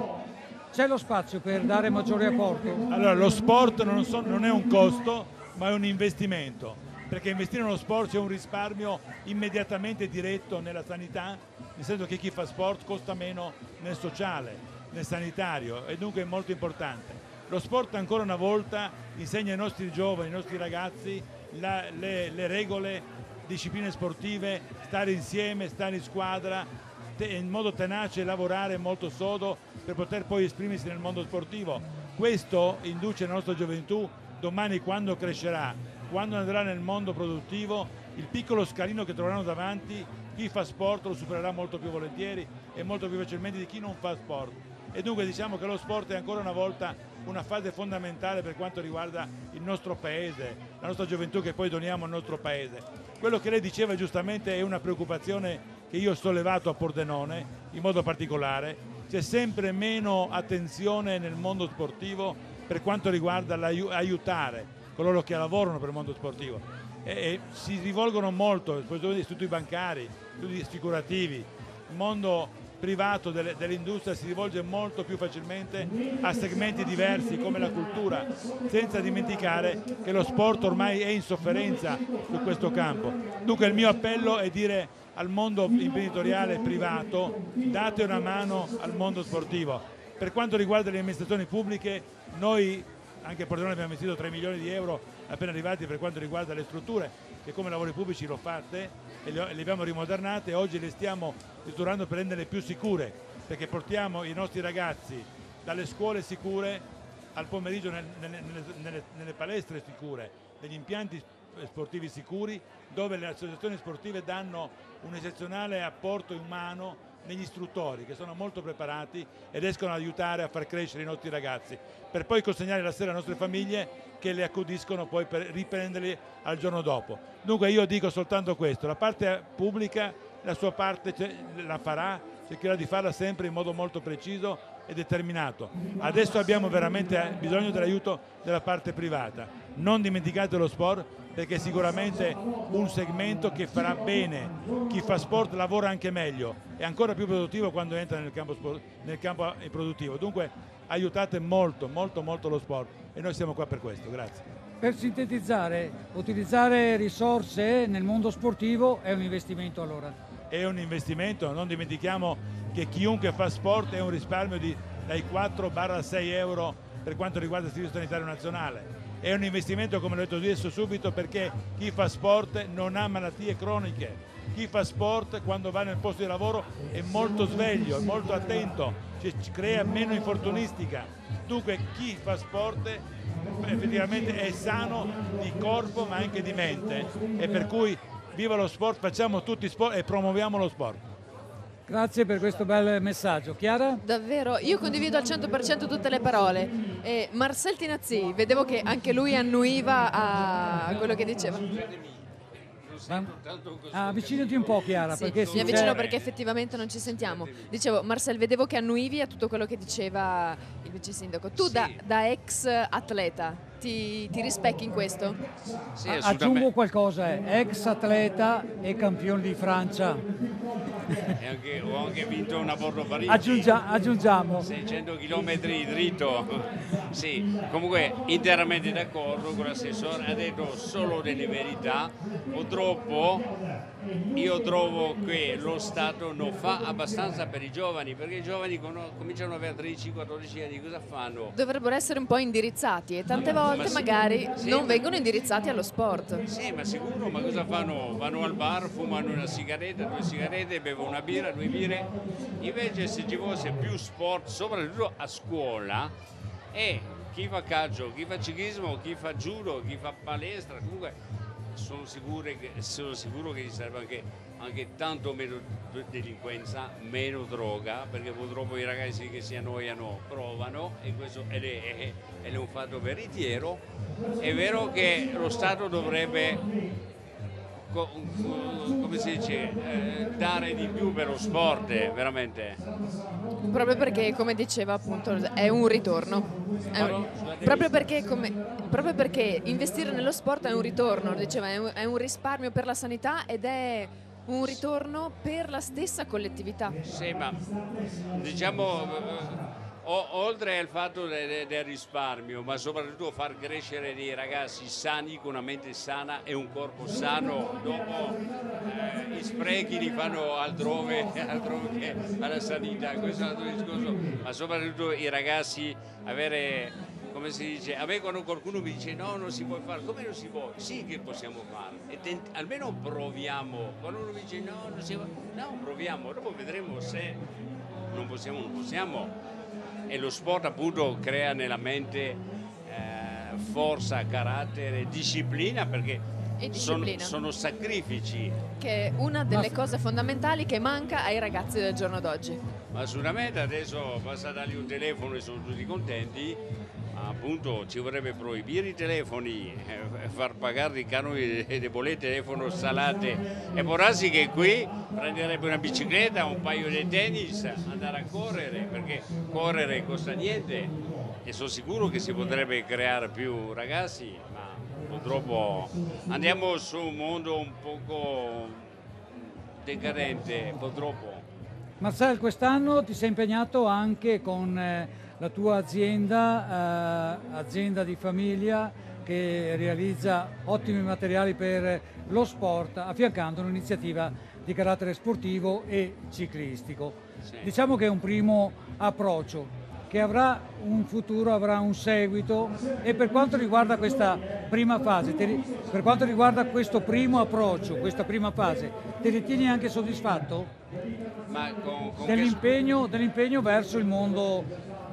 C'è lo spazio per dare maggiore apporto? Allora, lo sport non, so, non è un costo, ma è un investimento perché investire nello sport c'è un risparmio immediatamente diretto nella sanità, nel senso che chi fa sport costa meno nel sociale, nel sanitario e dunque è molto importante. Lo sport ancora una volta insegna ai nostri giovani, ai nostri ragazzi la, le, le regole, discipline sportive, stare insieme, stare in squadra, in modo tenace lavorare molto sodo per poter poi esprimersi nel mondo sportivo. Questo induce la nostra gioventù domani quando crescerà quando andrà nel mondo produttivo il piccolo scalino che troveranno davanti chi fa sport lo supererà molto più volentieri e molto più facilmente di chi non fa sport e dunque diciamo che lo sport è ancora una volta una fase fondamentale per quanto riguarda il nostro paese, la nostra gioventù che poi doniamo al nostro paese. Quello che lei diceva giustamente è una preoccupazione che io ho sollevato a Pordenone in modo particolare, c'è sempre meno attenzione nel mondo sportivo per quanto riguarda l'aiutare coloro che lavorano per il mondo sportivo. E, e si rivolgono molto, soprattutto gli istituti bancari, istituti assicurativi, il mondo privato dell'industria si rivolge molto più facilmente a segmenti diversi come la cultura, senza dimenticare che lo sport ormai è in sofferenza su questo campo. Dunque il mio appello è dire al mondo imprenditoriale privato date una mano al mondo sportivo. Per quanto riguarda le amministrazioni pubbliche, noi anche a Pordenone abbiamo investito 3 milioni di euro appena arrivati per quanto riguarda le strutture che come lavori pubblici l'ho fatte e le, abbiamo rimodernate e oggi le stiamo ristrutturando per renderle più sicure perché portiamo i nostri ragazzi dalle scuole sicure al pomeriggio nel, nelle, nelle, nelle palestre sicure, negli impianti sportivi sicuri dove le associazioni sportive danno un eccezionale apporto umano negli istruttori che sono molto preparati e riescono ad aiutare a far crescere i nostri ragazzi per poi consegnare la sera alle nostre famiglie che le accudiscono poi per riprenderli al giorno dopo. Dunque io dico soltanto questo, la parte pubblica la sua parte la farà, cercherà di farla sempre in modo molto preciso e determinato. Adesso abbiamo veramente bisogno dell'aiuto della parte privata. Non dimenticate lo sport perché è sicuramente un segmento che farà bene. Chi fa sport lavora anche meglio, è ancora più produttivo quando entra nel campo, sport, nel campo produttivo. Dunque aiutate molto, molto, molto lo sport e noi siamo qua per questo. Grazie. Per sintetizzare, utilizzare risorse nel mondo sportivo è un investimento allora? È un investimento, non dimentichiamo che chiunque fa sport è un risparmio di, dai 4-6 euro per quanto riguarda il Servizio Sanitario Nazionale è un investimento come l'ho detto adesso subito perché chi fa sport non ha malattie croniche chi fa sport quando va nel posto di lavoro è molto sveglio, è molto attento, cioè, crea meno infortunistica. Dunque chi fa sport effettivamente è sano di corpo ma anche di mente e per cui viva lo sport, facciamo tutti sport e promuoviamo lo sport. Grazie per questo bel messaggio. Chiara? Davvero, io condivido al 100% tutte le parole. E Marcel Tinazzi, vedevo che anche lui annuiva a quello che diceva. Ah, avvicinati un po' Chiara. Sì, perché mi avvicino perché effettivamente non ci sentiamo. Dicevo, Marcel, vedevo che annuivi a tutto quello che diceva il vice sindaco. Tu sì. da, da, ex atleta ti, ti, rispecchi in questo? Sì, Aggiungo qualcosa, ex atleta e campione di Francia. Anche, ho anche vinto una Bordo Parigi. Aggiungia, aggiungiamo. 600 km dritto. Sì, comunque interamente d'accordo con l'assessore, ha detto solo delle verità. Purtroppo io trovo che lo Stato non fa abbastanza per i giovani, perché i giovani cominciano ad avere 13-14 anni, cosa fanno? Dovrebbero essere un po' indirizzati e tante volte Ma magari sì, non vengono indirizzati allo sport. Sì, ma sicuro, ma cosa fanno? Vanno al bar, fumano una sigaretta, due sigarette, bevono una birra, due birre. Invece se ci fosse più sport, soprattutto a scuola, e chi fa calcio, chi fa ciclismo, chi fa judo, chi fa palestra, comunque sono, che- sono sicuro che ci sarebbe anche, anche tanto meno delinquenza, meno droga, perché purtroppo i ragazzi che si annoiano provano e questo ed è, ed è un fatto veritiero. È vero che lo Stato dovrebbe come si dice, eh, dare di più per lo sport, veramente. Proprio perché, come diceva appunto, è un ritorno. È un- proprio, perché, come- proprio perché investire nello sport è un ritorno, diceva, è un, è un risparmio per la sanità ed è un ritorno per la stessa collettività. Sì, ma diciamo, eh, oltre al fatto de- de- del risparmio, ma soprattutto far crescere dei ragazzi sani, con una mente sana e un corpo sano, dopo eh, gli sprechi li fanno altrove, (laughs) altrove che alla sanità, questo è un altro discorso, ma soprattutto i ragazzi avere come si dice, a me quando qualcuno mi dice no, non si può fare, come non si può? Sì che possiamo fare, almeno proviamo, quando uno mi dice no, non si può, no, proviamo, dopo vedremo se non possiamo, non possiamo. E lo sport appunto crea nella mente eh, forza, carattere, disciplina, perché sono, sono sacrifici, Che è una delle cose fondamentali che manca ai ragazzi del giorno d'oggi. ma sicuramente adesso basta dargli un telefono e sono tutti contenti, ma appunto ci vorrebbe proibire i telefoni, eh, far pagare i canoni delle bollette telefono salate e darsi che qui prenderebbe una bicicletta, un paio di tennis, andare a correre, perché correre costa niente e sono sicuro che si potrebbe creare più ragazzi, ma purtroppo andiamo su un mondo un poco decadente, purtroppo. Marcel, quest'anno ti sei impegnato anche con eh, la tua azienda, eh, azienda di famiglia che realizza ottimi materiali per lo sport, affiancando un'iniziativa di carattere sportivo e ciclistico. Diciamo che è un primo approccio che avrà un futuro, avrà un seguito e per quanto riguarda questa prima fase, te per quanto riguarda questo primo approccio, questa prima fase, ti ritieni anche soddisfatto? Ma con, con che- dell'impegno, dell'impegno verso il mondo,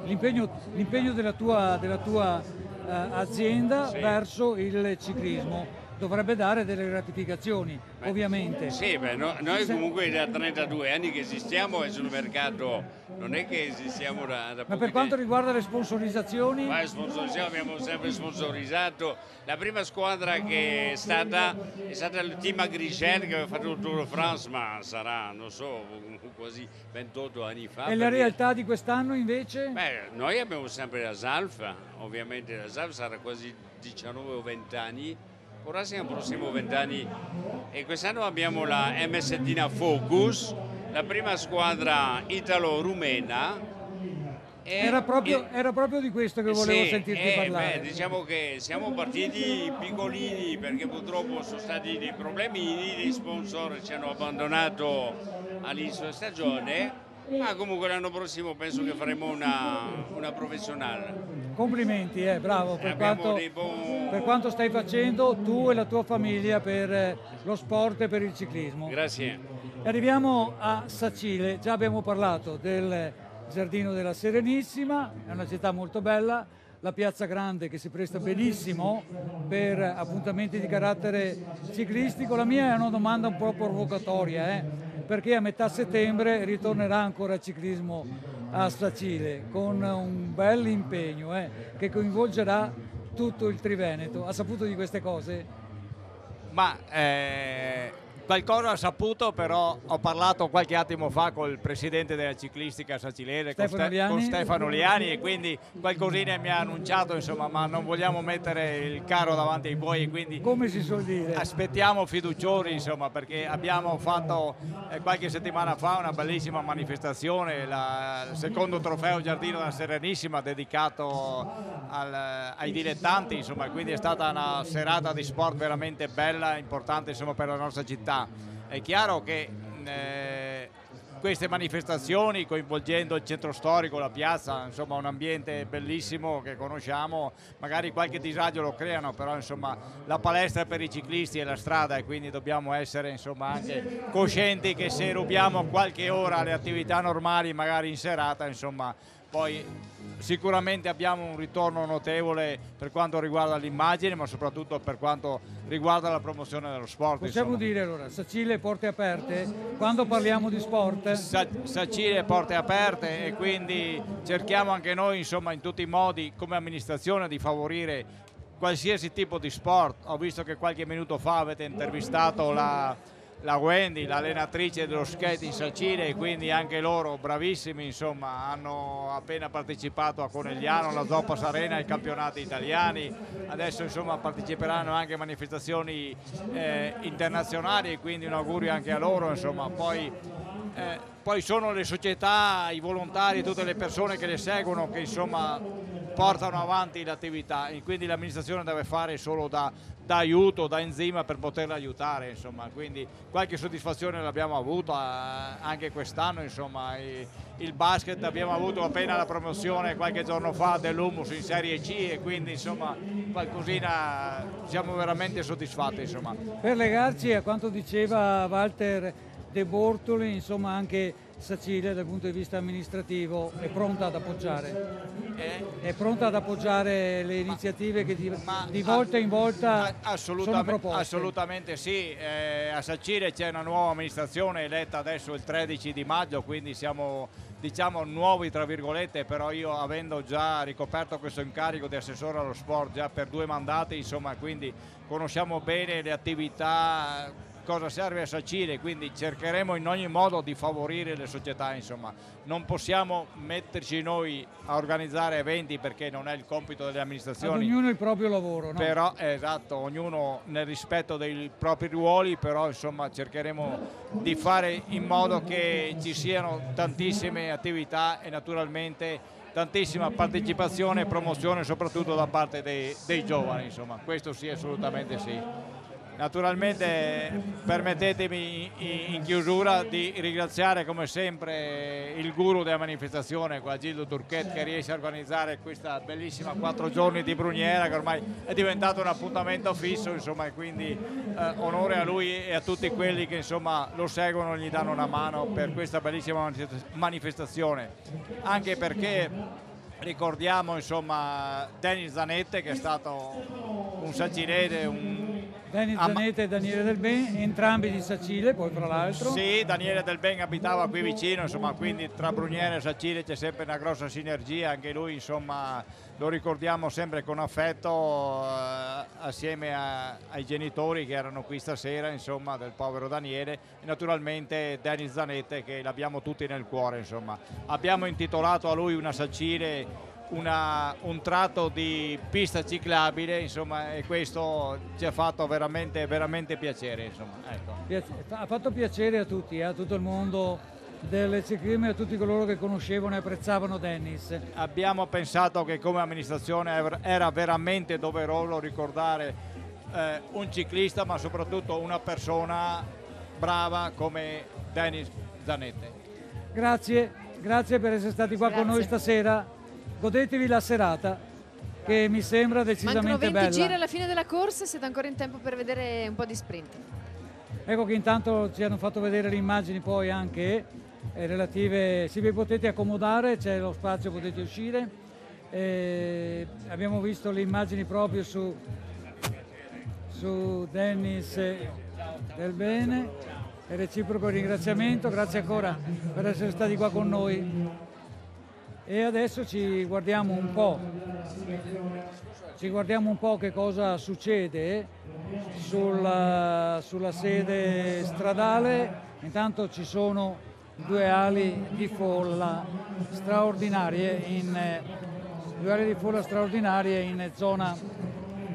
l'impegno, l'impegno della tua, della tua, eh, azienda Sì. verso il ciclismo. Dovrebbe dare delle gratificazioni, ovviamente. Sì, beh, no- noi comunque da 32 anni che esistiamo e sul mercato non è che esistiamo da, da Ma per quanto riguarda le sponsorizzazioni, Ma sponsorizziamo, abbiamo sempre sponsorizzato. La prima squadra che è stata è stata il team Agrigel che aveva fatto il Tour de France, ma sarà, non so, quasi 28 anni fa. e la realtà di quest'anno invece? Beh, noi abbiamo sempre la Salf, ovviamente la Salf sarà quasi 19 o 20 anni, ora siamo al prossimo 20 anni e quest'anno abbiamo la MS Dina Focus, la prima squadra italo-rumena. Era proprio, era proprio di questo che volevo sì, sentirti eh, parlare. beh, diciamo che siamo partiti piccolini perché purtroppo sono stati dei problemi, dei sponsor ci hanno abbandonato all'inizio della stagione, ma comunque l'anno prossimo penso che faremo una, una professionale. Complimenti, eh, bravo, per quanto, buon- per quanto stai facendo tu e la tua famiglia per eh, lo sport e per il ciclismo. Grazie. Arriviamo a Sacile, già abbiamo parlato del Giardino della Serenissima, è una città molto bella, la Piazza Grande che si presta benissimo per appuntamenti di carattere ciclistico. La mia è una domanda un po' provocatoria, eh, perché a metà settembre ritornerà ancora il ciclismo a Sacile con un bel impegno eh, che coinvolgerà tutto il Triveneto. Ha saputo di queste cose? Ma eh, qualcosa ho saputo, però ho parlato qualche attimo fa col presidente della ciclistica sacilese, con, Stefano Ste- Liani. con Stefano Liani, e quindi qualcosina mi ha annunciato, insomma, ma non vogliamo mettere il carro davanti ai buoi, quindi Come si suol dire? aspettiamo fiduciosi, insomma, perché abbiamo fatto eh, qualche settimana fa una bellissima manifestazione, il secondo trofeo Giardino della Serenissima dedicato al- ai dilettanti, insomma, quindi è stata una serata di sport veramente bella, importante insomma, per la nostra città attività. È chiaro che eh, queste manifestazioni coinvolgendo il centro storico, la piazza, insomma un ambiente bellissimo che conosciamo, magari qualche disagio lo creano, però insomma la palestra per i ciclisti è la strada e quindi dobbiamo essere insomma anche coscienti che se rubiamo qualche ora alle attività normali, magari in serata, insomma poi sicuramente abbiamo un ritorno notevole per quanto riguarda l'immagine, ma soprattutto per quanto riguarda la promozione dello sport. Possiamo insomma. dire allora, Sacile porte aperte, quando parliamo di sport? Sa- Sacile porte aperte e quindi cerchiamo anche noi insomma in tutti i modi come amministrazione di favorire qualsiasi tipo di sport. Ho visto che qualche minuto fa avete intervistato la, la Wendy, l'allenatrice dello skate in Sacile e quindi anche loro bravissimi, insomma, hanno appena partecipato a Conegliano, alla Zoppa Sarena, ai campionati italiani, adesso insomma parteciperanno anche a manifestazioni eh, internazionali e quindi un augurio anche a loro, insomma, poi eh, poi sono le società, i volontari, tutte le persone che le seguono che insomma portano avanti l'attività. E quindi l'amministrazione deve fare solo da, da aiuto, da enzima per poterla aiutare, insomma. quindi qualche soddisfazione l'abbiamo avuta anche quest'anno, insomma. il, il basket abbiamo avuto appena la promozione qualche giorno fa dell'Humus in Serie C e quindi insomma qualcosina siamo veramente soddisfatti. Insomma. Per legarci a quanto diceva Walter De Bortoli, insomma anche Sacile dal punto di vista amministrativo è pronta ad appoggiare, è pronta ad appoggiare le iniziative che di, di volta in volta sono Assolutamente, proposte. assolutamente sì, Eh, a Sacile c'è una nuova amministrazione eletta adesso il 13 di maggio, quindi siamo diciamo nuovi tra virgolette, però io avendo già ricoperto questo incarico di assessore allo sport già per due mandati, insomma, quindi conosciamo bene le attività cosa serve a Sacile, quindi cercheremo in ogni modo di favorire le società, insomma. Non possiamo metterci noi a organizzare eventi perché non è il compito delle Ad amministrazioni. ognuno il proprio lavoro, no? Però, esatto, ognuno nel rispetto dei propri ruoli, però insomma cercheremo di fare in modo che ci siano tantissime attività e naturalmente tantissima partecipazione e promozione soprattutto da parte dei, dei giovani, insomma, questo sì, assolutamente sì. Naturalmente permettetemi in- chiusura di ringraziare come sempre il guru della manifestazione, qua Gildo Turchet che riesce a organizzare questa bellissima quattro giorni di Bruniera che ormai è diventato un appuntamento fisso insomma, quindi eh, onore a lui e a tutti quelli che insomma, lo seguono e gli danno una mano per questa bellissima manifest- manifestazione. Anche perché ricordiamo insomma Denis Zanette che è stato un sacinese, un Denis Amma- Zanetta e Daniele Del Ben, entrambi di Sacile, poi fra l'altro. Sì, Daniele Del Ben abitava qui vicino, insomma, quindi tra Bruniere e Sacile c'è sempre una grossa sinergia, anche lui insomma, lo ricordiamo sempre con affetto eh, assieme a- ai genitori che erano qui stasera, insomma, del povero Daniele e naturalmente Denis Zanette che l'abbiamo tutti nel cuore, insomma. Abbiamo intitolato a lui una Sacile una- un tratto di pista ciclabile, insomma, e questo ci ha fatto veramente, veramente piacere, insomma. Ecco. Ha fatto piacere a tutti, eh, a tutto il mondo del ciclismo e a tutti coloro che conoscevano e apprezzavano Dennis. abbiamo pensato che come amministrazione era veramente doveroso ricordare eh, un ciclista ma soprattutto una persona brava come Denis Zanette. Grazie, grazie per essere stati qua con noi stasera. Godetevi la serata che mi sembra Mancano decisamente 20 bella. giri alla fine della corsa, siete ancora in tempo per vedere un po' di sprint. Ecco che intanto ci hanno fatto vedere le immagini poi anche eh, relative, se vi potete accomodare, c'è lo spazio, potete uscire. Eh, abbiamo visto le immagini proprio su, su Dennis eh, del Bene e reciproco ringraziamento, grazie ancora per essere stati qua con noi. E adesso ci guardiamo un po', ci guardiamo un po' che cosa succede sulla, sulla sede stradale. Intanto ci sono due ali di folla straordinarie in, due ali di folla straordinarie in zona,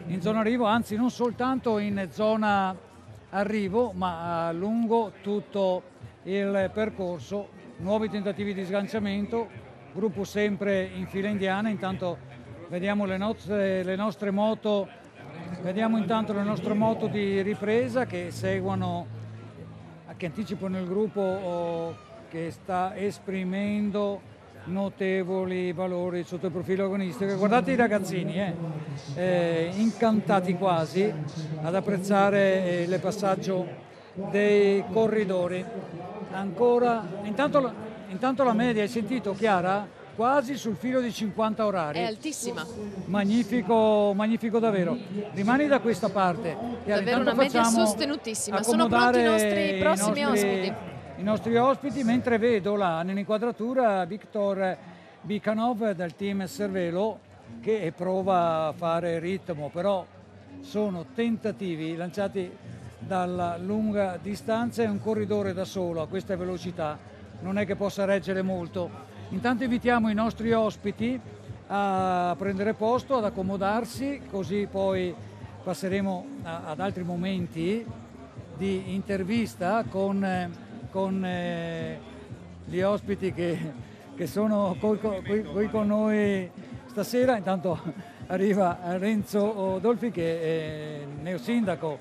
in zona arrivo, anzi non soltanto in zona arrivo, ma lungo tutto il percorso. Nuovi tentativi di sganciamento, gruppo sempre in fila indiana, intanto vediamo le nostre, le nostre moto, vediamo intanto le nostre moto di ripresa che seguono che anticipo nel gruppo che sta esprimendo notevoli valori sotto il profilo agonistico. Guardate i ragazzini, eh, eh, incantati quasi ad apprezzare eh, il passaggio dei corridori. Ancora, intanto, intanto la media, hai sentito Chiara? Quasi sul filo di 50 orari. È altissima. Magnifico, magnifico davvero. Rimani da questa parte. Chiara, Davvero una media sostenutissima. Sono pronti i nostri prossimi nostri- ospiti. I nostri ospiti, mentre vedo là nell'inquadratura Viktor Bikhanov del team Cervelo che prova a fare ritmo, però sono tentativi lanciati dalla lunga distanza e un corridore da solo a questa velocità non è che possa reggere molto. Intanto invitiamo i nostri ospiti a prendere posto, ad accomodarsi, così poi passeremo a- ad altri momenti di intervista con, eh, con, eh, gli ospiti che, che sono qui con noi stasera. Intanto arriva Renzo Dolfi che è neosindaco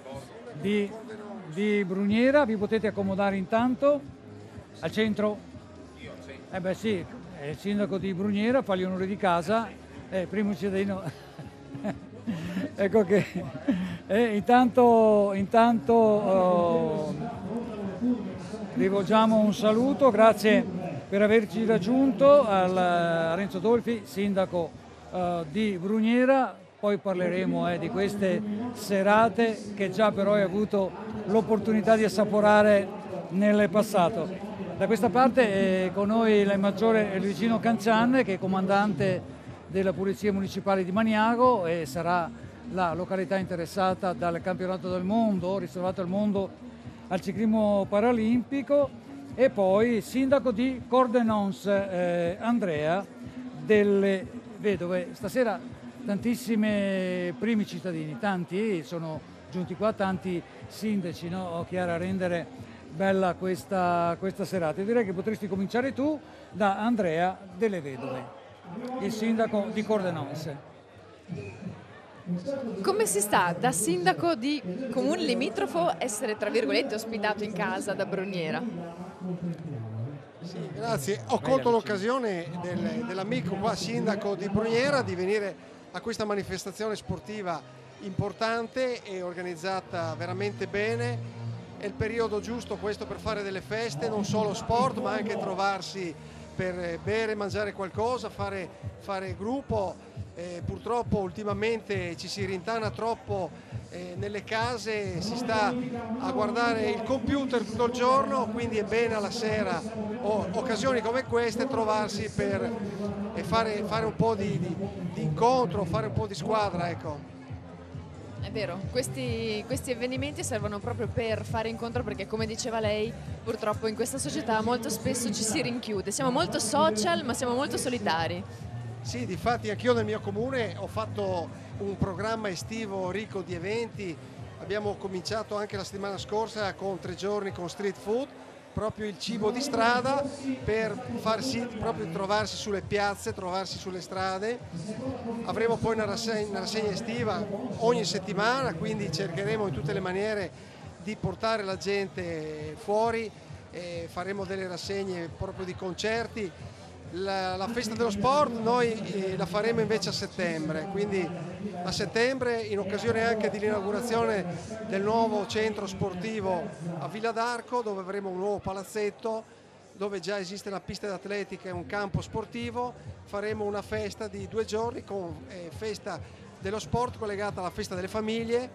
di, di Bruniera. Vi potete accomodare intanto al centro? Eh beh sì, è il sindaco di Bruniera, fa gli onori di casa, il primo cittadino. (laughs) ecco che eh, intanto, intanto oh, rivolgiamo un saluto, grazie per averci raggiunto al, a Renzo Dolfi, sindaco eh, di Bruniera, poi parleremo eh, di queste serate che già però hai avuto l'opportunità di assaporare nel passato. Da questa parte è con noi il maggiore Luigino Cancian che è comandante della Polizia Municipale di Maniago e sarà la località interessata dal campionato del mondo, riservato al mondo al ciclismo paralimpico e poi sindaco di Cordenons eh, Andrea delle Vedove. Stasera tantissimi primi cittadini, tanti sono giunti qua, tanti sindaci, no? Chiara, a rendere bella questa, questa serata. E direi che potresti cominciare tu da Andrea delle Vedove, il sindaco di Cordenons. Come si sta da sindaco di comune limitrofo essere tra virgolette ospitato in casa da Bruniera? Grazie, ho colto l'occasione del- dell'amico qua sindaco di Bruniera di venire a questa manifestazione sportiva importante e organizzata veramente bene. È il periodo giusto questo per fare delle feste, non solo sport ma anche trovarsi per eh, bere, mangiare qualcosa, fare, fare gruppo. Eh, purtroppo ultimamente ci si rintana troppo eh, nelle case, si sta a guardare il computer tutto il giorno, quindi è bene alla sera o occasioni come queste trovarsi per eh, fare, fare un po' di, di- di incontro, fare un po' di squadra. Ecco. È vero, questi, questi avvenimenti servono proprio per fare incontro perché come diceva lei purtroppo in questa società molto spesso ci si rinchiude, siamo molto social ma siamo molto solitari. Sì, difatti anch'io nel mio comune ho fatto un programma estivo ricco di eventi, abbiamo cominciato anche la settimana scorsa con tre giorni con street food, proprio il cibo di strada per far sì proprio trovarsi sulle piazze, trovarsi sulle strade. Avremo poi una rassegna, una rassegna estiva ogni settimana, quindi cercheremo in tutte le maniere di portare la gente fuori, faremo delle rassegne proprio di concerti. La, la festa dello sport noi eh, la faremo invece a settembre, quindi a settembre in occasione anche dell'inaugurazione del nuovo centro sportivo a Villa d'Arco dove avremo un nuovo palazzetto dove già esiste una pista d'atletica e un campo sportivo, faremo una festa di due giorni con eh, festa dello sport collegata alla festa delle famiglie,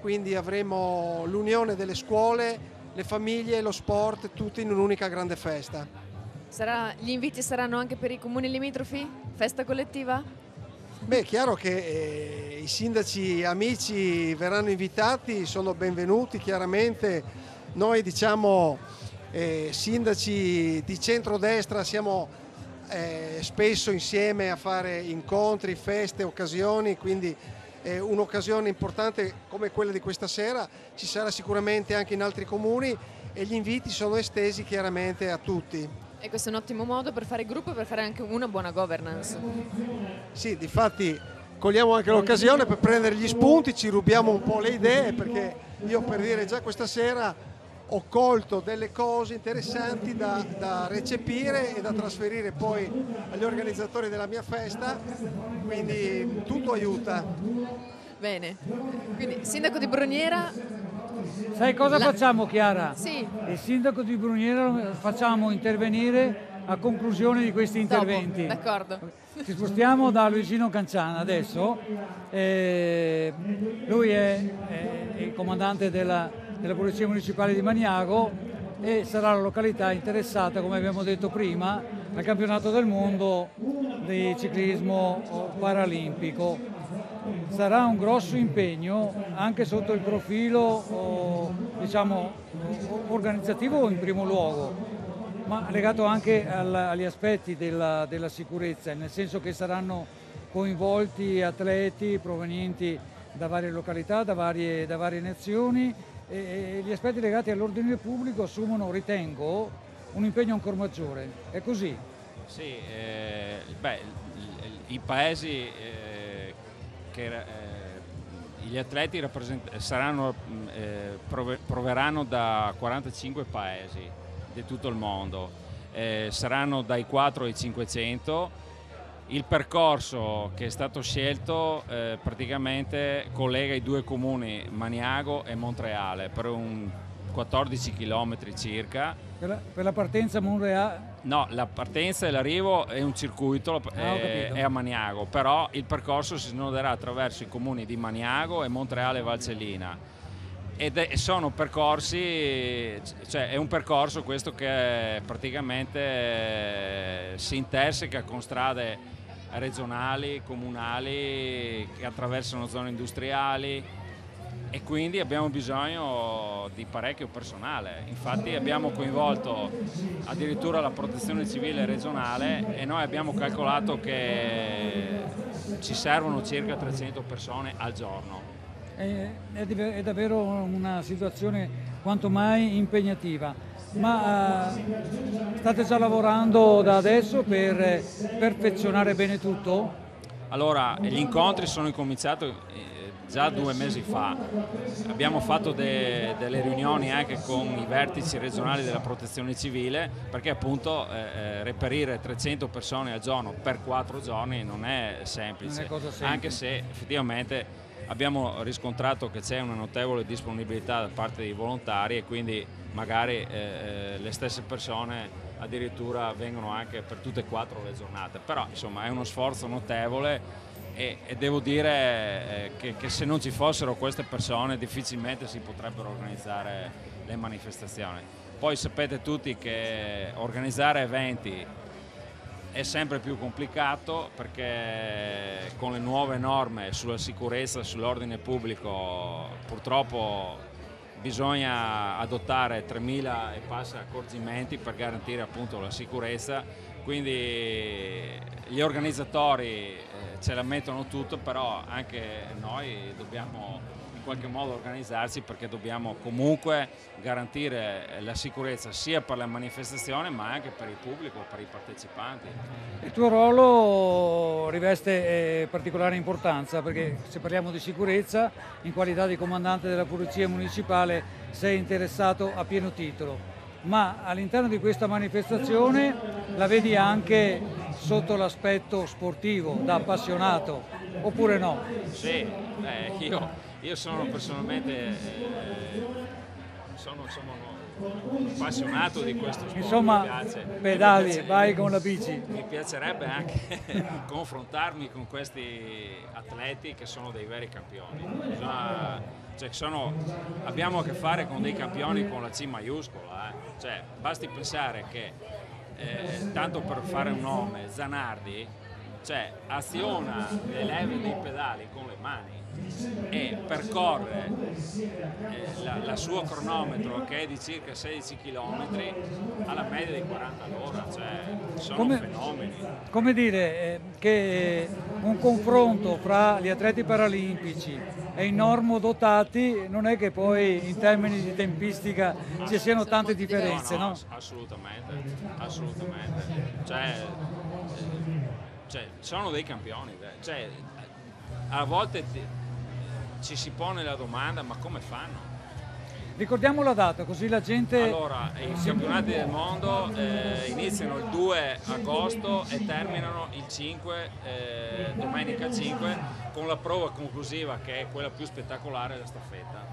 quindi avremo l'unione delle scuole, le famiglie, lo sport, tutti in un'unica grande festa. Sarà- gli inviti saranno anche per i comuni limitrofi? Festa collettiva? Beh, è chiaro che eh, i sindaci amici verranno invitati, sono benvenuti chiaramente. Noi diciamo eh, sindaci di centrodestra siamo eh, spesso insieme a fare incontri, feste, occasioni, quindi eh, un'occasione importante come quella di questa sera ci sarà sicuramente anche in altri comuni e gli inviti sono estesi chiaramente a tutti. E questo è un ottimo modo per fare gruppo e per fare anche una buona governance. Sì, difatti cogliamo anche l'occasione per prendere gli spunti, ci rubiamo un po' le idee perché io per dire già questa sera ho colto delle cose interessanti da, da recepire e da trasferire poi agli organizzatori della mia festa, quindi tutto aiuta. Bene, quindi sindaco di Bruniera, Sai cosa La- facciamo Chiara? Sì. Il sindaco di Bruniera lo facciamo intervenire a conclusione di questi dopo, interventi. d'accordo. Ci spostiamo da Luigino Canciana adesso. Eh, lui è, è il comandante della, della Polizia Municipale di Maniago e sarà la località interessata, come abbiamo detto prima, al campionato del mondo di ciclismo paralimpico. Sarà un grosso impegno anche sotto il profilo oh, diciamo, organizzativo in primo luogo, ma legato anche agli aspetti della, della sicurezza, nel senso che saranno coinvolti atleti provenienti da varie località, da varie, da varie nazioni e, e gli aspetti legati all'ordine pubblico assumono, ritengo, un impegno ancora maggiore. È così? Sì, eh, beh, i paesi eh, che eh, gli atleti rappresent- saranno, mh, eh, prove- proveranno da 45 paesi di tutto il mondo, Eh, saranno dai 4 ai 500. Il percorso che è stato scelto eh, praticamente collega i due comuni Maniago e Montreale per un 14 km circa. Per la, per la partenza Monreale No, la partenza e l'arrivo è un circuito, Ah, è, è a Maniago, però il percorso si snoderà attraverso i comuni di Maniago e Montreale e Valcellina. Ed è- sono percorsi, cioè è un percorso questo che praticamente eh, si interseca con strade regionali, comunali, che attraversano zone industriali, e quindi abbiamo bisogno di parecchio personale. Infatti abbiamo coinvolto addirittura la protezione civile regionale e noi abbiamo calcolato che ci servono circa 300 persone al giorno. È, è davvero una situazione quanto mai impegnativa. Ma eh, state già lavorando da adesso per perfezionare bene tutto? Allora, gli incontri sono incominciati eh, già due mesi fa. Abbiamo fatto de- delle riunioni anche con i vertici regionali della protezione civile perché appunto eh, eh, reperire 300 persone al giorno per quattro giorni non è semplice, Non è anche se effettivamente abbiamo riscontrato che c'è una notevole disponibilità da parte dei volontari e quindi magari eh, eh, le stesse persone addirittura vengono anche per tutte e quattro le giornate, però insomma è uno sforzo notevole e, e devo dire eh, che, che se non ci fossero queste persone difficilmente si potrebbero organizzare le manifestazioni. Poi sapete tutti che organizzare eventi è sempre più complicato perché con le nuove norme sulla sicurezza sull'ordine pubblico purtroppo bisogna adottare 3.000 e passa accorgimenti per garantire appunto la sicurezza, quindi gli organizzatori eh, ce la mettono tutto, però anche noi dobbiamo in qualche modo organizzarci perché dobbiamo comunque garantire la sicurezza sia per la manifestazione ma anche per il pubblico, per i partecipanti. Il tuo ruolo riveste eh, particolare importanza perché se parliamo di sicurezza, in qualità di comandante della Polizia Municipale sei interessato a pieno titolo, ma all'interno di questa manifestazione la vedi anche sotto l'aspetto sportivo, da appassionato, oppure no? Sì, eh, io, io sono personalmente eh, sono, sono appassionato di questo sport. Insomma, pedali, piace- vai con la bici. Mi piacerebbe anche (laughs) confrontarmi con questi atleti che sono dei veri campioni. Bisogna- cioè, sono- abbiamo a che fare con dei campioni con la C maiuscola. eh. Cioè, basti pensare che, eh, tanto per fare un nome, Zanardi cioè, aziona le leve dei pedali con le mani e percorre eh, la, la suo cronometro che è di circa 16 km alla media di 40 all'ora, cioè sono Come- fenomeni. Come dire eh, che un confronto fra gli atleti paralimpici e i normodotati non è che poi in termini di tempistica ci siano tante differenze, No, no, no? ass- assolutamente, assolutamente. Cioè, eh, cioè, sono dei campioni. eh. Cioè, a volte ti- ci si pone la domanda, ma come fanno? Ricordiamo la data così la gente... Allora, i campionati del mondo eh, iniziano il 2 agosto e terminano il 5, eh, domenica 5, con la prova conclusiva che è quella più spettacolare della staffetta.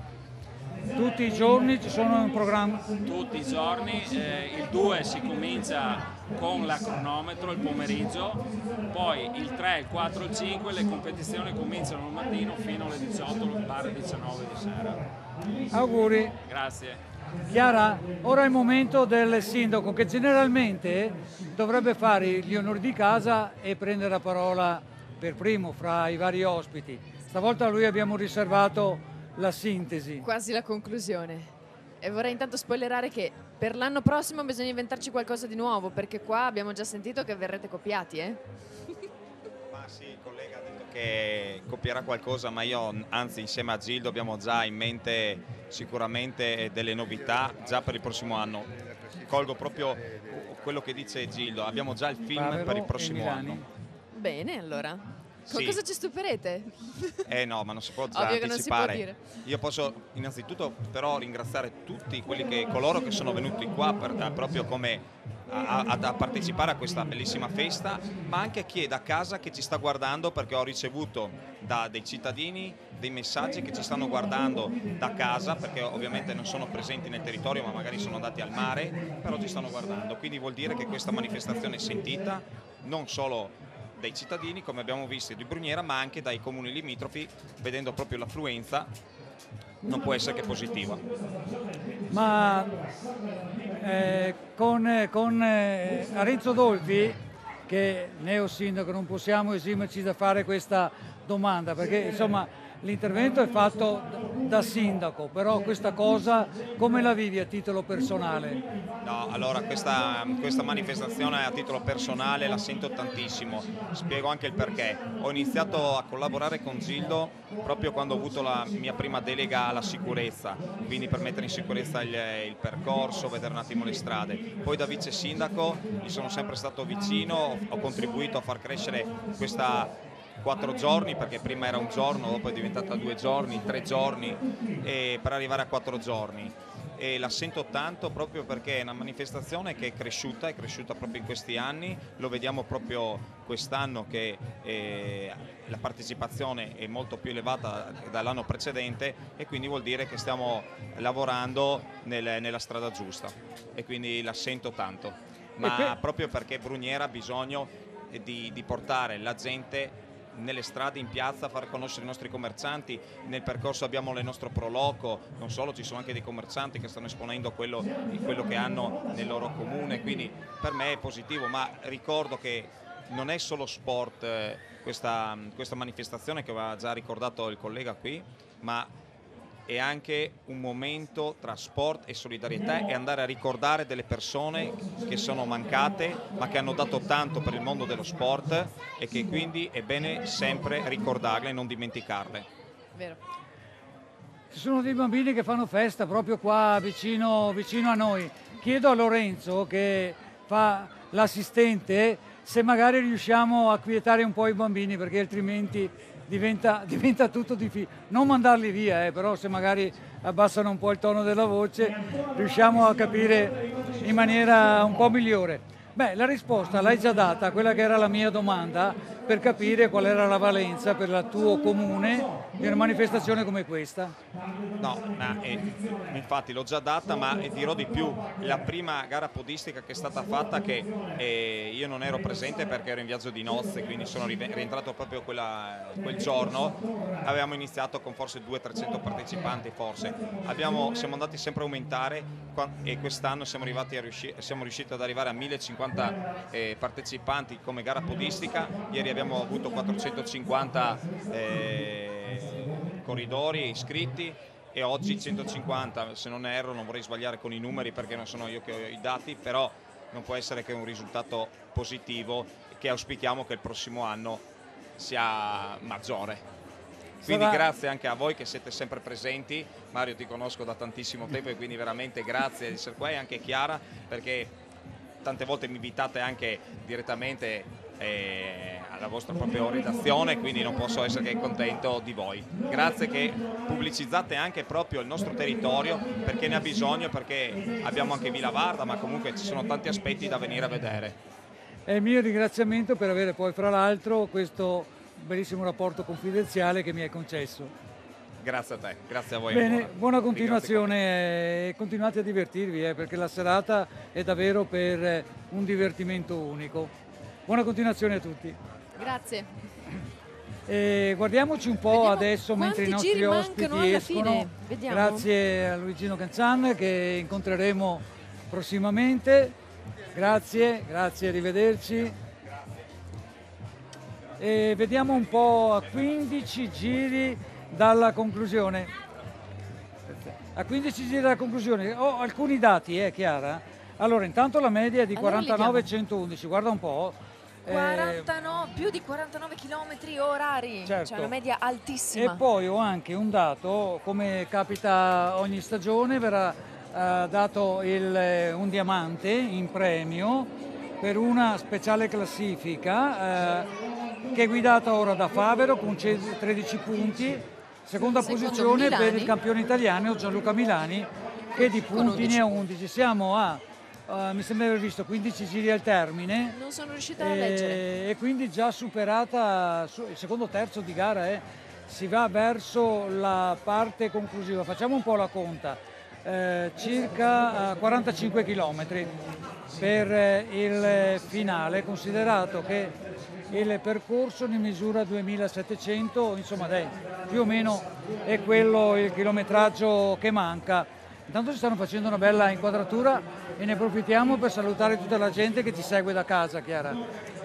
Tutti i giorni ci sono un programma? Tutti i giorni, eh, il 2 si comincia con la cronometro il pomeriggio, poi il 3, il 4 e il 5 le competizioni cominciano al mattino fino alle 18 19 di sera. Auguri. Grazie. Chiara, ora è il momento del sindaco che generalmente dovrebbe fare gli onori di casa e prendere la parola per primo fra i vari ospiti. Stavolta a lui abbiamo riservato la sintesi. Quasi la conclusione. E vorrei intanto spoilerare che per l'anno prossimo bisogna inventarci qualcosa di nuovo, perché qua abbiamo già sentito che verrete copiati, eh? Che copierà qualcosa, ma io anzi insieme a Gildo abbiamo già in mente sicuramente delle novità già per il prossimo anno. Colgo proprio quello che dice Gildo, abbiamo già il film per il prossimo anno. Bene, allora. Con Sì. cosa ci stuperete? (laughs) Eh no, ma non si può già Ovvio che non si può anticipare. dire. Io posso innanzitutto però ringraziare tutti quelli che, coloro che sono venuti qua per- eh, proprio come a, a- a partecipare a questa bellissima festa, ma anche a chi è da casa che ci sta guardando perché ho ricevuto da dei cittadini dei messaggi che ci stanno guardando da casa perché ovviamente non sono presenti nel territorio ma magari sono andati al mare, però ci stanno guardando. Quindi vuol dire che questa manifestazione è sentita non solo dai cittadini, come abbiamo visto di Bruniera, ma anche dai comuni limitrofi, vedendo proprio l'affluenza, non può essere che positiva. Ma eh, con, con eh, Arenzo Dolfi, che neo sindaco, non possiamo esimerci da fare questa domanda, perché insomma l'intervento è fatto da sindaco, però questa cosa come la vivi a titolo personale? No, allora questa, questa manifestazione a titolo personale la sento tantissimo, spiego anche il perché. Ho iniziato a collaborare con Gildo proprio quando ho avuto la mia prima delega alla sicurezza, quindi per mettere in sicurezza il, il percorso, vedere un attimo le strade. Poi da vice sindaco gli sono sempre stato vicino, ho contribuito a far crescere questa quattro giorni perché prima era un giorno, dopo è diventata due giorni, tre giorni per arrivare a quattro giorni. E la sento tanto proprio perché è una manifestazione che è cresciuta, è cresciuta proprio in questi anni, lo vediamo proprio quest'anno che eh, la partecipazione è molto più elevata dall'anno precedente e quindi vuol dire che stiamo lavorando nel- nella strada giusta. E quindi la sento tanto, ma proprio perché Bruniera ha bisogno di, di portare la gente nelle strade, in piazza, far conoscere i nostri commercianti. Nel percorso abbiamo le nostre proloco, non solo ci sono anche dei commercianti che stanno esponendo quello, quello che hanno nel loro comune, quindi per me è positivo, ma ricordo che non è solo sport eh, questa, questa manifestazione che aveva già ricordato il collega qui, ma è anche un momento tra sport e solidarietà e andare a ricordare delle persone che sono mancate ma che hanno dato tanto per il mondo dello sport e che quindi è bene sempre ricordarle e non dimenticarle. Vero. Ci sono dei bambini che fanno festa proprio qua vicino, vicino a noi. Chiedo a Lorenzo che fa l'assistente se magari riusciamo a quietare un po' i bambini perché altrimenti diventa, (laughs) diventa tutto difficile. Non mandarli via, eh, però se magari abbassano un po' il tono della voce riusciamo a capire in maniera un po' migliore. Beh, la risposta l'hai già data a quella che era la mia domanda per capire qual era la valenza per il tuo comune di una manifestazione come questa. No, ma, eh, infatti l'ho già data, ma eh, dirò di più. La prima gara podistica che è stata fatta, che eh, io non ero presente perché ero in viaggio di nozze, quindi sono rientrato proprio quella- quel giorno, avevamo iniziato con forse 200-300 partecipanti forse. Abbiamo- siamo andati sempre a aumentare e quest'anno siamo, riusci- siamo riusciti ad arrivare a 1050 eh, partecipanti come gara podistica. Ieri abbiamo avuto 450 eh, corridori iscritti e oggi 150, se non erro non vorrei sbagliare con i numeri perché non sono io che ho i dati, però non può essere che un risultato positivo che auspichiamo che il prossimo anno sia maggiore. Quindi Sarà- grazie anche a voi che siete sempre presenti, Mario ti conosco da tantissimo tempo e quindi veramente grazie di essere qua e anche Chiara perché tante volte mi invitate anche direttamente eh, alla vostra propria redazione, quindi non posso essere che contento di voi. Grazie che pubblicizzate anche proprio il nostro territorio perché ne ha bisogno, perché abbiamo anche Villa Varda, ma comunque ci sono tanti aspetti da venire a vedere. E il mio ringraziamento per avere poi fra l'altro questo bellissimo rapporto confidenziale che mi hai concesso. Grazie a te, grazie a voi. Bene, ancora. buona continuazione e continuate a divertirvi eh, perché la serata è davvero per un divertimento unico. Buona continuazione a tutti. Grazie. E guardiamoci un po' adesso mentre i nostri ospiti escono. Vediamo. Grazie a Luigino Canzan che incontreremo prossimamente. Grazie, grazie, arrivederci. E vediamo un po' a 15 giri dalla conclusione. A 15 giri dalla conclusione. Ho alcuni dati, eh, Chiara? Allora, intanto la media è di Allora li 49-111, guarda un po'. Eh, 49 più di 49 km orari, Certo. cioè una media altissima. E poi ho anche un dato, come capita ogni stagione, verrà eh, dato il, eh, un diamante in premio per una speciale classifica eh, che è guidata ora da Favero con ce- 13 punti, seconda Secondo posizione per Milani. il campione italiano Gianluca Milani che di punti ne ha 11. Siamo a, eh, mi sembra di aver visto, 15 giri al termine. Non sono riuscita a E, leggere. e quindi già superata su- il secondo terzo di gara eh, si va verso la parte conclusiva. Facciamo un po' la conta. Eh, circa eh, 45 km per eh, il finale, considerato che il percorso ne misura 2700, insomma dai, più o meno è quello il chilometraggio che manca. Intanto ci stanno facendo una bella inquadratura e ne approfittiamo per salutare tutta la gente che ci segue da casa, Chiara.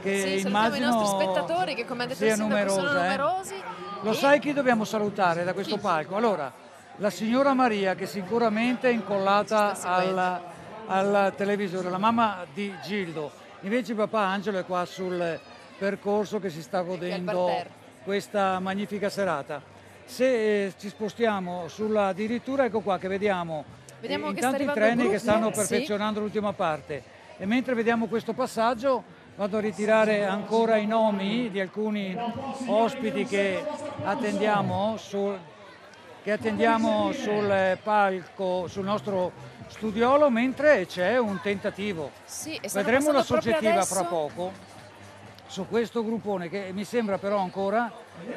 Che Sì, salutiamo i immagino nostri spettatori che come ha detto il sindaco sono numerosa, eh. numerosi. Lo e sai chi dobbiamo salutare da questo palco? Allora, la signora Maria che sicuramente è incollata al, al televisore, la mamma di Gildo. Invece papà Angelo è qua sul percorso che si sta godendo questa magnifica serata. Se eh, ci spostiamo sulla addirittura, ecco qua che vediamo, Vediamo eh, sta intanto i treni che stanno sì. perfezionando l'ultima parte. E mentre vediamo questo passaggio vado a ritirare ancora i nomi di alcuni ospiti che attendiamo sul, che attendiamo sul palco, sul nostro studiolo, mentre c'è un tentativo. Sì, e Vedremo la soggettiva fra poco su questo gruppone che mi sembra però ancora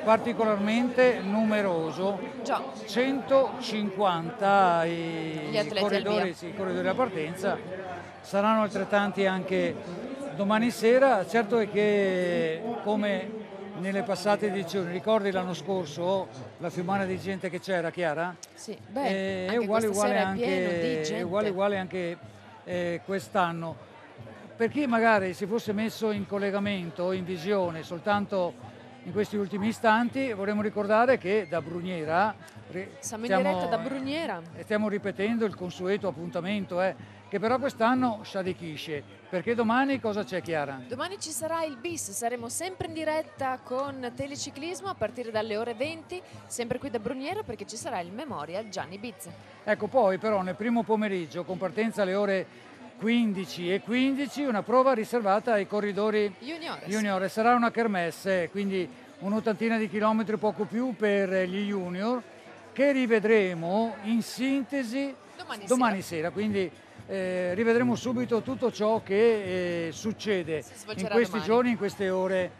particolarmente numeroso. Già. 150 i, corridori, sì, i corridori della partenza, saranno altrettanti anche domani sera. Certo è che come nelle passate edizioni, ricordi l'anno scorso la fiumana di gente che c'era, Chiara? Sì, Eh, beh, è anche uguale uguale è anche, è uguale uguale anche eh, quest'anno. Per chi magari si fosse messo in collegamento, in visione soltanto in questi ultimi istanti, vorremmo ricordare che da Bruniera Siamo in diretta da Bruniera. e stiamo ripetendo il consueto appuntamento, eh, che però quest'anno sciadichisce, perché domani cosa c'è Chiara? Domani ci sarà il bis, saremo sempre in diretta con teleciclismo a partire dalle ore 20, sempre qui da Bruniera perché ci sarà il Memorial Gianni Bizza. Ecco, poi però nel primo pomeriggio, con partenza alle ore 15 e 15, una prova riservata ai corridori Juniores. junior. Sarà una kermesse, quindi un'ottantina di chilometri, poco più per gli junior, che rivedremo in sintesi Domani sera. Quindi eh, rivedremo subito tutto ciò che eh, succede in questi domani. giorni, in queste ore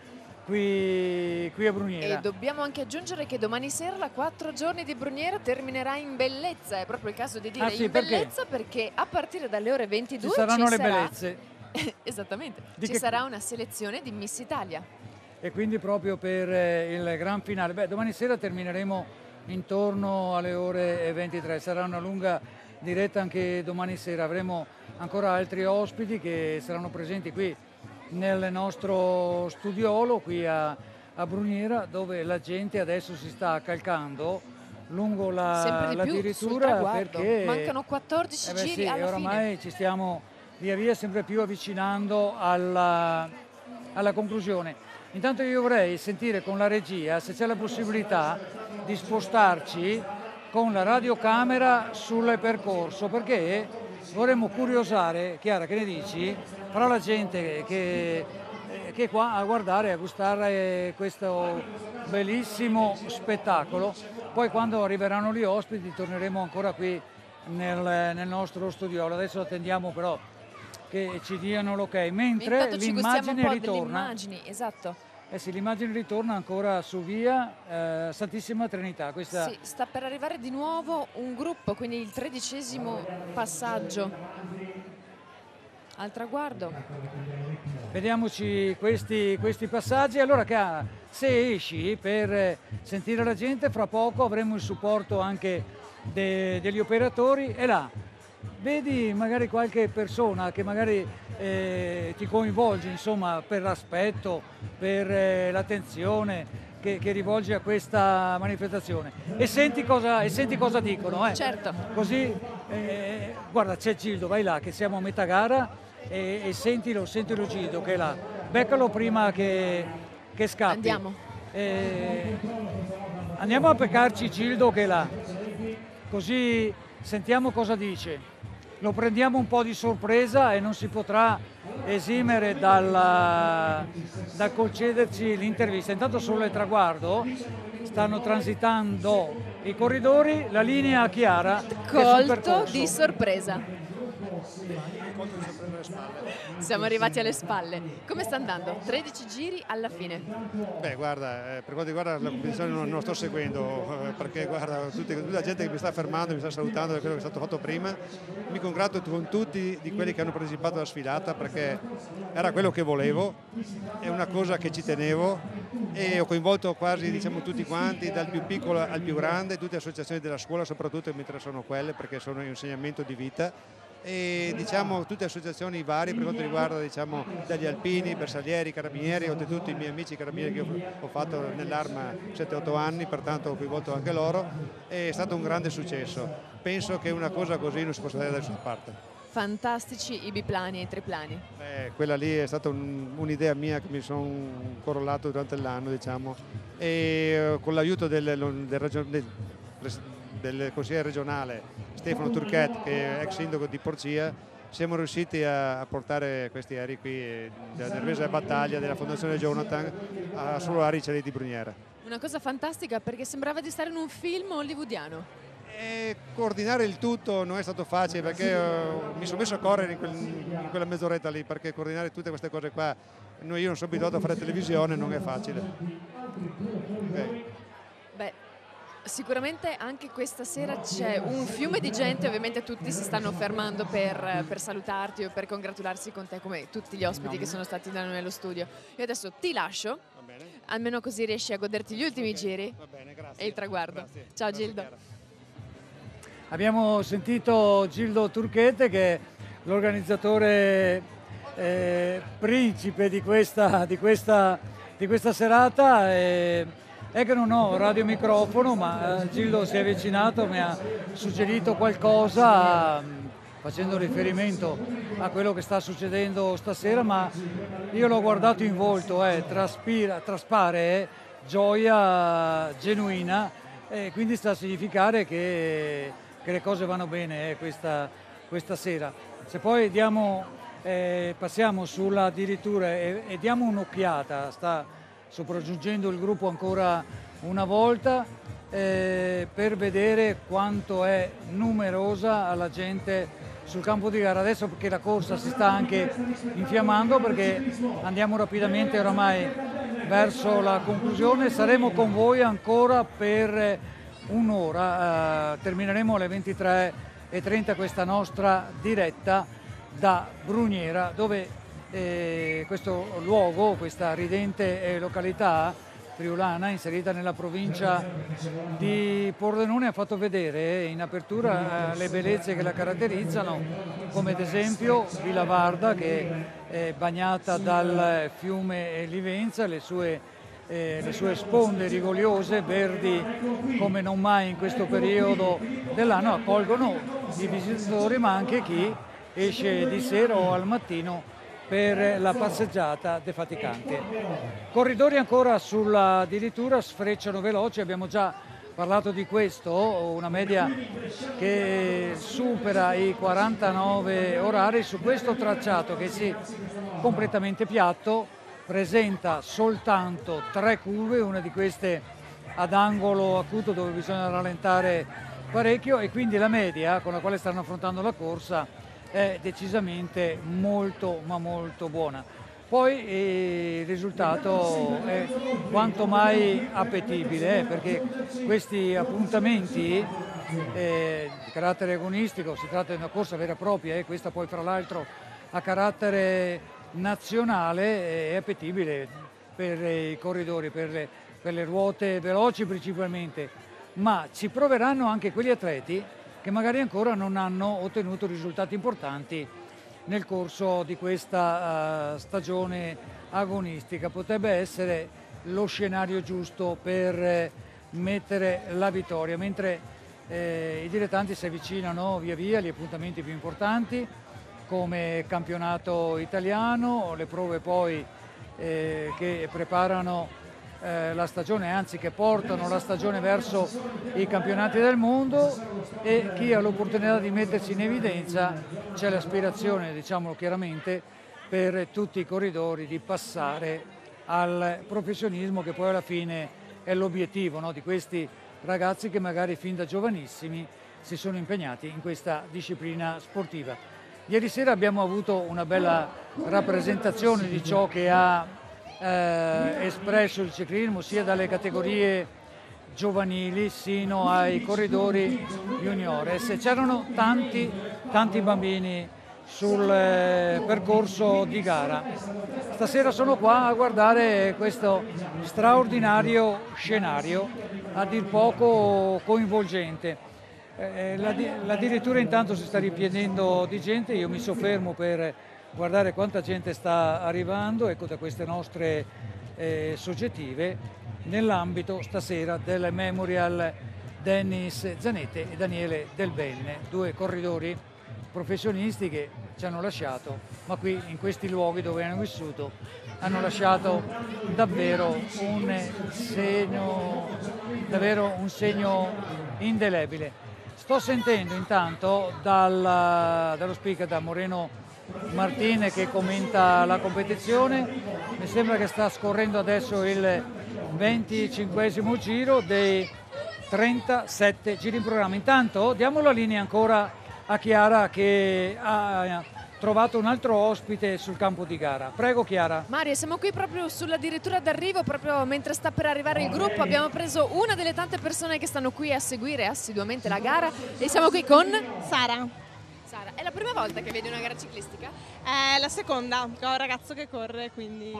qui, qui a Bruniera. E dobbiamo anche aggiungere che domani sera la 4 giorni di Bruniera terminerà in bellezza, è proprio il caso di dire Ah, sì, in perché? bellezza perché a partire dalle ore 22 Ci saranno le sarà- bellezze. (laughs) Esattamente, Di ci che- sarà una selezione di Miss Italia. e quindi proprio per eh, il gran finale. Beh, domani sera termineremo intorno alle ore 23, sarà una lunga diretta anche domani sera, avremo ancora altri ospiti che saranno presenti qui nel nostro studiolo, qui a, a Bruniera, dove la gente adesso si sta accalcando lungo la, di la dirittura perché Mancano 14 eh beh giri sì, alla oramai fine. ci stiamo via via sempre più avvicinando alla, alla conclusione. Intanto io vorrei sentire con la regia se c'è la possibilità di spostarci con la radiocamera sul percorso perché vorremmo curiosare, Chiara che ne dici, fra la gente che, che che qua a guardare, a gustare questo bellissimo spettacolo. Poi quando arriveranno gli ospiti torneremo ancora qui nel, nel nostro studiolo. Adesso attendiamo però che ci diano l'ok, mentre un l'immagine ritorna. immagini, esatto. Eh sì, l'immagine ritorna ancora su via eh, Santissima Trinità. Questa Sì, sta per arrivare di nuovo un gruppo, quindi il tredicesimo passaggio al traguardo. Vediamoci questi, questi passaggi. Allora, Cara, se esci per sentire la gente, fra poco avremo il supporto anche de- degli operatori e là vedi magari qualche persona che magari eh, ti coinvolge insomma, per l'aspetto, per eh, l'attenzione che, che rivolge a questa manifestazione e senti cosa, e senti cosa dicono. Eh. Certo. Così, eh, guarda, c'è Gildo, vai là che siamo a metà gara e, e sentilo, sentilo Gildo che è là. Beccalo prima che, che scappi. Andiamo. Eh, andiamo a peccarci Gildo che è là, così sentiamo cosa dice. Lo prendiamo un po' di sorpresa e non si potrà esimere dal, dal concederci l'intervista. Intanto sul traguardo. Stanno transitando i corridori, la linea chiara è sul Colto percorso. di sorpresa. Siamo arrivati alle spalle. Come sta andando? 13 giri alla fine. Beh, guarda, eh, per quanto riguarda la competizione non, non sto seguendo eh, perché guarda, tutti- tutta la gente che mi sta fermando, mi sta salutando per quello che è stato fatto prima. Mi congratulo con tutti di quelli che hanno partecipato alla sfilata perché era quello che volevo, è una cosa che ci tenevo e ho coinvolto quasi diciamo, tutti quanti, dal più piccolo al più grande, tutte le associazioni della scuola, soprattutto mi interessano quelle perché sono un insegnamento di vita e diciamo tutte associazioni varie per quanto riguarda diciamo dagli alpini, bersaglieri, carabinieri, oltretutto i miei amici carabinieri che ho, ho fatto nell'arma 7-8 anni, pertanto ho coinvolto anche loro, è stato un grande successo. Penso che una cosa così non si possa fare da nessuna parte. Fantastici i biplani e i triplani. Eh, quella lì è stata un- un'idea mia che mi sono corollato durante l'anno, diciamo, e con l'aiuto del, del del del consigliere regionale Stefano Turchet, che è ex sindaco di Porcia, siamo riusciti a, portare questi aerei qui eh, da Nervesa Battaglia della Fondazione Jonathan a solo a Riccioli di Bruniera. Una cosa fantastica perché sembrava di stare in un film hollywoodiano. Coordinare il tutto non è stato facile perché mi sono messo a correre in, quel- in quella mezz'oretta lì perché coordinare tutte queste cose qua, noi, io non sono abituato a fare televisione, non è facile. Ok. Sicuramente anche questa sera c'è un fiume di gente, ovviamente tutti si stanno fermando per, per salutarti o per congratularsi con te, come tutti gli ospiti che sono stati da noi nello studio. Io adesso ti lascio, almeno così riesci a goderti gli ultimi giri e il traguardo. Ciao Gildo. Abbiamo sentito Gildo Turchete che è l'organizzatore eh, principe di questa, di questa- di questa serata. E, è che non ho radiomicrofono, ma eh, Gildo si è avvicinato, mi ha suggerito qualcosa mh, facendo riferimento a quello che sta succedendo stasera, ma io l'ho guardato in volto, eh, traspira, traspare eh, gioia genuina e quindi sta a significare che, che le cose vanno bene eh, questa, questa sera. Se poi diamo, eh, passiamo sulla addirittura e, e diamo un'occhiata, sta sopraggiungendo il gruppo ancora una volta eh, per vedere quanto è numerosa la gente sul campo di gara. Adesso che la corsa si sta anche infiammando perché andiamo rapidamente oramai verso la conclusione, saremo con voi ancora per un'ora, eh, termineremo alle 23.30 questa nostra diretta da Bruniera dove eh, questo luogo, questa ridente eh, località friulana inserita nella provincia di Pordenone ha fatto vedere in apertura eh, le bellezze che la caratterizzano, come ad esempio Villa Varda che è bagnata dal fiume Livenza, le sue, eh, le sue sponde rigogliose, verdi come non mai in questo periodo dell'anno, accolgono i visitatori ma anche chi esce di sera o al mattino per la passeggiata defaticante. Corridori ancora sulla addirittura sfrecciano veloci, abbiamo già parlato di questo, una media che supera i 49 orari su questo tracciato che sì, completamente piatto, presenta soltanto tre curve, una di queste ad angolo acuto dove bisogna rallentare parecchio e quindi la media con la quale stanno affrontando la corsa è decisamente molto ma molto buona. Poi eh, il risultato è quanto mai appetibile eh, perché questi appuntamenti eh, di carattere agonistico, si tratta di una corsa vera e propria e questa poi fra l'altro a carattere nazionale è appetibile per i corridori, per le, per le ruote veloci principalmente, ma ci proveranno anche quegli atleti che magari ancora non hanno ottenuto risultati importanti nel corso di questa uh, stagione agonistica. Potrebbe essere lo scenario giusto per eh, mettere la vittoria, mentre eh, i dilettanti si avvicinano via via agli appuntamenti più importanti come campionato italiano, le prove poi eh, che preparano eh, la stagione, anzi che portano la stagione verso i campionati del mondo e chi ha l'opportunità di mettersi in evidenza c'è l'aspirazione, diciamolo chiaramente, per tutti i corridori di passare al professionismo che poi alla fine è l'obiettivo no, di questi ragazzi che magari fin da giovanissimi si sono impegnati in questa disciplina sportiva. Ieri sera abbiamo avuto una bella rappresentazione di ciò che ha eh, espresso il ciclismo sia dalle categorie giovanili sino ai corridori juniores. C'erano tanti, tanti bambini sul eh, percorso di gara. Stasera sono qua a guardare questo straordinario scenario, a dir poco coinvolgente. Eh, la, la direttura intanto si sta ripienendo di gente, io mi soffermo per guardare quanta gente sta arrivando ecco, da queste nostre eh, soggettive nell'ambito stasera del Memorial Dennis Zanette e Daniele Del Benne, due corridori professionisti che ci hanno lasciato, ma qui in questi luoghi dove hanno vissuto hanno lasciato davvero un segno, davvero un segno indelebile. Sto sentendo intanto dal, dallo speaker da Moreno Martine che commenta la competizione, mi sembra che sta scorrendo adesso il 25 giro dei 37 giri in programma. Intanto diamo la linea ancora a Chiara che ha trovato un altro ospite sul campo di gara. Prego Chiara. Mario, siamo qui proprio sulla dirittura d'arrivo, proprio mentre sta per arrivare il gruppo. Abbiamo preso una delle tante persone che stanno qui a seguire assiduamente la gara e siamo qui con Sara. Sara, è la prima volta che vedi una gara ciclistica? È la seconda, ho un ragazzo che corre, quindi...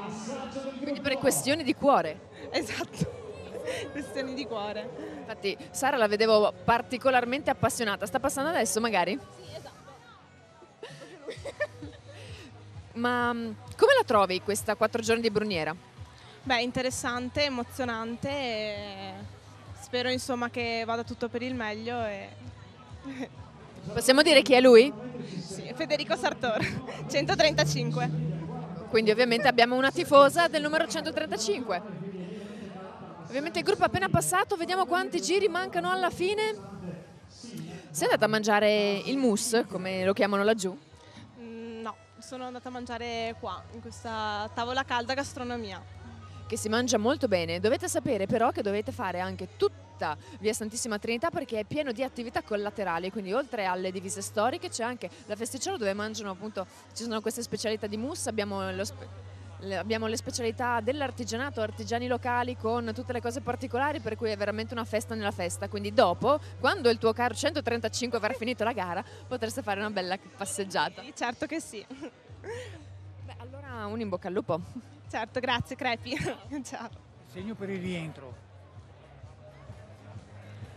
Quindi per questioni di cuore? Esatto, (laughs) questioni di cuore. Infatti Sara la vedevo particolarmente appassionata. Sta passando adesso magari? Sì, esatto. (laughs) Ma mm, come la trovi questa quattro giorni di Bruniera? Beh, interessante, emozionante spero insomma che vada tutto per il meglio e... (laughs) Possiamo dire chi è lui? Sì, Federico Sartor, (laughs) 135. Quindi ovviamente abbiamo una tifosa del numero 135. Ovviamente il gruppo è appena passato, vediamo quanti giri mancano alla fine. Sei andata a mangiare il mousse, come lo chiamano laggiù? Mm, no, sono andata a mangiare qua, in questa tavola calda gastronomia. Che si mangia molto bene. Dovete sapere però che dovete fare anche tutta via Santissima Trinità perché è pieno di attività collaterali, quindi oltre alle divise storiche c'è anche la festicciolo dove mangiano appunto, ci sono queste specialità di mousse, abbiamo lo spe- abbiamo le specialità dell'artigianato, artigiani locali con tutte le cose particolari per cui è veramente una festa nella festa. Quindi dopo, quando il tuo caro 135 avrà finito la gara, potreste fare una bella passeggiata. Sì, certo che sì. Un in bocca al lupo. Certo, grazie Crepi. (laughs) Ciao. Segno per il rientro.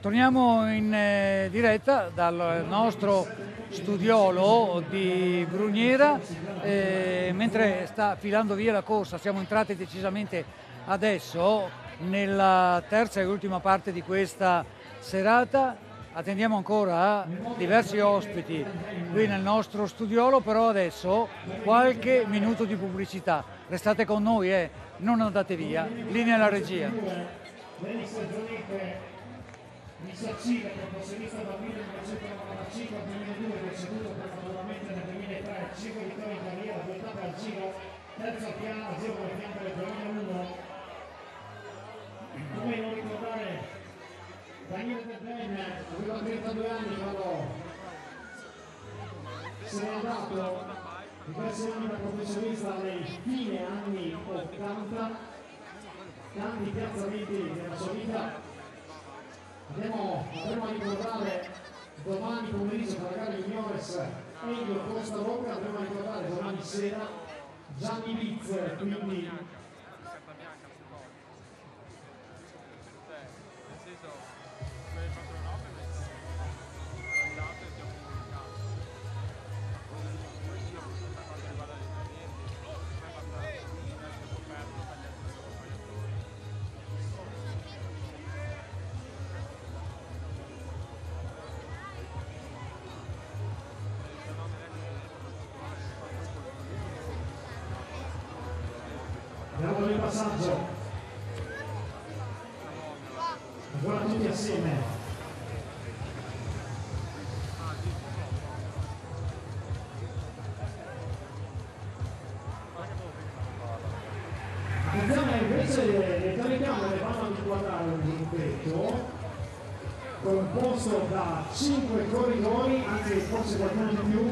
Torniamo in eh, diretta dal nostro studiolo di Bruniera, eh, mentre sta filando via la corsa, siamo entrati decisamente adesso nella terza e ultima parte di questa serata. Attendiamo ancora diversi ospiti qui nel nostro studiolo, però adesso qualche minuto di pubblicità. Restate con noi, eh, non andate via. Linea alla regia. Mister Cile, professionista dal 1995 al 2002, deceduto prematuramente nel 2003, 5 vittorie in carriera, due tappe al giro terzo piano, giro le fianche del 2001. Come non ricordare Daniele Ben, aveva 32 anni quando se n'è andato diversi anni da professionista nei fine anni 80, tanti piazzamenti della sua vita. Andiamo, andremo a ricordare domani pomeriggio per la gara juniores Elio Costa Rocca, andremo a ricordare domani sera Gianni Liz, quindi 5 corridori, anzi forse qualcuno di più.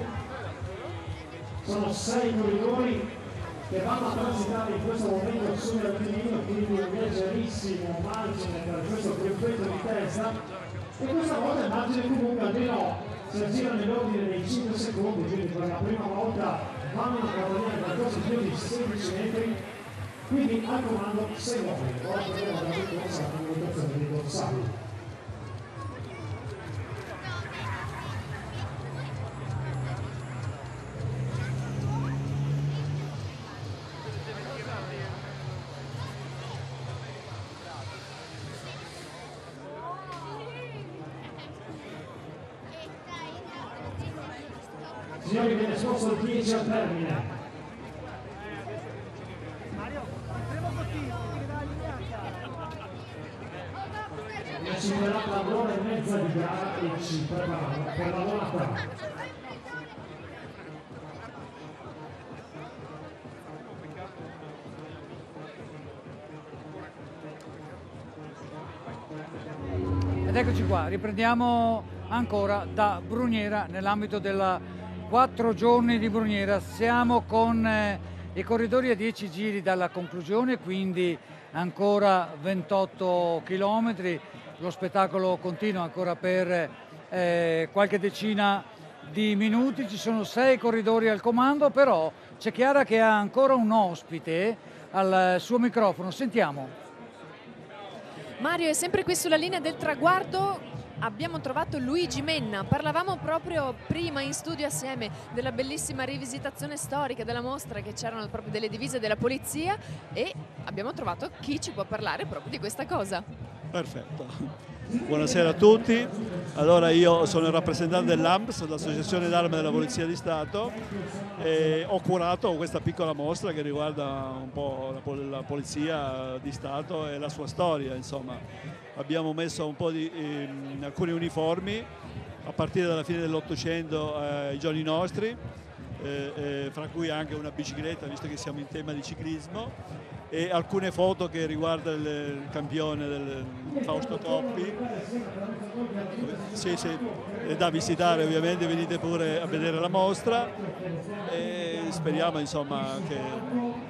Sono 6 corridori che vanno a transitare in questo momento sull'Appennino, quindi un leggerissimo margine per questo gruppetto di testa e questa volta il margine comunque almeno si aggira nell'ordine dei 5 secondi, quindi per la prima volta vanno a guadagnare qualcosa più di 16 metri, quindi al comando 6 uomini. Ora proviamo la corsa la comunicazione dei dorsali. Signori, viene scorso il 10 al termine. Verrà l'ora e mezza di gara e ci prepariamo per la volata. Ed eccoci qua, riprendiamo ancora da Bruniera nell'ambito della quattro giorni di Bruniera. Siamo con eh, i corridori a 10 giri dalla conclusione, quindi ancora 28 km. Lo spettacolo continua ancora per eh, qualche decina di minuti. Ci sono sei corridori al comando, però c'è Chiara che ha ancora un ospite al suo microfono. Sentiamo. Mario è sempre qui sulla linea del traguardo. Abbiamo trovato Luigi Menna, parlavamo proprio prima in studio assieme della bellissima rivisitazione storica della mostra che c'erano proprio delle divise della polizia e abbiamo trovato chi ci può parlare proprio di questa cosa. Perfetto. Buonasera a tutti. Allora io sono il rappresentante dell'AMPS, l'Associazione d'Arme della Polizia di Stato e ho curato questa piccola mostra che riguarda un po' la, pol- la Polizia di Stato e la sua storia, insomma. Abbiamo messo un po' di ehm, alcuni uniformi a partire dalla fine dell'Ottocento eh, ai giorni nostri, eh, eh, fra cui anche una bicicletta, visto che siamo in tema di ciclismo e alcune foto che riguardano il, campione del Fausto Coppi. Sì, sì, è da visitare ovviamente, venite pure a vedere la mostra e speriamo insomma, che,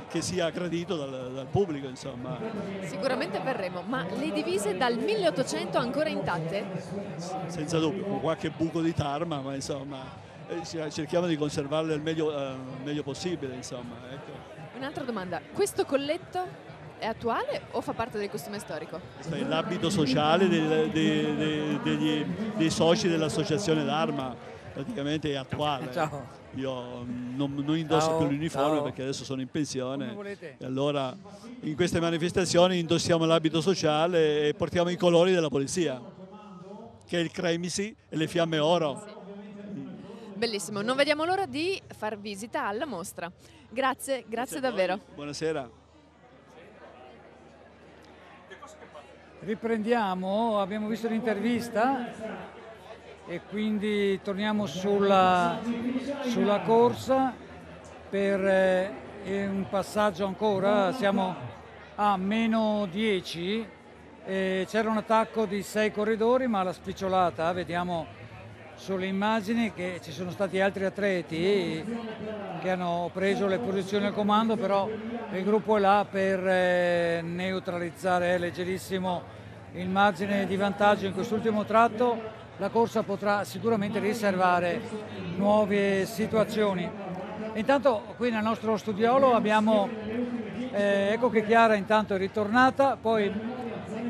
che sia gradito dal, dal pubblico. Insomma. Sicuramente verremo, ma le divise dal 1800 ancora intatte? Senza dubbio, con qualche buco di tarma, ma insomma eh, cerchiamo di conservarle il meglio, eh, meglio possibile. Insomma, ecco. Un'altra domanda, questo colletto è attuale o fa parte del costume storico? Questo è l'abito sociale del- dei, dei- degli- dei soci dell'associazione d'arma, praticamente è attuale. Ciao. Io mm, non, non indosso Ciao, più l'uniforme ciao. perché adesso sono in pensione e allora in queste manifestazioni indossiamo l'abito sociale e portiamo i colori della polizia, che è il cremisi e le fiamme oro. Bellissimo, non vediamo l'ora di far visita alla mostra. Grazie, grazie davvero. Buonasera. Riprendiamo, abbiamo visto l'intervista e quindi torniamo sulla, sulla corsa per eh, un passaggio ancora, siamo a meno 10, eh, c'era un attacco di 6 corridori ma la spicciolata, vediamo sulle immagini che ci sono stati altri atleti che hanno preso le posizioni al comando, però il gruppo è là per eh, neutralizzare leggerissimo il margine di vantaggio in quest'ultimo tratto. La corsa potrà sicuramente riservare nuove situazioni. Intanto qui nel nostro studiolo abbiamo, eh, ecco che Chiara intanto è ritornata, poi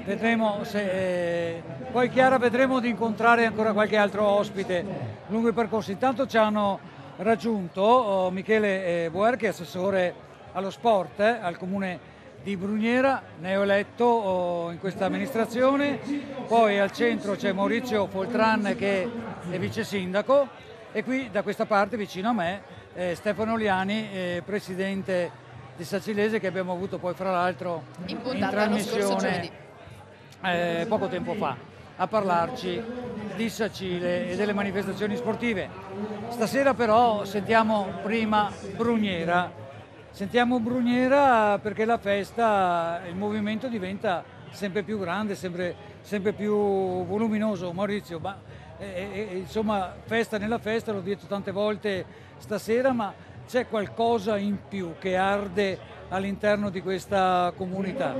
vedremo se, eh, poi Chiara vedremo di incontrare ancora qualche altro ospite. Lungo il percorso. Intanto ci hanno raggiunto oh, Michele eh, Boer che è assessore allo sport eh, al comune di Bruniera, neoeletto oh, in questa amministrazione, poi al centro c'è Maurizio Foltran che è vice sindaco. E qui da questa parte vicino a me eh, Stefano Liani, eh, presidente di Sacilese che abbiamo avuto poi fra l'altro In trasmissione eh, poco tempo fa a parlarci di Sacile e delle manifestazioni sportive. Stasera però sentiamo prima Bruniera. Sentiamo Bruniera perché la festa, il movimento diventa sempre più grande, sempre, sempre più voluminoso. Maurizio, ma eh, eh, insomma, festa nella festa, l'ho detto tante volte stasera, ma c'è qualcosa in più che arde all'interno di questa comunità.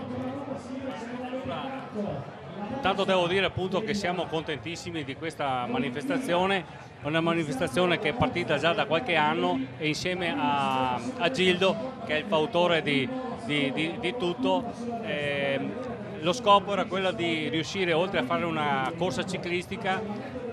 Intanto devo dire appunto che siamo contentissimi di questa manifestazione, è una manifestazione che è partita già da qualche anno e insieme a, a Gildo, che è il fautore di, di- di- di tutto, ehm, lo scopo era quello di riuscire oltre a fare una corsa ciclistica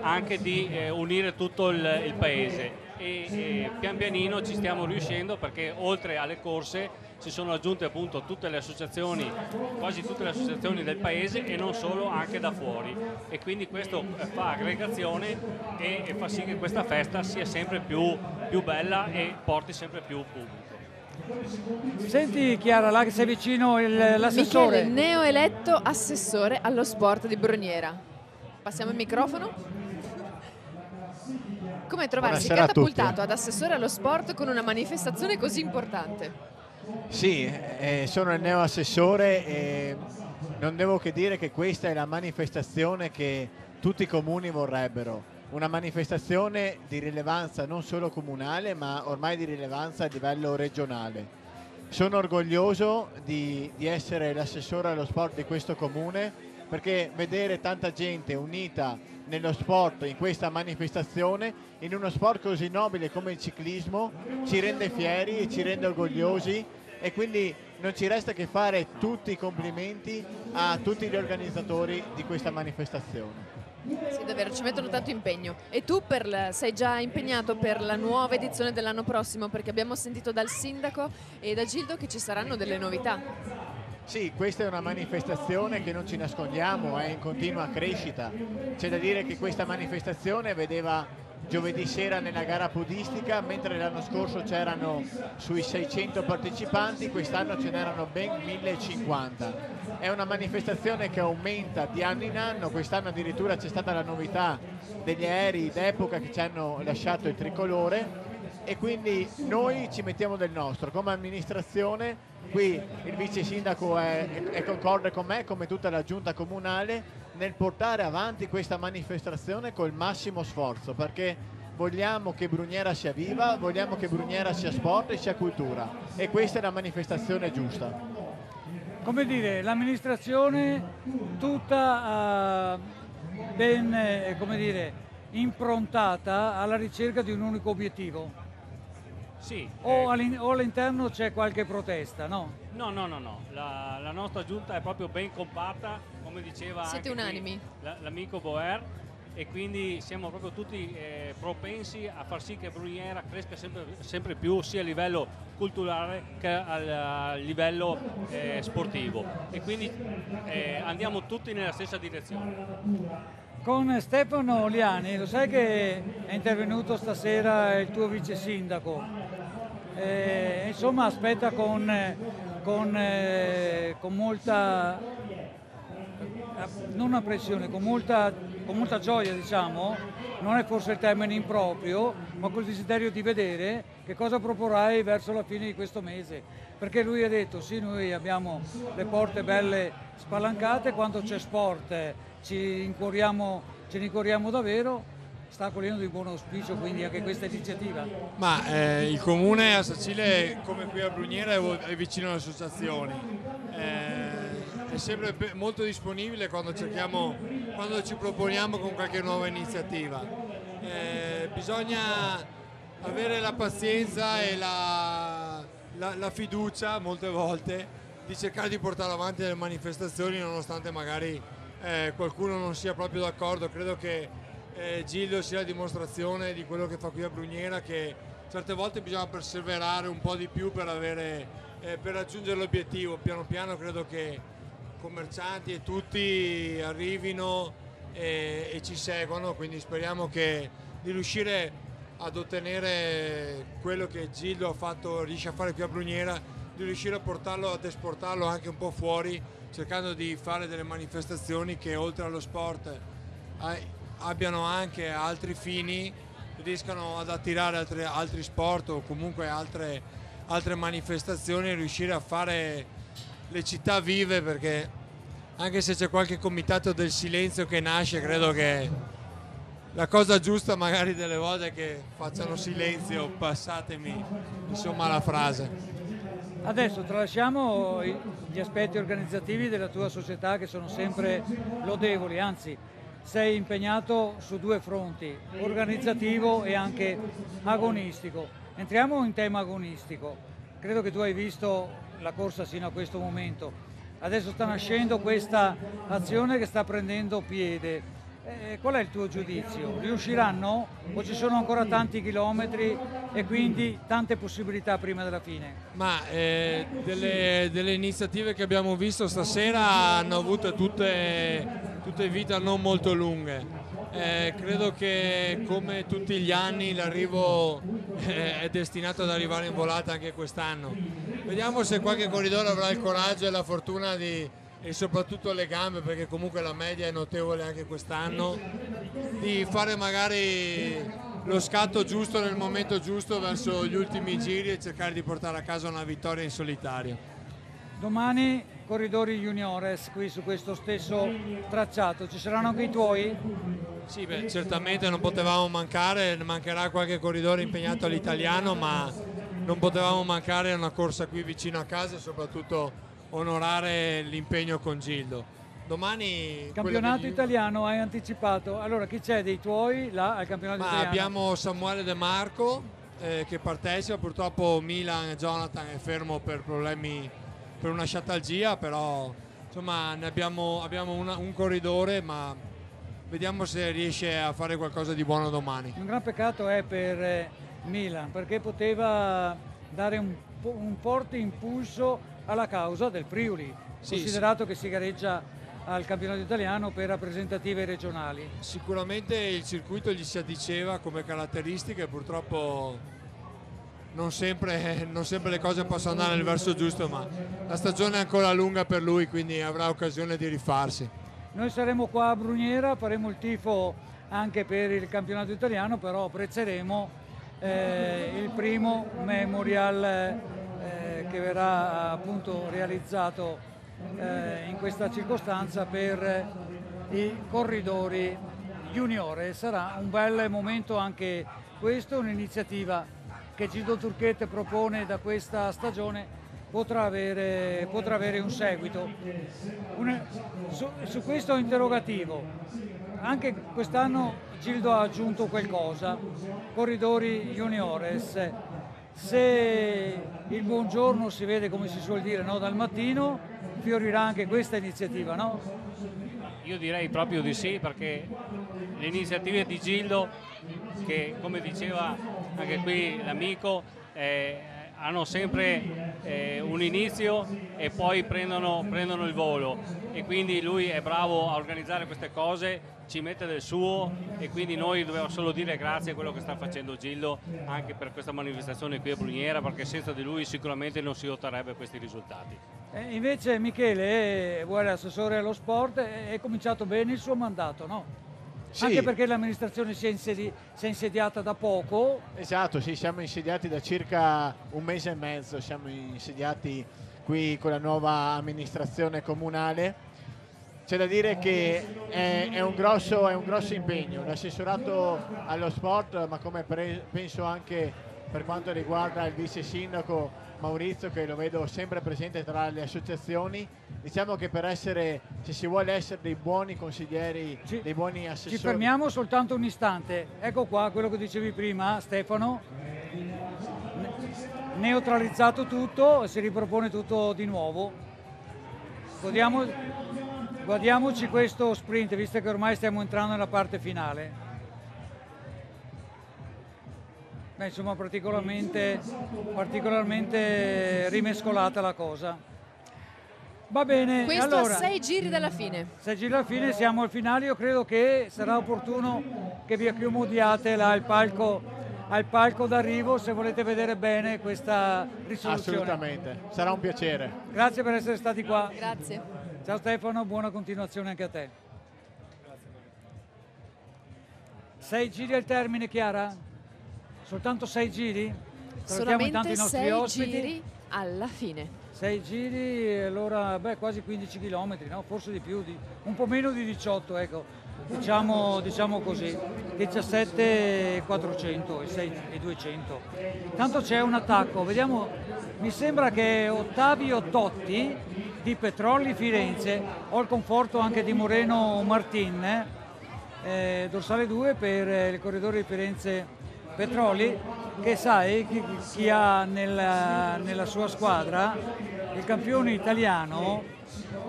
anche di eh, unire tutto il, il paese. E, e pian pianino ci stiamo riuscendo perché oltre alle corse si sono aggiunte appunto tutte le associazioni, quasi tutte le associazioni del paese e non solo, anche da fuori. E quindi questo eh, fa aggregazione e, e fa sì che questa festa sia sempre più, più bella e porti sempre più pubblico. Senti Chiara, là che sei vicino il- l'assessore. Michele, neoeletto assessore allo sport di Bruniera. Passiamo il microfono. Come trovarsi Buonasera catapultato ad assessore allo sport con una manifestazione così importante? Sì, eh, sono il neo assessore e non devo che dire che questa è la manifestazione che tutti i comuni vorrebbero. Una manifestazione di rilevanza non solo comunale ma ormai di rilevanza a livello regionale. Sono orgoglioso di, di essere l'assessore allo sport di questo comune perché vedere tanta gente unita nello sport in questa manifestazione, in uno sport così nobile come il ciclismo, ci rende fieri e ci rende orgogliosi e quindi non ci resta che fare tutti i complimenti a tutti gli organizzatori di questa manifestazione. Sì, davvero, ci mettono tanto impegno. E tu per sei già impegnato per la nuova edizione dell'anno prossimo? Perché abbiamo sentito dal sindaco e da Gildo che ci saranno delle novità. Sì, questa è una manifestazione che non ci nascondiamo, è in continua crescita. C'è da dire che questa manifestazione vedeva giovedì sera nella gara podistica, mentre l'anno scorso c'erano sui 600 partecipanti, quest'anno ce n'erano ben 1050. È una manifestazione che aumenta di anno in anno, quest'anno addirittura c'è stata la novità degli aerei d'epoca che ci hanno lasciato il tricolore e quindi noi ci mettiamo del nostro come amministrazione qui il vice sindaco è, è concorde con me come tutta la giunta comunale nel portare avanti questa manifestazione col massimo sforzo perché vogliamo che Bruniera sia viva vogliamo che Bruniera sia sport e sia cultura e questa è la manifestazione giusta Come dire, l'amministrazione tutta eh, ben eh, come dire, improntata alla ricerca di un unico obiettivo. Sì, O, all'in- o all'interno c'è qualche protesta, no? No, no, no, no. La, la nostra giunta è proprio ben compatta, come diceva Siete unanimi. la- l'amico Boer e quindi siamo proprio tutti eh, propensi a far sì che Bruniera cresca sempre, sempre più sia a livello culturale che al, a livello eh, sportivo e quindi eh, andiamo tutti nella stessa direzione. Con Stefano Liani, lo sai che è intervenuto stasera il tuo vice sindaco? Eh, insomma, aspetta con, con, eh, con molta non a pressione, con molta, con molta gioia diciamo, non è forse il termine improprio, ma col desiderio di vedere che cosa proporrai verso la fine di questo mese. Perché lui ha detto sì, noi abbiamo le porte belle spalancate, quando c'è sport eh, ci incorriamo, ce ne incorriamo davvero, sta cogliendo di buon auspicio quindi anche questa iniziativa. Ma eh, il comune a Sacile, come qui a Bruniera, è vicino alle associazioni. Eh, è sempre molto disponibile quando, cerchiamo, quando ci proponiamo con qualche nuova iniziativa. Eh, bisogna avere la pazienza e la, la, la fiducia molte volte di cercare di portare avanti delle manifestazioni nonostante magari eh, qualcuno non sia proprio d'accordo. Credo che eh, Gildo sia la dimostrazione di quello che fa qui a Bruniera che certe volte bisogna perseverare un po' di più per, avere, eh, per raggiungere l'obiettivo. Piano piano credo che commercianti e tutti arrivino e, e ci seguano, quindi speriamo che, di riuscire ad ottenere quello che Gildo ha fatto, riesce a fare qui a Bruniera, di riuscire a portarlo, ad esportarlo anche un po' fuori, cercando di fare delle manifestazioni che oltre allo sport eh, abbiano anche altri fini, riescano ad attirare altri, altri sport o comunque altre, altre manifestazioni e riuscire a fare le città vive perché anche se c'è qualche comitato del silenzio che nasce, credo che la cosa giusta magari delle volte è che facciano silenzio, passatemi insomma la frase. Adesso tralasciamo gli aspetti organizzativi della tua società che sono sempre lodevoli, anzi sei impegnato su due fronti, organizzativo e anche agonistico. Entriamo in tema agonistico. Credo che tu hai visto la corsa sino a questo momento. Adesso sta nascendo questa azione che sta prendendo piede. Eh, qual è il tuo giudizio? Riusciranno o ci sono ancora tanti chilometri e quindi tante possibilità prima della fine? Ma eh, delle, delle, iniziative che abbiamo visto stasera hanno avuto tutte, tutte vite non molto lunghe. Eh, credo che come tutti gli anni l'arrivo eh, è destinato ad arrivare in volata anche quest'anno. Vediamo se qualche corridore avrà il coraggio e la fortuna di, e soprattutto le gambe perché comunque la media è notevole anche quest'anno di fare magari lo scatto giusto nel momento giusto verso gli ultimi giri e cercare di portare a casa una vittoria in solitario. Domani corridori juniores qui su questo stesso tracciato, ci saranno anche i tuoi? Sì, beh, certamente non potevamo mancare, mancherà qualche corridore impegnato all'italiano, ma non potevamo mancare una corsa qui vicino a casa e soprattutto onorare l'impegno con Gildo. Domani campionato italiano hai anticipato. Allora chi c'è dei tuoi là al campionato Ma italiano? Abbiamo Samuele De Marco eh, che partecipa, purtroppo Milan e Jonathan è fermo per problemi per una sciatalgia, però insomma ne abbiamo, abbiamo una, un corridore ma vediamo se riesce a fare qualcosa di buono domani. Un gran peccato è per eh, Milan perché poteva dare un, un forte impulso alla causa del Friuli, sì, considerato sì. che si gareggia al campionato italiano per rappresentative regionali. Sicuramente il circuito gli si addiceva come caratteristiche, purtroppo non sempre, (laughs) non sempre, le cose possono andare nel verso giusto, ma la stagione è ancora lunga per lui, quindi avrà occasione di rifarsi. Noi saremo qua a Bruniera, faremo il tifo anche per il campionato italiano, però apprezzeremo eh, il primo memorial eh, che verrà appunto realizzato eh, in questa circostanza per i corridori junior sarà un bel momento anche questo, un'iniziativa che Gildo Turchette propone da questa stagione potrà avere, potrà avere un seguito. Un, su, su questo interrogativo, anche quest'anno Gildo ha aggiunto qualcosa, corridori juniores, se il buongiorno si vede come si suol dire no, dal mattino, fiorirà anche questa iniziativa, no? Io direi proprio di sì perché le iniziative di Gildo che come diceva anche qui l'amico eh, hanno sempre eh, un inizio e poi prendono, prendono il volo e quindi lui è bravo a organizzare queste cose, ci mette del suo e quindi noi dobbiamo solo dire grazie a quello che sta facendo Gildo anche per questa manifestazione qui a Bruniera perché senza di lui sicuramente non si otterrebbe questi risultati. Eh, invece Michele, eh, vuole assessore allo sport, è, è cominciato bene il suo mandato, no? Sì. Anche perché l'amministrazione si è, insedi- si è insediata da poco. Esatto, sì, siamo insediati da circa un mese e mezzo, siamo insediati qui con la nuova amministrazione comunale. C'è da dire che è, è un, grosso, è un grosso impegno, l'assessorato allo sport, ma come pre- penso anche per quanto riguarda il vice sindaco Maurizio, che lo vedo sempre presente tra le associazioni, diciamo che per essere, se si vuole essere dei buoni consiglieri, dei buoni assessori... Ci fermiamo soltanto un istante. Ecco qua quello che dicevi prima, Stefano. Ne- Neutralizzato tutto e si ripropone tutto di nuovo. Godiamo- guardiamoci questo sprint, visto che ormai stiamo entrando nella parte finale. Beh, insomma, particolarmente, particolarmente rimescolata la cosa. Va bene, Questo allora, a sei giri dalla fine. se gira alla fine siamo al finale, io credo che sarà opportuno che vi accomodiate là al palco, al palco d'arrivo se volete vedere bene questa risoluzione. Assolutamente, sarà un piacere. Grazie per essere stati qua. Grazie. Ciao Stefano, buona continuazione anche a te. Sei giri al termine, Chiara? Soltanto sei giri? Salutiamo intanto i nostri sei ospiti. giri alla fine. Sei giri, e allora beh, quasi 15 km, no? forse di più, di- un po' meno di 18, ecco, diciamo, diciamo così, 17,400 e 6 e 200. Tanto c'è un attacco, vediamo, mi sembra che Ottavio Totti di Petrolli Firenze, ho il conforto anche di Moreno Martin, eh, dorsale 2 per il corridore di Firenze Petrolli, che sai chi, chi ha nella, nella sua squadra il campione italiano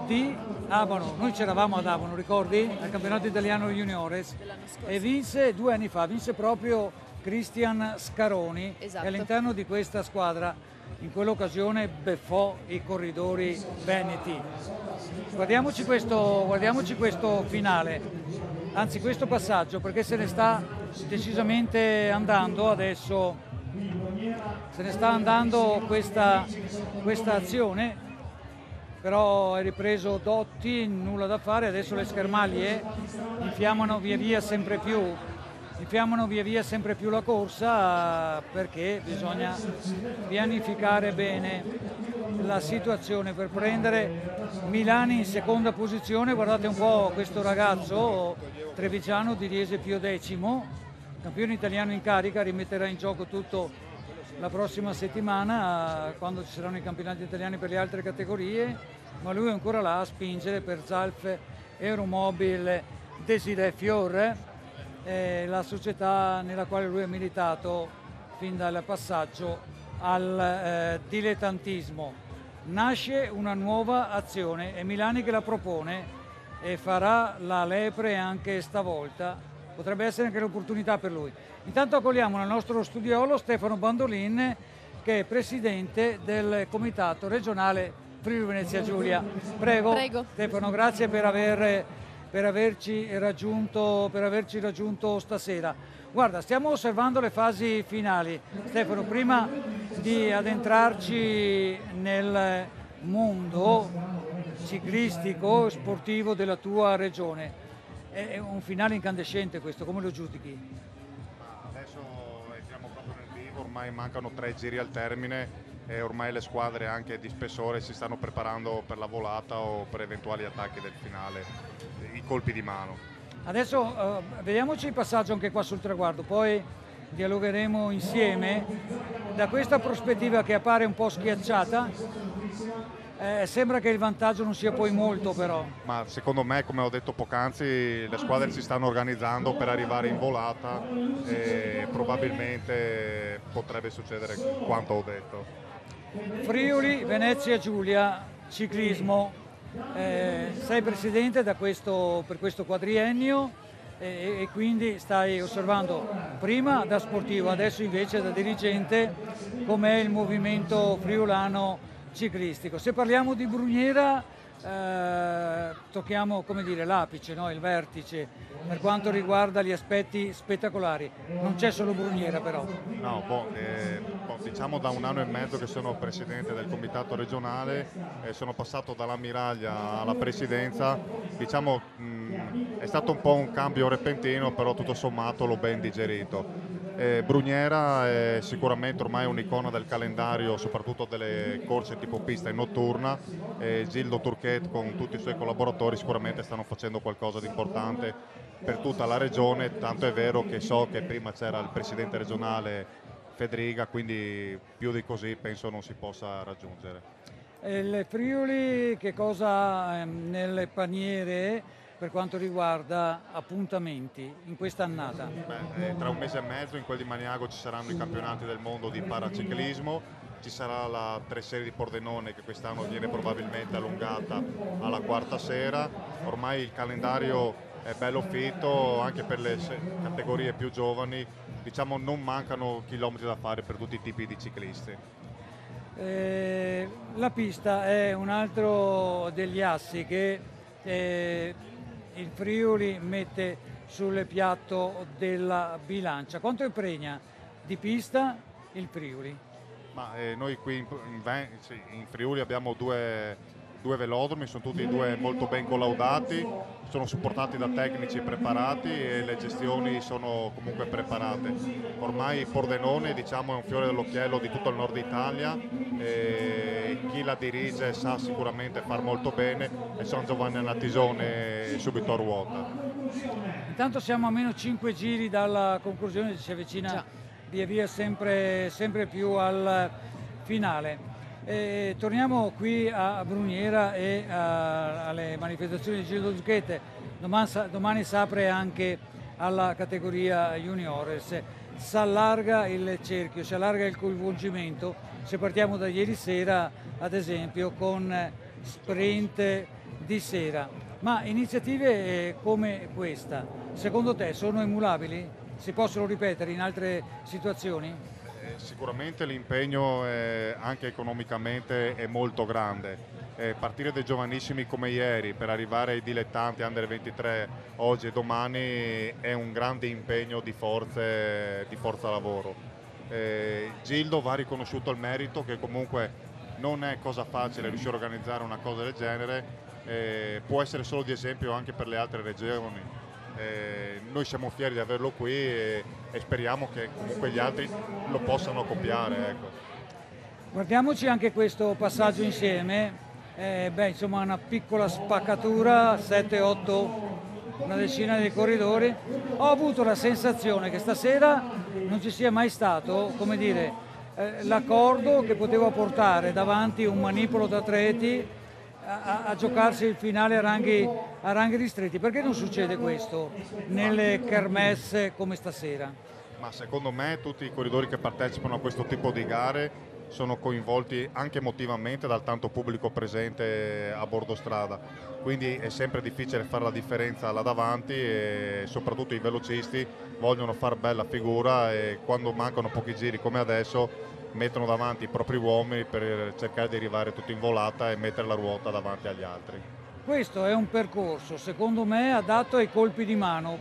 di Abano. Noi c'eravamo ad Abano, ricordi? Al campionato italiano juniores e vinse due anni fa, vinse proprio Cristian Scaroni Esatto. e all'interno di questa squadra in quell'occasione beffò i corridori veneti. Guardiamoci questo, guardiamoci questo finale, anzi questo passaggio perché se ne sta decisamente andando adesso, se ne sta andando questa, questa azione, però è ripreso Dotti, nulla da fare, adesso le schermaglie infiammano via via sempre più, infiammano via via sempre più la corsa perché bisogna pianificare bene la situazione. Per prendere Milani in seconda posizione, guardate un po' questo ragazzo trevigiano di Riese Pio X, campione italiano in carica, rimetterà in gioco tutto la prossima settimana quando ci saranno i campionati italiani per le altre categorie, ma lui è ancora là a spingere per Zalf Euromobil Desire Fior, eh, la società nella quale lui ha militato fin dal passaggio al eh, dilettantismo. Nasce una nuova azione, è Milani che la propone e farà la lepre anche stavolta. Potrebbe essere anche l'opportunità per lui. Intanto accogliamo nel nostro studiolo Stefano Bandolin, che è presidente del comitato regionale Friuli Venezia Giulia. Prego, Prego. Stefano, grazie per, aver- per averci, raggiunto, per averci raggiunto stasera. Guarda, stiamo osservando le fasi finali. Stefano, prima di addentrarci nel mondo ciclistico, sportivo della tua regione, è un finale incandescente questo, come lo giudichi? Adesso entriamo proprio nel vivo, ormai mancano tre giri al termine e ormai le squadre anche di spessore si stanno preparando per la volata o per eventuali attacchi del finale, i colpi di mano. Adesso eh, vediamoci il passaggio anche qua sul traguardo, poi dialogheremo insieme. Da questa prospettiva che appare un po' schiacciata, eh, sembra che il vantaggio non sia poi molto però. Ma secondo me, come ho detto poc'anzi, le squadre si stanno organizzando per arrivare in volata e probabilmente potrebbe succedere quanto ho detto. Friuli, Venezia Giulia, ciclismo. Eh, sei presidente questo- per questo quadriennio, e, e quindi stai osservando prima da sportivo, adesso invece da dirigente com'è il movimento friulano ciclistico. Se parliamo di Bruniera eh, tocchiamo dire, l'apice, no? il vertice per quanto riguarda gli aspetti spettacolari. Non c'è solo Bruniera però. No, boh, eh, boh, diciamo da un anno e mezzo che sono presidente del comitato regionale, eh, sono passato dall'ammiraglia alla presidenza, diciamo mh, è stato un po' un cambio repentino, però tutto sommato l'ho ben digerito. Eh, Bruniera è sicuramente ormai un'icona del calendario, soprattutto delle corse tipo pista e notturna. E Gildo Turchet con tutti i suoi collaboratori sicuramente stanno facendo qualcosa di importante per tutta la regione, tanto è vero che so che prima c'era il presidente regionale Federica, quindi più di così penso non si possa raggiungere. Il Friuli che cosa ehm, nelle paniere per quanto riguarda appuntamenti in questa annata? Beh, eh, tra un mese e mezzo in quel di Maniago ci saranno i campionati del mondo di paraciclismo, ci sarà la tre serie di Pordenone che quest'anno viene probabilmente allungata alla quarta sera, ormai il calendario è bello fitto anche per le categorie più giovani, diciamo non mancano chilometri da fare per tutti i tipi di ciclisti. Eh, la pista è un altro degli assi che eh, il Friuli mette sul piatto della bilancia. Quanto impregna di pista il Friuli? Ma, eh, noi qui in, in, in, Friuli abbiamo due, due velodromi, sono tutti e due molto ben collaudati, sono supportati da tecnici preparati e le gestioni sono comunque preparate. Ormai Pordenone diciamo, è un fiore dell'occhiello di tutto il nord Italia e chi la dirige sa sicuramente far molto bene e San Giovanni Natisone subito a ruota. Intanto siamo a meno 5 giri dalla conclusione, si avvicina Già. via via sempre, sempre più al finale. E torniamo qui a Bruniera e a, alle manifestazioni di Gildo Zucchete. Domani, domani si apre anche alla categoria juniores. Si allarga il cerchio, si allarga il coinvolgimento. Se partiamo da ieri sera, ad esempio, con sprint di sera. Ma iniziative come questa, secondo te, sono emulabili? Si possono ripetere in altre situazioni? Sicuramente l'impegno eh, anche economicamente è molto grande. Eh, partire dai giovanissimi come ieri per arrivare ai dilettanti under 23 oggi e domani è un grande impegno di, forze, di forza lavoro. Eh, Gildo va riconosciuto il merito che comunque non è cosa facile riuscire a organizzare una cosa del genere, eh, può essere solo di esempio anche per le altre regioni eh, noi siamo fieri di averlo qui e, e, speriamo che comunque gli altri lo possano copiare. Ecco. Guardiamoci anche questo passaggio insieme, eh, beh, insomma una piccola spaccatura, 7-8, una decina di corridori. Ho avuto la sensazione che stasera non ci sia mai stato, come dire, eh, l'accordo che poteva portare davanti un manipolo d'atleti a, a, giocarsi il finale a ranghi, a ranghi ristretti. Perché non succede questo nelle kermesse come stasera? Ma secondo me tutti i corridori che partecipano a questo tipo di gare sono coinvolti anche emotivamente dal tanto pubblico presente a bordo strada, quindi è sempre difficile fare la differenza là davanti e soprattutto i velocisti vogliono fare bella figura e quando mancano pochi giri come adesso mettono davanti i propri uomini per cercare di arrivare tutti in volata e mettere la ruota davanti agli altri. Questo è un percorso, secondo me, adatto ai colpi di mano.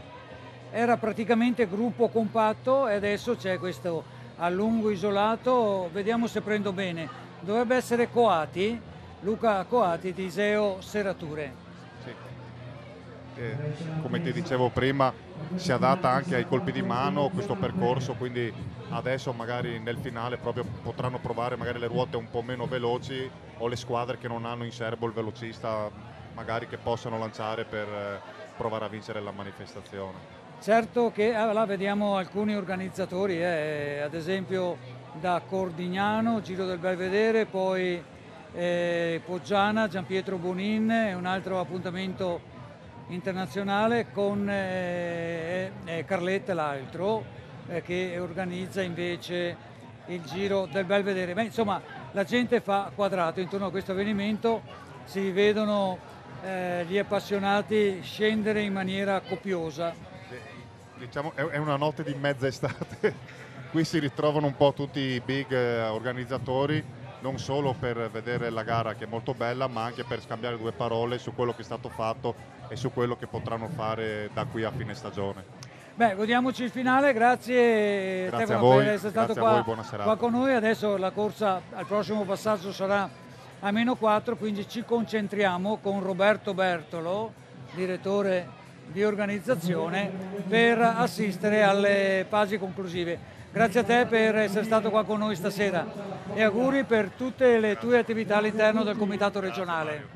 Era praticamente gruppo compatto e adesso c'è questo a lungo isolato, vediamo se prendo bene. Dovrebbe essere Coati, Luca Coati di Iseo Serature. Sì. Eh, come ti dicevo prima, si adatta anche ai colpi di mano questo percorso, quindi adesso magari nel finale potranno provare magari le ruote un po' meno veloci o le squadre che non hanno in serbo il velocista magari che possano lanciare per eh, provare a vincere la manifestazione. Certo che là vediamo alcuni organizzatori, eh, ad esempio da Cordignano, Giro del Belvedere, poi eh, Poggiana, Giampietro Bonin un altro appuntamento internazionale con eh, eh, Carletta l'altro eh, che organizza invece il Giro del Belvedere. Beh, insomma la gente fa quadrato intorno a questo avvenimento, si vedono eh, gli appassionati scendere in maniera copiosa. Diciamo, è, una notte di mezza estate. (laughs) Qui si ritrovano un po' tutti i big eh, organizzatori, non solo per vedere la gara che è molto bella, ma anche per scambiare due parole su quello che è stato fatto e su quello che potranno fare da qui a fine stagione. Beh, godiamoci il finale, grazie, Grazie Stefano a voi, per essere stato grazie a voi, qua, buona serata. qua con noi. Adesso la corsa al prossimo passaggio sarà a meno 4, quindi ci concentriamo con Roberto Bertolo, direttore di organizzazione, per assistere alle fasi conclusive. Grazie a te per essere stato qua con noi stasera e auguri per tutte le tue attività all'interno del comitato regionale.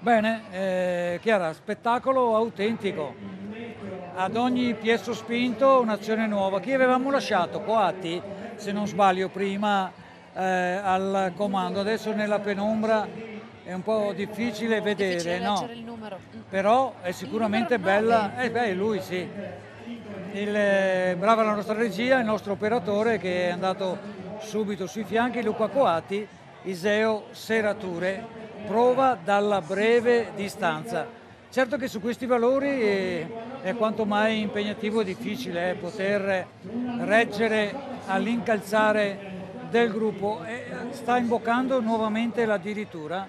Bene, eh, Chiara, spettacolo autentico. Ad ogni piezo spinto un'azione nuova. Chi avevamo lasciato? Coatti, se non sbaglio, prima eh, al comando. Adesso nella penombra è un po' difficile vedere, Difficile no? numero. Però è sicuramente bella. Eh beh, lui sì. Il, eh, brava la nostra regia, il nostro operatore che è andato subito sui fianchi, Luca Coatti, Iseo Serature, prova dalla breve distanza. Certo che su questi valori eh, è quanto mai impegnativo e difficile eh, poter reggere all'incalzare del gruppo. E sta imboccando nuovamente la dirittura,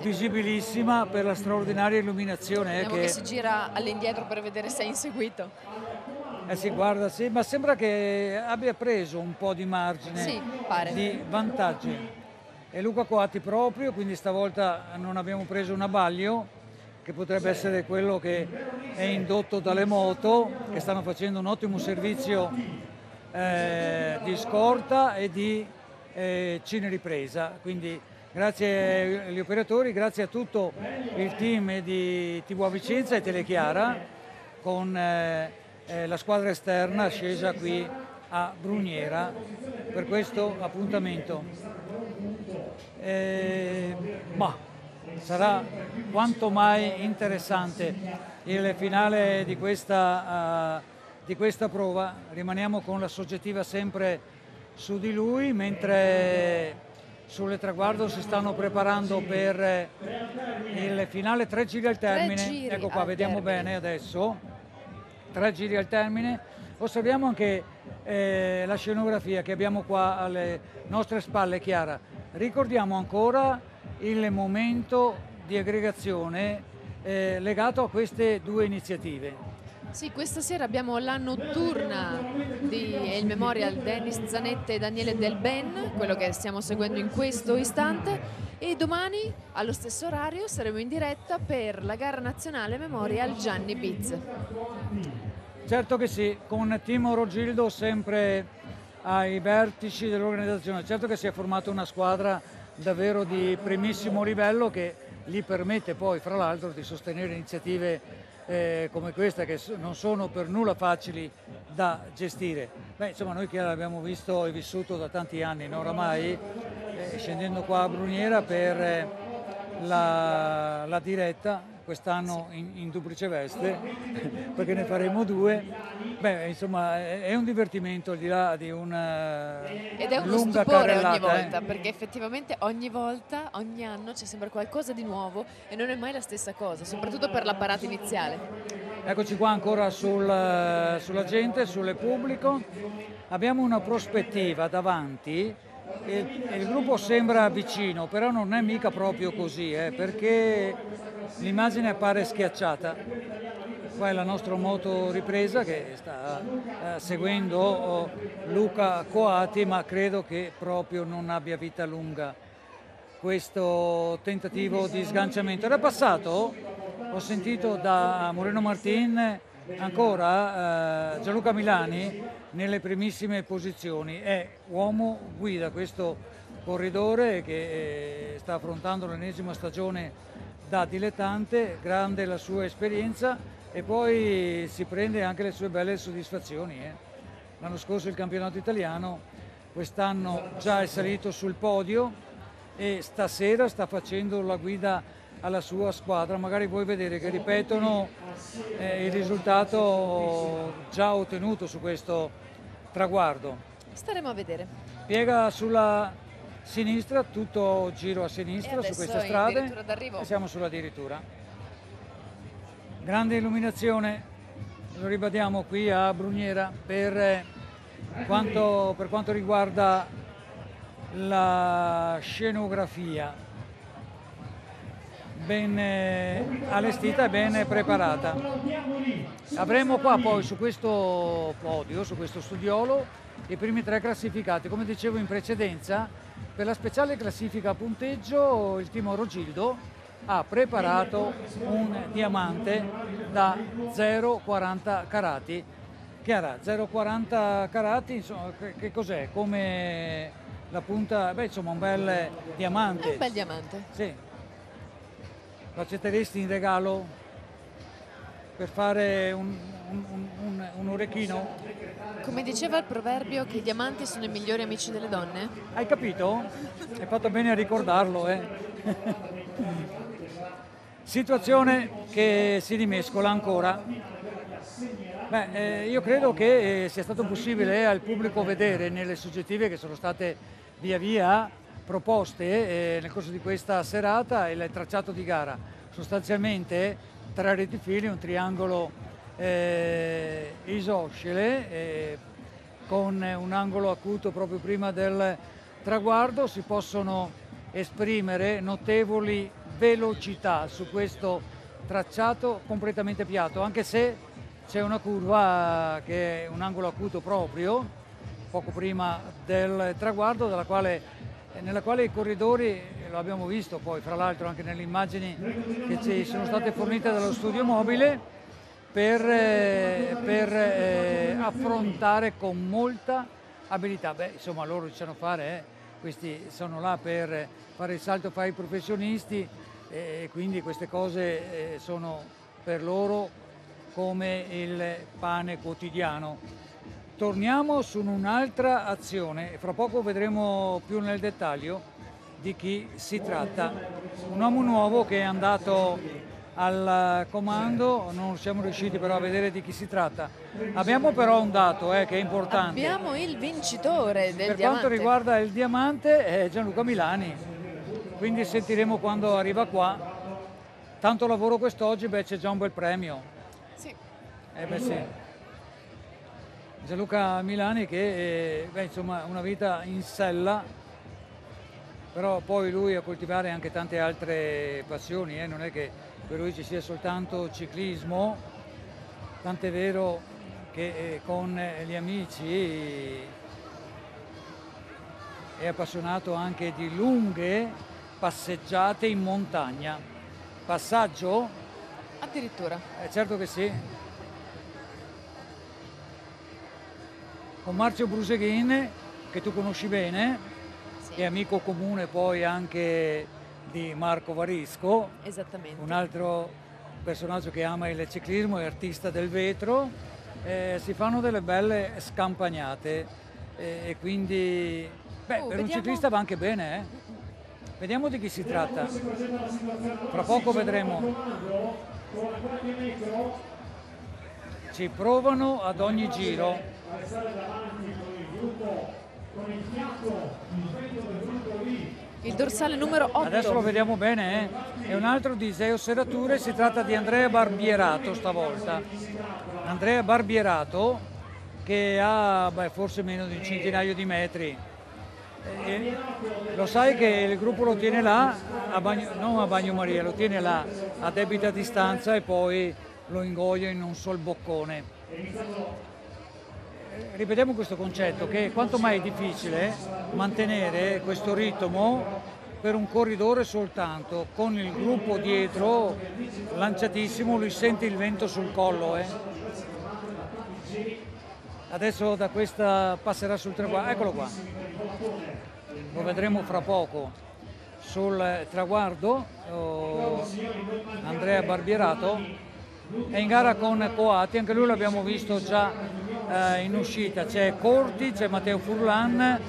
visibilissima per la straordinaria illuminazione. eh, Vediamo che si gira all'indietro per vedere se è inseguito. eh sì, guarda, sì, ma sembra che abbia preso un po' di margine Sì, di vantaggi. E Luca Coatti proprio, quindi stavolta non abbiamo preso un abbaglio, che potrebbe essere quello che è indotto dalle moto, che stanno facendo un ottimo servizio eh, di scorta e di eh, cineripresa. Quindi grazie agli operatori, grazie a tutto il team di TV Vicenza e Telechiara con eh, eh, la squadra esterna scesa qui a Bruniera per questo appuntamento. Eh, ma sarà quanto mai interessante il finale di questa, eh, di questa prova. Rimaniamo con la soggettiva sempre su di lui, mentre sulle traguardo si stanno preparando per il finale tre giri al termine. giri ecco qua, vediamo termine. bene adesso. Tre giri al termine. Osserviamo anche eh, la scenografia che abbiamo qua alle nostre spalle, Chiara. Ricordiamo ancora il momento di aggregazione eh, legato a queste due iniziative. Sì, questa sera abbiamo la notturna di il Memorial Dennis Zanette e Daniele Del Ben, quello che stiamo seguendo in questo istante, e domani allo stesso orario saremo in diretta per la gara nazionale Memorial Gianni Biz. Certo che sì, con Timo Rogildo sempre ai vertici dell'organizzazione. Certo che si è formata una squadra davvero di primissimo livello che gli permette poi, fra l'altro, di sostenere iniziative eh, come questa che non sono per nulla facili da gestire. Beh, insomma, noi che l'abbiamo visto e vissuto da tanti anni, no? oramai, eh, scendendo qua a Bruniera per eh, la, la diretta, quest'anno in, in duplice veste, (laughs) perché ne faremo due. Beh, insomma, è, un divertimento al di là di una Ed è uno lunga stupore ogni eh. volta, perché effettivamente ogni volta, ogni anno c'è sempre qualcosa di nuovo e non è mai la stessa cosa, soprattutto per la parata iniziale. Eccoci qua ancora sul- sulla gente, sul pubblico. Abbiamo una prospettiva davanti e il gruppo sembra vicino, però non è mica proprio così, eh, perché l'immagine appare schiacciata. Qua è la nostra moto ripresa che sta eh, seguendo oh, Luca Coati, ma credo che proprio non abbia vita lunga questo tentativo di sganciamento. Era passato, ho sentito da Moreno Martin ancora eh, Gianluca Milani nelle primissime posizioni, è uomo guida questo corridore che eh, sta affrontando l'ennesima stagione da dilettante, grande la sua esperienza e poi si prende anche le sue belle soddisfazioni. eh. L'anno scorso il campionato italiano, quest'anno già è salito sul podio e stasera sta facendo la guida alla sua squadra. Magari vuoi vedere che ripetono eh, il risultato già ottenuto su questo traguardo. Staremo a vedere. Piega sulla sinistra, tutto giro a sinistra su dirittura d'arrivo. e siamo sulla dirittura. grande illuminazione, lo ribadiamo qui a Bruniera per eh, quanto, per quanto riguarda la scenografia ben eh, allestita e ben preparata. Avremo qua poi su questo podio, su questo studiolo, i primi tre classificati. Come dicevo in precedenza, per la speciale classifica a punteggio il team Rogildo ha preparato un diamante da 0,40 carati. Chiara, 0,40 carati, insomma, che, che cos'è? Come la punta, beh insomma un bel diamante. È un bel diamante. Sì. Lo accetteresti in regalo per fare un, un, un, un orecchino? Come diceva il proverbio che i diamanti sono i migliori amici delle donne? Hai capito? Hai fatto bene a ricordarlo, eh? Situazione che si rimescola ancora. Beh, eh, io credo che eh, sia stato possibile al pubblico vedere nelle soggettive che sono state via via proposte eh, nel corso di questa serata il tracciato di gara. Sostanzialmente tre retifili, un triangolo eh, isoscele eh, con un angolo acuto proprio prima del traguardo, si possono esprimere notevoli velocità su questo tracciato completamente piatto, anche se c'è una curva che è un angolo acuto proprio, poco prima del traguardo, quale, nella quale i corridori, lo abbiamo visto poi fra l'altro anche nelle immagini che ci sono state fornite dallo studio mobile, per, eh, per eh, affrontare con molta abilità. Beh, insomma, loro ci sanno fare, eh. questi sono là per fare il salto fra i professionisti e quindi queste cose eh, sono per loro come il pane quotidiano. Torniamo su un'altra azione, fra poco vedremo più nel dettaglio di chi si tratta. Un uomo nuovo che è andato al comando, non siamo riusciti però a vedere di chi si tratta. Abbiamo però un dato eh, che è importante. Abbiamo il vincitore del per diamante. quanto riguarda il diamante è Gianluca Milani, quindi sentiremo quando arriva qua. Tanto lavoro quest'oggi, beh c'è già un bel premio. Sì. Eh beh sì. Gianluca Milani che eh, beh, insomma una vita in sella, però poi lui a coltivare anche tante altre passioni, eh, non è che per lui ci sia soltanto ciclismo, tant'è vero che eh, con gli amici è appassionato anche di lunghe passeggiate in montagna. Passaggio? Addirittura. Eh, certo che sì. Con Marzio Bruseghin, che tu conosci bene, è amico comune poi anche di Marco Varisco, un altro personaggio che ama il ciclismo, è artista del vetro, eh, si fanno delle belle scampagnate eh, e quindi beh, Oh, per un vediamo- ciclista va anche bene. eh. Vediamo di chi si tratta. Fra poco vedremo. Ci provano ad ogni giro. Il dorsale numero 8. Adesso lo vediamo bene, eh? è un altro di Iseo Serrature, si tratta di Andrea Barbierato stavolta. Andrea Barbierato che ha beh, forse meno di un centinaio di metri. E lo sai che il gruppo lo tiene là, a bagno- non a bagnomaria, lo tiene là a debita distanza e poi lo ingoia in un sol boccone. Ripetiamo questo concetto che è quanto mai difficile mantenere questo ritmo per un corridore soltanto, con il gruppo dietro lanciatissimo, lui sente il vento sul collo. eh. Adesso da questa passerà sul traguardo, eccolo qua, lo vedremo fra poco sul traguardo, oh, Andrea Barbierato è in gara con Coati, anche lui l'abbiamo visto già eh, in uscita, c'è Corti, c'è Matteo Furlan,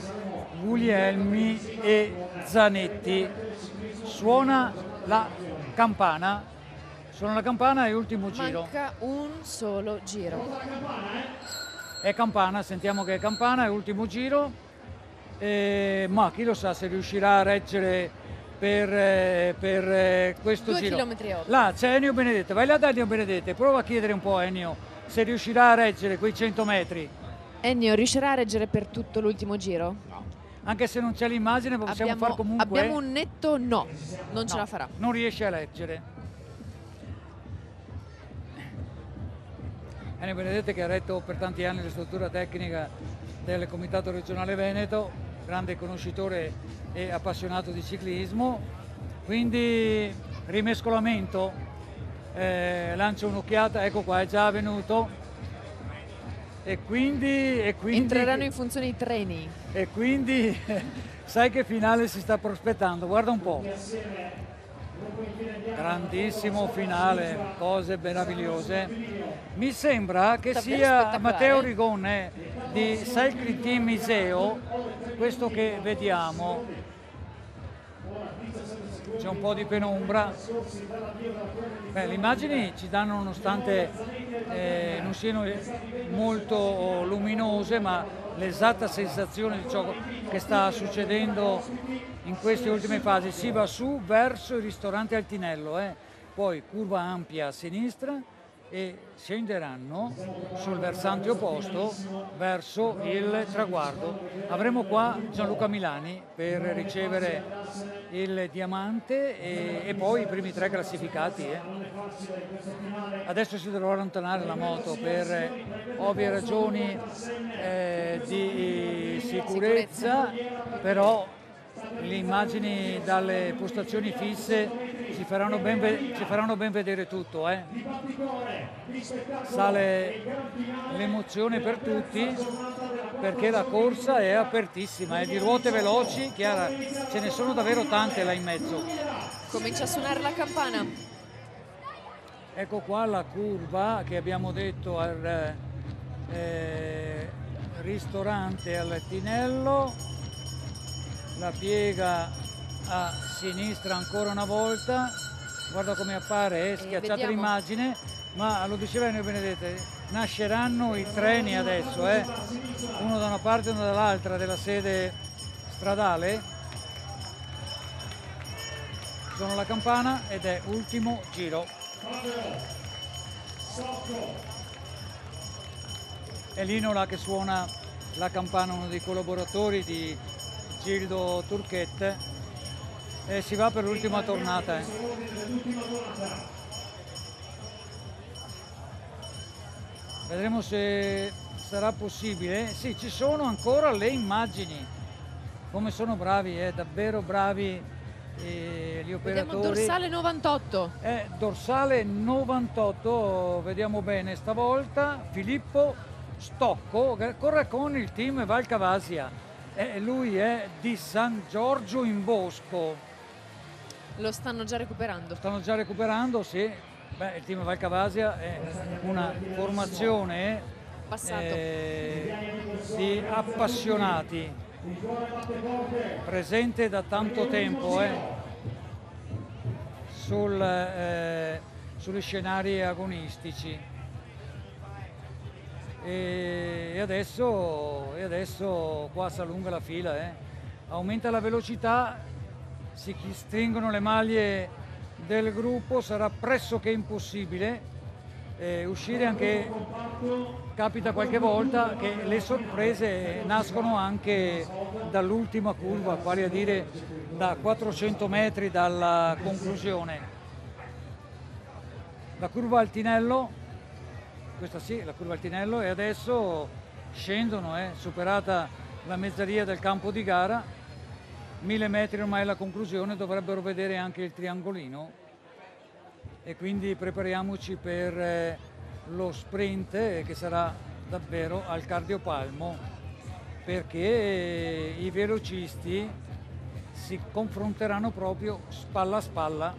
Guglielmi e Zanetti. Suona la campana, suona la campana e ultimo giro. Manca un solo giro. È campana, sentiamo che è campana, è ultimo giro. Eh, ma chi lo sa se riuscirà a reggere per, eh, per, eh, questo Due giro. chilometri e. Là c'è Ennio Benedetto, vai là da Ennio Benedetto, prova a chiedere un po' a Ennio se riuscirà a reggere quei 100 metri. Ennio riuscirà a reggere per tutto l'ultimo giro? Anche se non c'è l'immagine, ma possiamo Abbiamo, far comunque. abbiamo un netto no, non ce No, la farà. Non riesce a leggere. Ennio Benedetto che ha retto per tanti anni la struttura tecnica del Comitato regionale Veneto, grande conoscitore e appassionato di ciclismo, quindi rimescolamento, eh, lancia un'occhiata, ecco qua è già venuto e quindi, e quindi Entreranno in funzione i treni. e quindi (laughs) sai che finale si sta prospettando, guarda un po'. Grandissimo finale, cose meravigliose. Mi sembra che Davvero sia. Matteo Rigone di Cycling Team Iseo, questo che vediamo. C'è un po' di penombra. Beh, le immagini ci danno, nonostante eh, non siano molto luminose, ma l'esatta sensazione di ciò che sta succedendo in queste ultime fasi. Si va su verso il ristorante Altinello, eh. poi curva ampia a sinistra e scenderanno sul versante opposto verso il traguardo. Avremo qua Gianluca Milani per ricevere il diamante e, e poi i primi tre classificati. eh. Adesso si dovrà allontanare la moto per ovvie ragioni eh, di sicurezza, però le immagini dalle postazioni fisse faranno ben, ve- ci faranno ben vedere tutto. eh. Sale l'emozione per tutti perché la corsa è apertissima, è di ruote veloci, chiara, ce ne sono davvero tante là in mezzo. Comincia a suonare la campana. Ecco qua la curva che abbiamo detto al eh, ristorante al Tinello, la piega a sinistra ancora una volta, guarda come appare, è schiacciata vediamo. l'immagine, ma lo diceva Ennio Benedetto, nasceranno i treni adesso, eh? uno da una parte e uno dall'altra della sede stradale. Sono la campana ed è ultimo giro. È Linola che suona la campana, uno dei collaboratori di Gildo Turchette e si va per l'ultima tornata. eh. Vedremo se sarà possibile. Sì, ci sono ancora le immagini. Come sono bravi, eh, davvero bravi eh, gli Vediamo operatori. dorsale 98. È dorsale 98, vediamo bene stavolta, Filippo Stocco che corre con il team Valcavasia e lui è di San Giorgio in Bosco. Lo stanno già recuperando. Stanno già recuperando, sì. Beh, il team Valcavasia è una formazione eh, di appassionati, presente da tanto tempo eh, sul, eh, sugli scenari agonistici. E e adesso, e adesso qua si allunga la fila, eh. aumenta la velocità, si stringono le maglie del gruppo, sarà pressoché impossibile eh, uscire anche, capita qualche volta che le sorprese nascono anche dall'ultima curva, quale a dire da 400 metri dalla conclusione. La curva Altinello, questa sì, la curva Altinello e adesso scendono, eh, superata la mezzeria del campo di gara, mille metri ormai alla conclusione, dovrebbero vedere anche il triangolino e quindi prepariamoci per eh, lo sprint eh, che sarà davvero al cardiopalmo perché eh, i velocisti si confronteranno proprio spalla a spalla.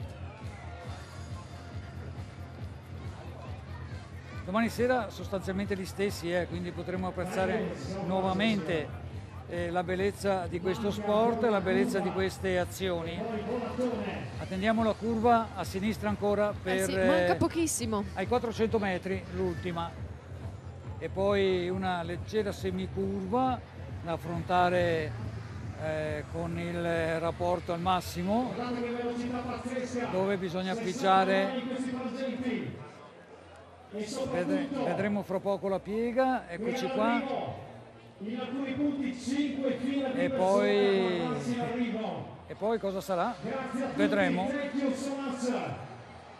Domani sera sostanzialmente gli stessi, eh, quindi potremo apprezzare nuovamente eh, la bellezza di questo sport, la bellezza di queste azioni. Attendiamo la curva a sinistra ancora per Eh sì, manca eh, pochissimo. ai 400 metri l'ultima e poi una leggera semicurva da affrontare eh, con il rapporto al massimo dove bisogna Vedre- vedremo fra poco la piega eccoci qua e poi e poi cosa sarà? Grazie a tutti, vedremo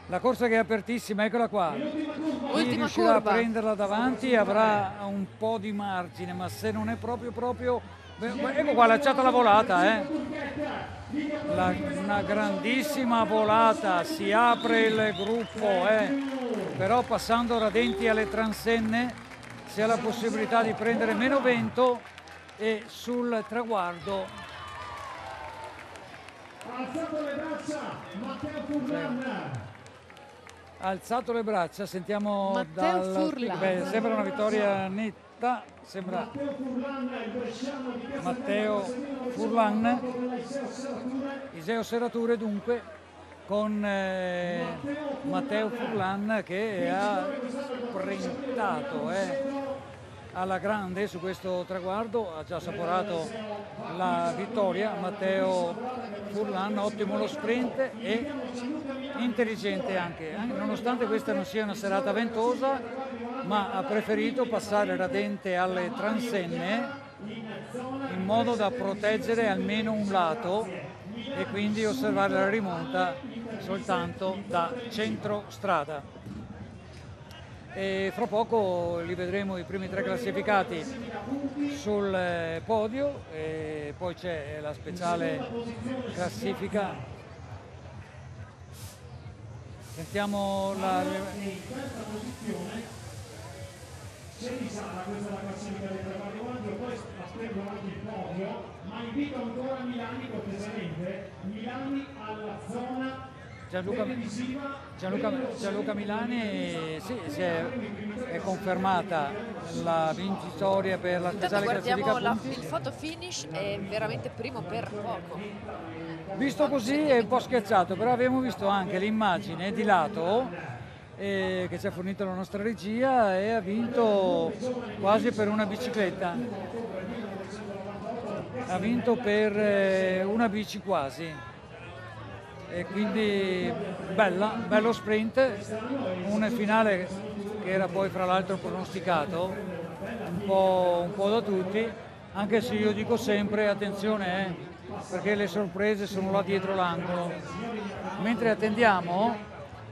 la corsa che è apertissima eccola qua chi riuscirà curva. a prenderla davanti avrà un po' di margine ma se non è proprio proprio beh, ecco qua lanciata la volata eh La- una grandissima volata, si apre il gruppo, eh. però passando radenti alle transenne si ha la possibilità di prendere meno vento e sul traguardo Ha alzato le braccia Matteo Furlan. ha alzato le braccia, sentiamo Matteo dalla- Furlan. beh, sembra una vittoria netta, sembra Matteo Furlan, Iseo Serrature dunque con eh, Matteo Furlan che ha sprintato eh, alla grande su questo traguardo, ha già assaporato la vittoria, Matteo Furlan, ottimo lo sprint e intelligente anche, eh, nonostante questa non sia una serata ventosa, ma ha preferito passare radente alle transenne in modo da proteggere almeno un lato e quindi osservare la rimonta soltanto da centro strada. E fra poco li vedremo i primi tre classificati sul eh, podio e poi c'è la speciale classifica. Sentiamo la... Semisala, questa è la classifica dei traguardi avanti, poi aspetto avanti il podio, ma invito ancora Milani cortesemente, Milani alla zona Gianluca. Gianluca, Gianluca Milani sì, si è, confermata la vincitoria per la speciale classifica la- punti. il photo finish è veramente primo per poco. Visto così è un po' schiacciato, però abbiamo visto anche l'immagine di lato eh, che ci ha fornito la nostra regia e ha vinto quasi per una bicicletta. Ha vinto per eh, una bici quasi. E quindi bella, bello sprint, un finale che era poi fra l'altro pronosticato. Un po', un po' da tutti, anche se io dico sempre attenzione eh, perché le sorprese sono là dietro l'angolo. Mentre attendiamo,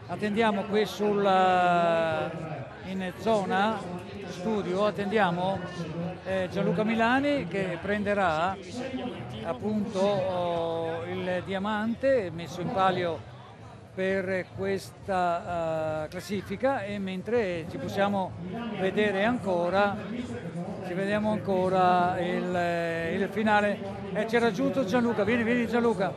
attendiamo qui sul, eh, in zona studio, attendiamo eh, Gianluca Milani che prenderà appunto oh, il diamante messo in palio per questa eh, classifica. E mentre ci possiamo vedere ancora ci vediamo ancora il, eh, il finale. E c'è raggiunto Gianluca. Vieni vieni Gianluca.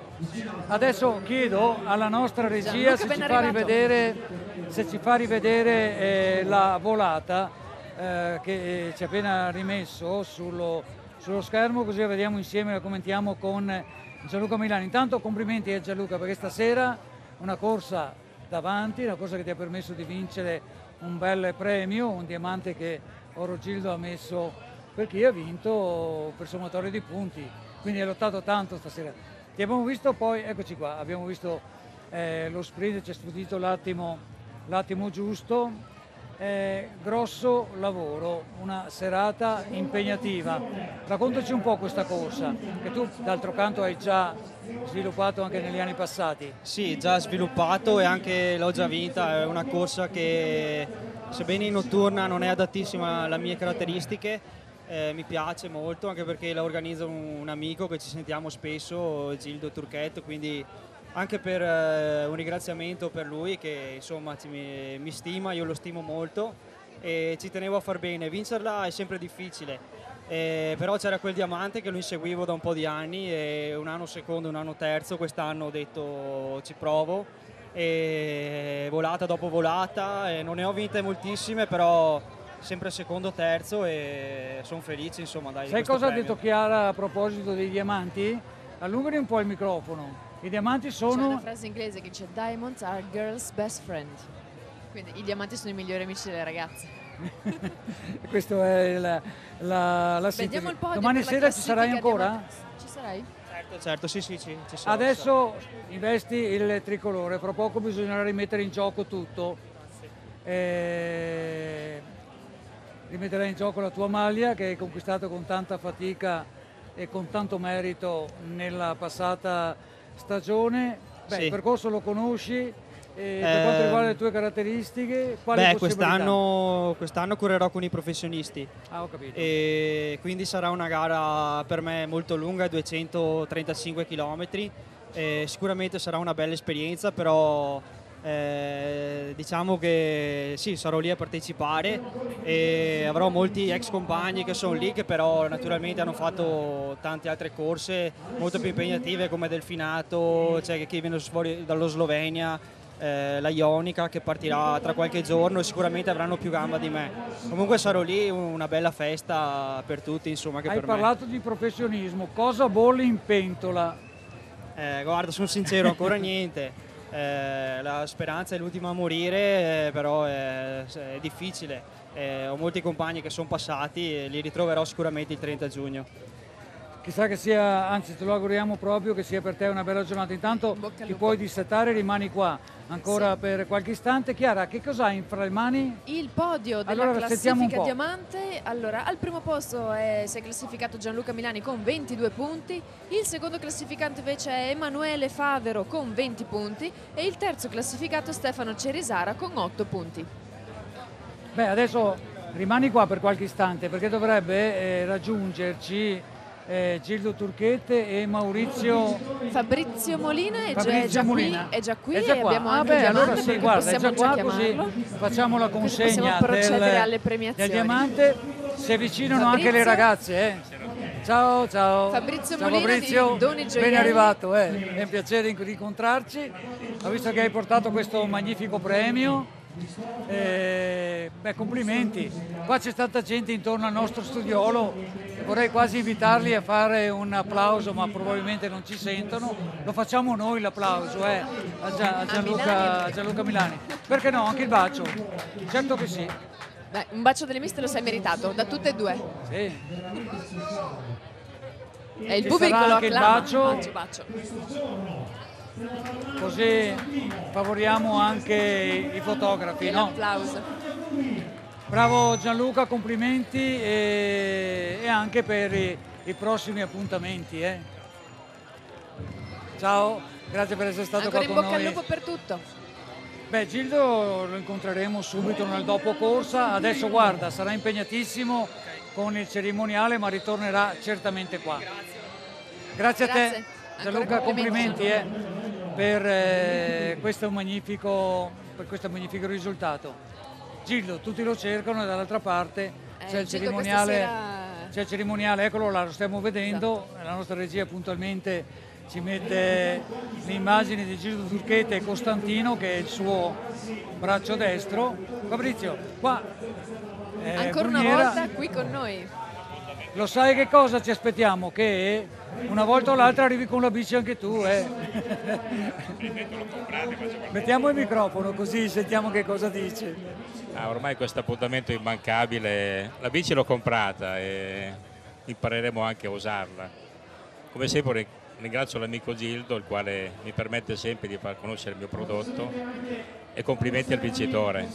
Adesso chiedo alla nostra regia se ci fa rivedere se ci fa rivedere eh, la volata eh, che ci ha appena rimesso sullo, sullo schermo così la vediamo insieme e la commentiamo con Gianluca Milani. Intanto complimenti a Gianluca perché stasera una corsa davanti, una corsa che ti ha permesso di vincere un bel premio, un diamante che Oro Gildo ha messo per chi ha vinto per sommatorio di punti, quindi hai lottato tanto stasera. Ti abbiamo visto poi, eccoci qua, abbiamo visto eh, lo sprint, ci è sfuggito l'attimo, l'attimo giusto, eh, grosso lavoro, una serata impegnativa. Raccontaci un po' questa corsa, che tu d'altro canto hai già sviluppato anche negli anni passati. Sì, già sviluppato e anche l'ho già vinta, è una corsa che sebbene in notturna non è adattissima alle mie caratteristiche, eh, mi piace molto anche perché la organizza un, un amico che ci sentiamo spesso, Gildo Turchetto, quindi anche per eh, un ringraziamento per lui che insomma ci- mi, mi stima, io lo stimo molto e ci tenevo a far bene. Vincerla è sempre difficile, eh, però c'era quel diamante che lo inseguivo da un po' di anni, e un anno secondo, un anno terzo, quest'anno ho detto ci provo, e volata dopo volata, e non ne ho vinte moltissime, però sempre secondo, terzo e sono felice insomma dai. Sai cosa ha premio. detto Chiara a proposito dei diamanti? Allungati un po' il microfono. I diamanti C'è una sono... frase inglese che dice Diamonds are girls' best friend. Quindi i diamanti sono i migliori amici delle ragazze. (laughs) Questo è la, la, la sintesi. Vediamo il podio Domani sera ci sarai ancora? diamante. Ci sarai? Certo, certo, sì, sì, sì. ci sono, Adesso investi il tricolore, fra poco bisognerà rimettere in gioco tutto. Eh, rimetterai in gioco la tua maglia che hai conquistato con tanta fatica e con tanto merito nella passata stagione. Beh, Sì. il percorso lo conosci, e per Eh, quanto riguarda le tue caratteristiche, quali Beh, quest'anno, quest'anno correrò con i professionisti. Ah, ho capito. E quindi sarà una gara per me molto lunga, 235 km. sicuramente sarà una bella esperienza, però eh, diciamo che sì, sarò lì a partecipare e avrò molti ex compagni che sono lì che però naturalmente hanno fatto tante altre corse molto più impegnative come Delfinato, c'è chi viene fuori dallo Slovenia, eh, la Ionica che partirà tra qualche giorno e sicuramente avranno più gamba di me. Comunque sarò lì, una bella festa per tutti, insomma, che Hai per me. parlato di professionismo, cosa bolle in pentola? Eh, guarda, sono sincero, ancora (laughs) niente. Eh, la speranza è l'ultima a morire, eh, però è, è difficile. Eh, ho molti compagni che sono passati e li ritroverò sicuramente il 30 giugno. Chissà che sia, anzi te lo auguriamo proprio che sia per te una bella giornata. Intanto ti puoi dissettare, rimani qua ancora per qualche istante. Chiara, che cosa hai fra le mani? Il podio della Allora, classifica diamante, allora al primo posto è- si è classificato Gianluca Milani con 22 punti, il secondo classificato invece è Emanuele Favero con 20 punti e il terzo classificato Stefano Cerisara con 8 punti. Beh, adesso rimani qua per qualche istante perché dovrebbe eh, raggiungerci eh, Gildo Turchette e Maurizio Fabrizio Molina è Fabrizio già qui, Molina. è già qui È già e abbiamo ah, anche beh, allora sì, guarda, è già qua così facciamo la consegna del, alle del diamante. Si avvicinano anche le Fabrizio. ragazze. eh. Ciao, ciao. Fabrizio ciao, Molina Fabrizio. Doni Gioielli. Ben arrivato, eh. è un piacere inc- incontrarci. Ho visto che hai portato questo magnifico premio. Eh, beh, complimenti. Qua c'è tanta gente intorno al nostro studiolo. Vorrei quasi invitarli a fare un applauso, ma probabilmente non ci sentono. Lo facciamo noi l'applauso eh, a, Gia- a Gianluca, Milani. a Gianluca Milani. Perché no? Anche il bacio. Certo che sì. Beh, un bacio delle miste lo sei meritato, da tutte e due. Sì. E il pubblico lo anche il bacio. Bacio, bacio. Così favoriamo anche i fotografi. No? Bravo Gianluca, complimenti e, e anche per i, i prossimi appuntamenti. eh. Ciao, grazie per essere stato Ancora in qua con bocca al noi. lupo per tutto. Beh, Gildo lo incontreremo subito nel dopo corsa. Adesso guarda, sarà impegnatissimo con il cerimoniale, ma ritornerà certamente qua. Grazie, a te. Gianluca, complimenti. eh, per, eh, questo magnifico, per questo magnifico risultato. Gildo, tutti lo cercano e dall'altra parte c'è Eh, il cerimoniale. questa sera- C'è il cerimoniale, eccolo là, lo stiamo vedendo. La nostra regia puntualmente ci mette le immagini di Gildo Turchete e Costantino, che è il suo braccio destro. Fabrizio, qua. eh, Ancora una Bruniera, volta qui con noi. Lo sai che cosa ci aspettiamo? Che una volta o l'altra arrivi con la bici anche tu, eh. Mettiamo il microfono così sentiamo che cosa dice. Ah, ormai questo appuntamento è immancabile. La bici l'ho comprata e impareremo anche a usarla. Come sempre ringrazio l'amico Gildo, il quale mi permette sempre di far conoscere il mio prodotto e complimenti al vincitore.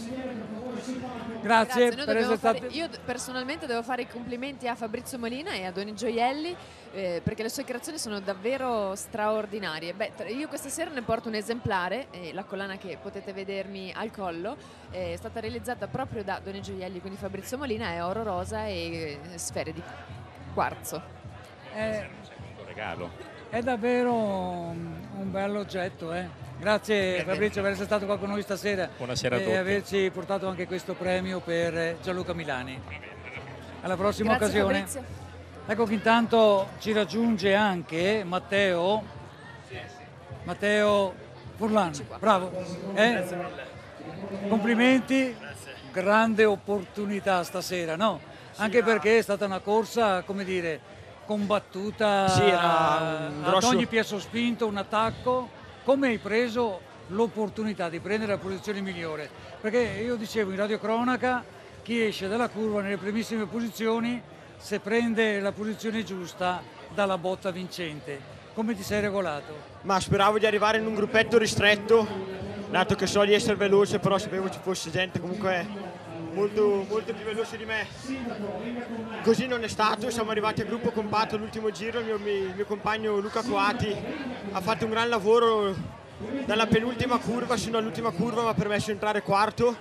Grazie, Noi per essere fare- stati... io personalmente devo fare i complimenti a Fabrizio Molina e a Doni Gioielli eh, perché le sue creazioni sono davvero straordinarie. Beh, io questa sera ne porto un esemplare, eh, la collana che potete vedermi al collo, eh, è stata realizzata proprio da Doni Gioielli, quindi Fabrizio Molina, è oro rosa e eh, sfere di quarzo. Un regalo. È davvero un, un bell'oggetto, eh. Grazie Fabrizio per essere stato qua con noi stasera Buonasera a e tutti. averci portato anche questo premio per eh, Gianluca Milani. Alla prossima Grazie, occasione. Fabrizio. Ecco che intanto ci raggiunge anche Matteo. Matteo Furlan, bravo. Eh? Complimenti, grande opportunità stasera, no? Anche perché è stata una corsa, come dire, combattuta Sì, era un ad grosso- ogni piasso spinto, un attacco. Come hai preso l'opportunità di prendere la posizione migliore? Perché io dicevo in radiocronaca chi esce dalla curva nelle primissime posizioni, se prende la posizione giusta, dà la botta vincente. Come ti sei regolato? Ma speravo di arrivare in un gruppetto ristretto, dato che so di essere veloce, però sapevo ci fosse gente comunque molto, molto più veloce di me. Così non è stato, siamo arrivati a gruppo compatto l'ultimo giro, il mio, il mio compagno Luca Coati ha fatto un gran lavoro dalla penultima curva fino all'ultima curva, mi ha permesso di entrare quarto,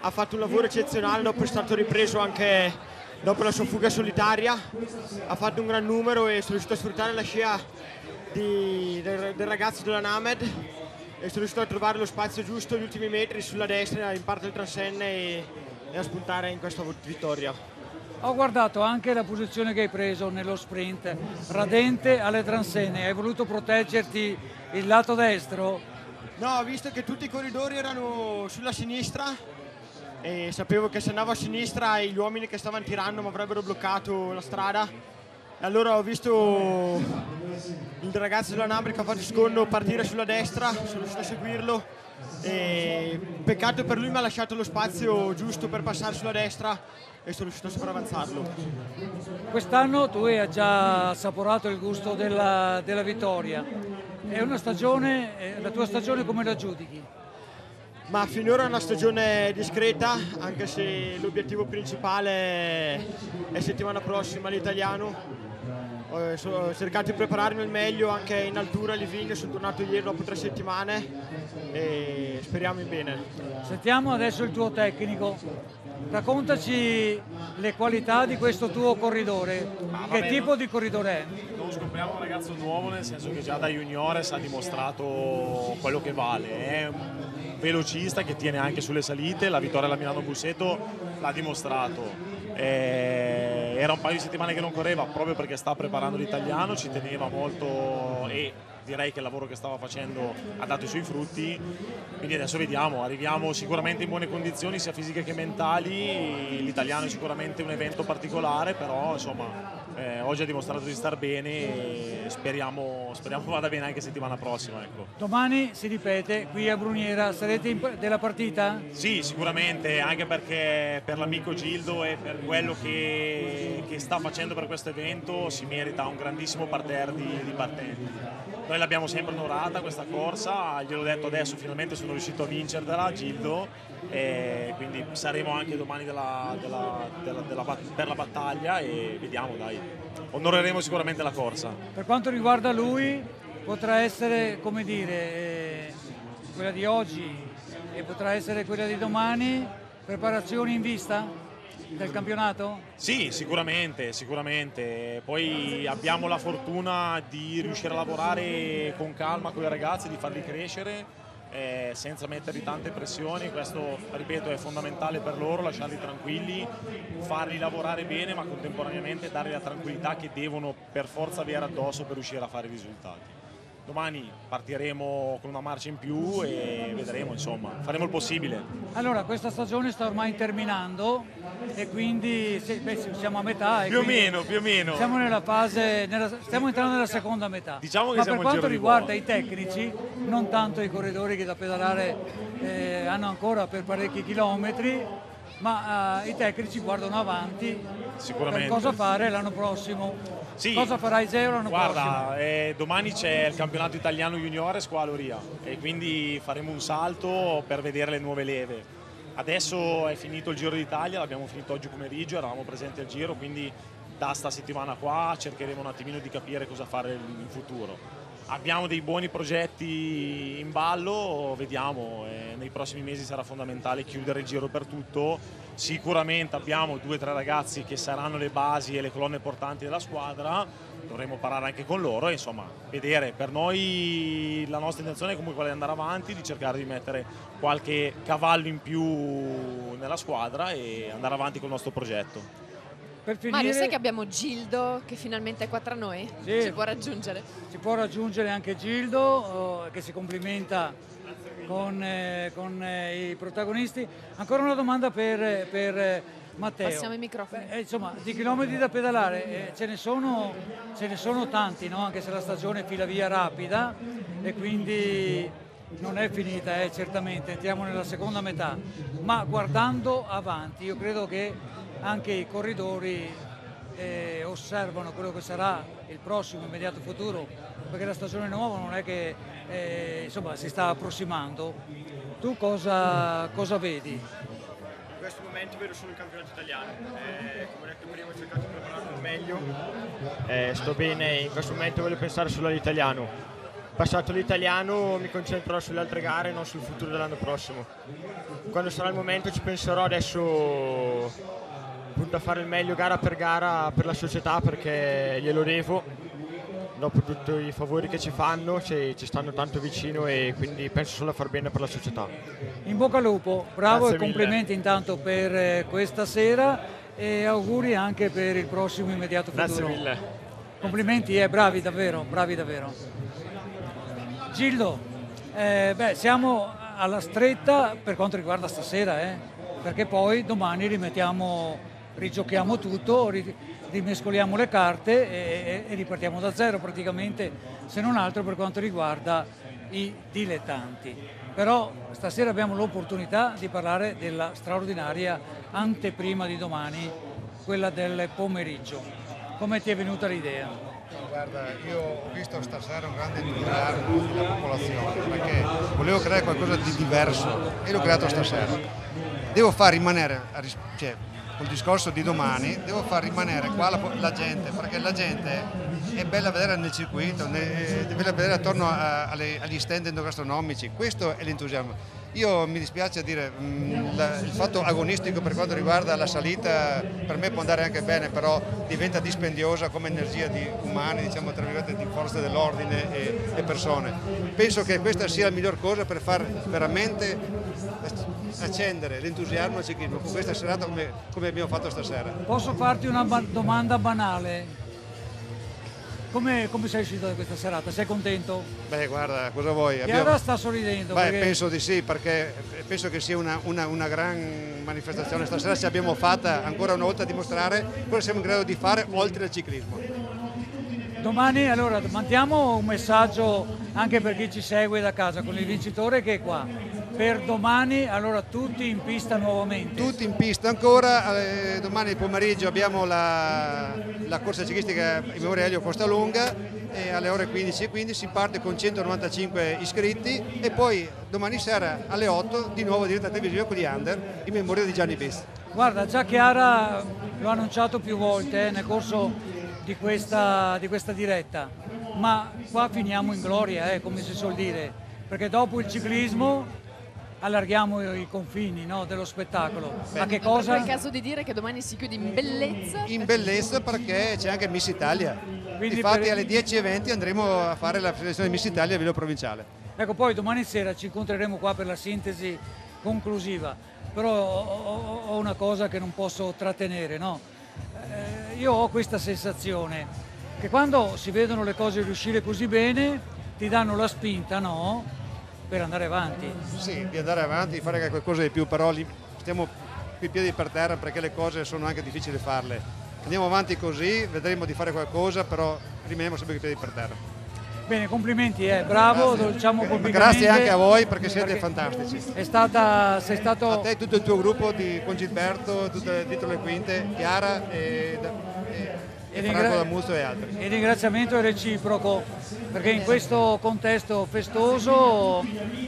ha fatto un lavoro eccezionale, dopo è stato ripreso anche dopo la sua fuga solitaria, ha fatto un gran numero e sono riuscito a sfruttare la scia di- del, del ragazzo della Named e sono riuscito a trovare lo spazio giusto gli ultimi metri sulla destra in parte del transenne e, e a spuntare in questa vittoria. Ho guardato anche la posizione che hai preso nello sprint, radente alle transenne, hai voluto proteggerti il lato destro? No, ho visto che tutti i corridori erano sulla sinistra e sapevo che se andavo a sinistra gli uomini che stavano tirando mi avrebbero bloccato la strada. E allora ho visto il ragazzo della Nambri che ha fatto secondo partire sulla destra, sono riuscito a seguirlo e peccato per lui mi ha lasciato lo spazio giusto per passare sulla destra e sono riuscito a sopravanzarlo. Quest'anno tu hai già assaporato il gusto della, della vittoria. È una stagione, eh, la tua stagione come la giudichi? Ma finora è una stagione discreta, anche se l'obiettivo principale è settimana prossima l'italiano. Ho so- ho cercato di prepararmi al meglio anche in altura a Livigno, sono tornato ieri dopo tre settimane e speriamo in bene. Sentiamo adesso il tuo tecnico. Raccontaci le qualità di questo tuo corridore. che vabbè, tipo di corridore è? Non scopriamo un ragazzo nuovo nel senso che già da juniores ha dimostrato quello che vale. È un velocista che tiene anche sulle salite, la vittoria alla Milano Busseto l'ha dimostrato. Eh, era un paio di settimane che non correva proprio perché sta preparando l'italiano, ci teneva molto e direi che il lavoro che stava facendo ha dato i suoi frutti. Quindi adesso vediamo, arriviamo sicuramente in buone condizioni sia fisiche che mentali. L'italiano è sicuramente un evento particolare, però insomma eh, oggi ha dimostrato di star bene e speriamo, speriamo vada bene anche settimana prossima. Ecco. Domani si ripete qui a Bruniera, sarete della partita? Sì, sicuramente, anche perché per l'amico Gildo e per quello che, che sta facendo per questo evento si merita un grandissimo parterre di, di partenti. Noi l'abbiamo sempre onorata questa corsa, gliel'ho detto adesso, finalmente sono riuscito a vincerla, Gildo, e quindi saremo anche domani della- della- della- per la battaglia e vediamo, dai, onoreremo sicuramente la corsa. Per quanto riguarda lui, potrà essere, come dire, eh, quella di oggi e potrà essere quella di domani, preparazioni in vista del campionato? Sì, sicuramente, sicuramente. Poi abbiamo la fortuna di riuscire a lavorare con calma con i ragazzi, di farli crescere eh, senza mettergli tante pressioni. Questo, ripeto, è fondamentale per loro, lasciarli tranquilli, farli lavorare bene, ma contemporaneamente dargli la tranquillità che devono per forza avere addosso per riuscire a fare i risultati. Domani partiremo con una marcia in più e vedremo, insomma, faremo il possibile. Allora, questa stagione sta ormai terminando e quindi sì, beh, siamo a metà. Più o meno, più o meno. Siamo nella fase, nella- stiamo entrando nella seconda metà. Diciamo che Ma per quanto riguarda i tecnici, non tanto i corridori che da pedalare eh, hanno ancora per parecchi chilometri, ma eh, i tecnici guardano avanti Sicuramente. per cosa fare l'anno prossimo. Sì. Cosa farai Zero l'anno prossimo? Guarda, eh, domani c'è il campionato italiano juniores qua a Loria e quindi faremo un salto per vedere le nuove leve. Adesso è finito il Giro d'Italia, l'abbiamo finito oggi pomeriggio, eravamo presenti al Giro, quindi da sta settimana qua cercheremo un attimino di capire cosa fare in futuro. Abbiamo dei buoni progetti in ballo, vediamo, eh, nei prossimi mesi sarà fondamentale chiudere il giro per tutto. Sicuramente abbiamo due o tre ragazzi che saranno le basi e le colonne portanti della squadra, dovremo parlare anche con loro e insomma vedere. Per noi la nostra intenzione è comunque quella di andare avanti, di cercare di mettere qualche cavallo in più nella squadra e andare avanti col nostro progetto. Per Mario, sai che abbiamo Gildo che finalmente è qua tra noi? Sì. Ci può raggiungere. Si può raggiungere anche Gildo oh, che si complimenta con, eh, con, eh, i protagonisti. Ancora una domanda per, per, eh, Matteo. Passiamo i microfoni. Beh, eh, insomma, di chilometri da pedalare eh, ce, ne sono, ce ne sono tanti, no? anche se la stagione fila via rapida e quindi non è finita, eh, certamente, entriamo nella seconda metà, ma guardando avanti io credo che anche i corridori eh, osservano quello che sarà il prossimo immediato futuro, perché la stagione nuova non è che eh, insomma, si sta approssimando. Tu cosa, cosa vedi? In questo momento vedo solo il campionato italiano. Eh, come ho detto prima, ho cercato di prepararmi al meglio. Eh, sto bene, in questo momento voglio pensare solo all'italiano. Passato l'italiano mi concentrerò sulle altre gare, non sul futuro dell'anno prossimo. Quando sarà il momento ci penserò adesso appunto a fare il meglio gara per gara per la società perché glielo devo. Dopo tutti i favori che ci fanno, ci, ci stanno tanto vicino e quindi penso solo a far bene per la società. In bocca al lupo, bravo Grazie e complimenti intanto per eh, questa sera e auguri anche per il prossimo immediato futuro. Grazie mille. Complimenti, eh, bravi davvero, bravi davvero. Gildo, eh, beh, siamo alla stretta per quanto riguarda stasera, eh, perché poi domani rimettiamo, rigiochiamo tutto, ri- rimescoliamo le carte e, e ripartiamo da zero praticamente, se non altro per quanto riguarda i dilettanti. Però stasera abbiamo l'opportunità di parlare della straordinaria anteprima di domani, quella del pomeriggio. Come ti è venuta l'idea? Guarda, io ho visto stasera un grande entusiasmo della popolazione perché volevo creare qualcosa di diverso e l'ho creato stasera. Devo far rimanere, cioè, col discorso di domani, devo far rimanere qua la, la gente perché la gente è bella vedere nel circuito, ne- è bella vedere attorno a- alle- agli stand endogastronomici, questo è l'entusiasmo. Io mi dispiace dire, mh, la- il fatto agonistico per quanto riguarda la salita per me può andare anche bene, però diventa dispendiosa come energia di umani, diciamo tra virgolette, di forze dell'ordine e, e persone. Penso che questa sia la miglior cosa per far veramente accendere l'entusiasmo al ciclismo con questa serata come, come abbiamo fatto stasera. Posso farti una ba- domanda banale? Come, come sei uscito da questa serata? Sei contento? Beh, guarda, cosa vuoi? Chiara sta sorridendo. Beh, perché- penso di sì, perché penso che sia una, una- una gran manifestazione. Stasera ci abbiamo fatta ancora una volta a dimostrare cosa siamo in grado di fare oltre al ciclismo. Domani allora mandiamo un messaggio anche per chi ci segue da casa con il vincitore che è qua. Per domani allora tutti in pista nuovamente. Tutti in pista ancora, eh, domani pomeriggio abbiamo la, la corsa ciclistica in memoria Elio Costalunga e alle ore 15.15 si parte con 195 iscritti e poi domani sera alle 8 di nuovo diretta televisiva con gli under in memoria di Gianni Bis. Guarda, già Chiara l'ho annunciato più volte eh, nel corso di questa, di questa diretta, ma qua finiamo in gloria, eh, come si suol dire, perché dopo il ciclismo allarghiamo i confini no, dello spettacolo. Ma che cosa? Per il caso di dire che domani si chiude in bellezza. In bellezza perché c'è anche Miss Italia. Quindi Infatti per- alle 10.20 andremo a fare la selezione Miss Italia a livello provinciale. Ecco, poi domani sera ci incontreremo qua per la sintesi conclusiva, però ho una cosa che non posso trattenere, no? Eh, io ho questa sensazione che quando si vedono le cose riuscire così bene ti danno la spinta, no? Per andare avanti. Sì, di andare avanti, di fare qualcosa di più, però stiamo i piedi per terra perché le cose sono anche difficili farle. Andiamo avanti così, vedremo di fare qualcosa, però rimaniamo sempre con i piedi per terra. Bene, complimenti, eh, bravo, lo diciamo pubblicamente. Grazie anche a voi perché siete fantastici. È stata, sei stato... A te e tutto il tuo gruppo di con Gilberto, tutte, dietro le quinte, Chiara e, e, e ringra- Franco D'Amuzzo e altri. Il ringraziamento reciproco perché in questo contesto festoso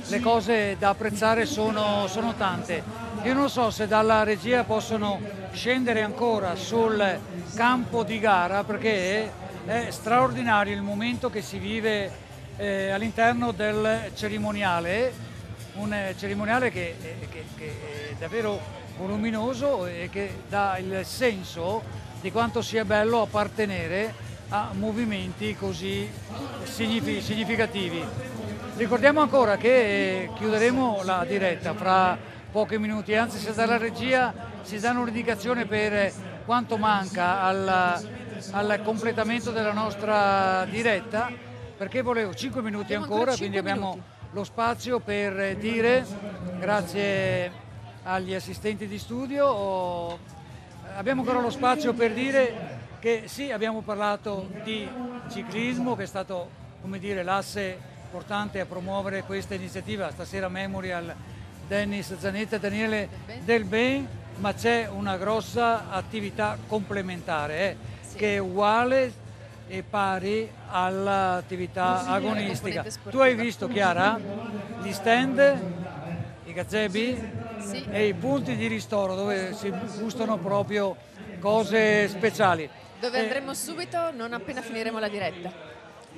le cose da apprezzare sono, sono tante. Io non so se dalla regia possono scendere ancora sul campo di gara perché è straordinario il momento che si vive eh, all'interno del cerimoniale, un cerimoniale che, eh, che- che è davvero voluminoso e che dà il senso di quanto sia bello appartenere a movimenti così signifi- significativi. Ricordiamo ancora che eh, chiuderemo la diretta fra pochi minuti, anzi se dalla regia si danno un'indicazione per quanto manca al, al completamento della nostra diretta, perché volevo 5 minuti ancora, quindi abbiamo lo spazio per dire, grazie agli assistenti di studio, abbiamo ancora lo spazio per dire che sì, abbiamo parlato di ciclismo, che è stato come dire, l'asse importante a promuovere questa iniziativa. Stasera Memorial Dennis Zanetta e Daniele Del Ben, ma c'è una grossa attività complementare eh, che è uguale e pari all'attività agonistica. Tu hai visto Chiara gli stand, i gazebi Sì. e i punti di ristoro dove si gustano proprio cose speciali. Dove Eh, andremo subito non appena finiremo la diretta.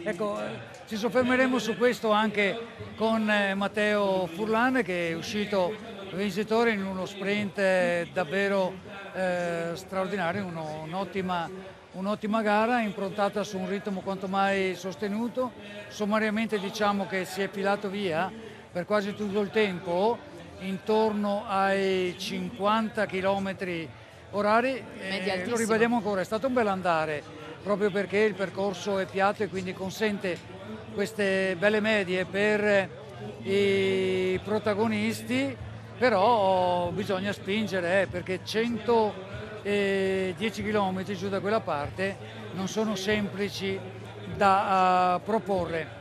Ecco, eh, ci soffermeremo su questo anche con eh, Matteo Furlan che è uscito vincitore in uno sprint eh, davvero eh, straordinario, uno- un'ottima, un'ottima gara improntata su un ritmo quanto mai sostenuto. Sommariamente diciamo che si è filato via per quasi tutto il tempo, intorno ai 50 km orari. Eh, lo rivediamo ancora, è stato un bel andare proprio perché il percorso è piatto e quindi consente queste belle medie per i protagonisti, però bisogna spingere eh, perché 110 km giù da quella parte non sono semplici da eh, proporre.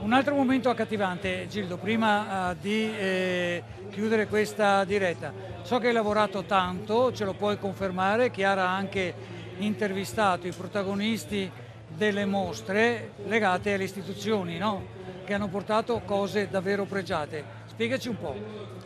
Un altro momento accattivante, Gildo, prima eh, di eh, chiudere questa diretta. So che hai lavorato tanto, ce lo puoi confermare, Chiara ha anche intervistato i protagonisti delle mostre legate alle istituzioni, no? che hanno portato cose davvero pregiate. Spiegaci un po'.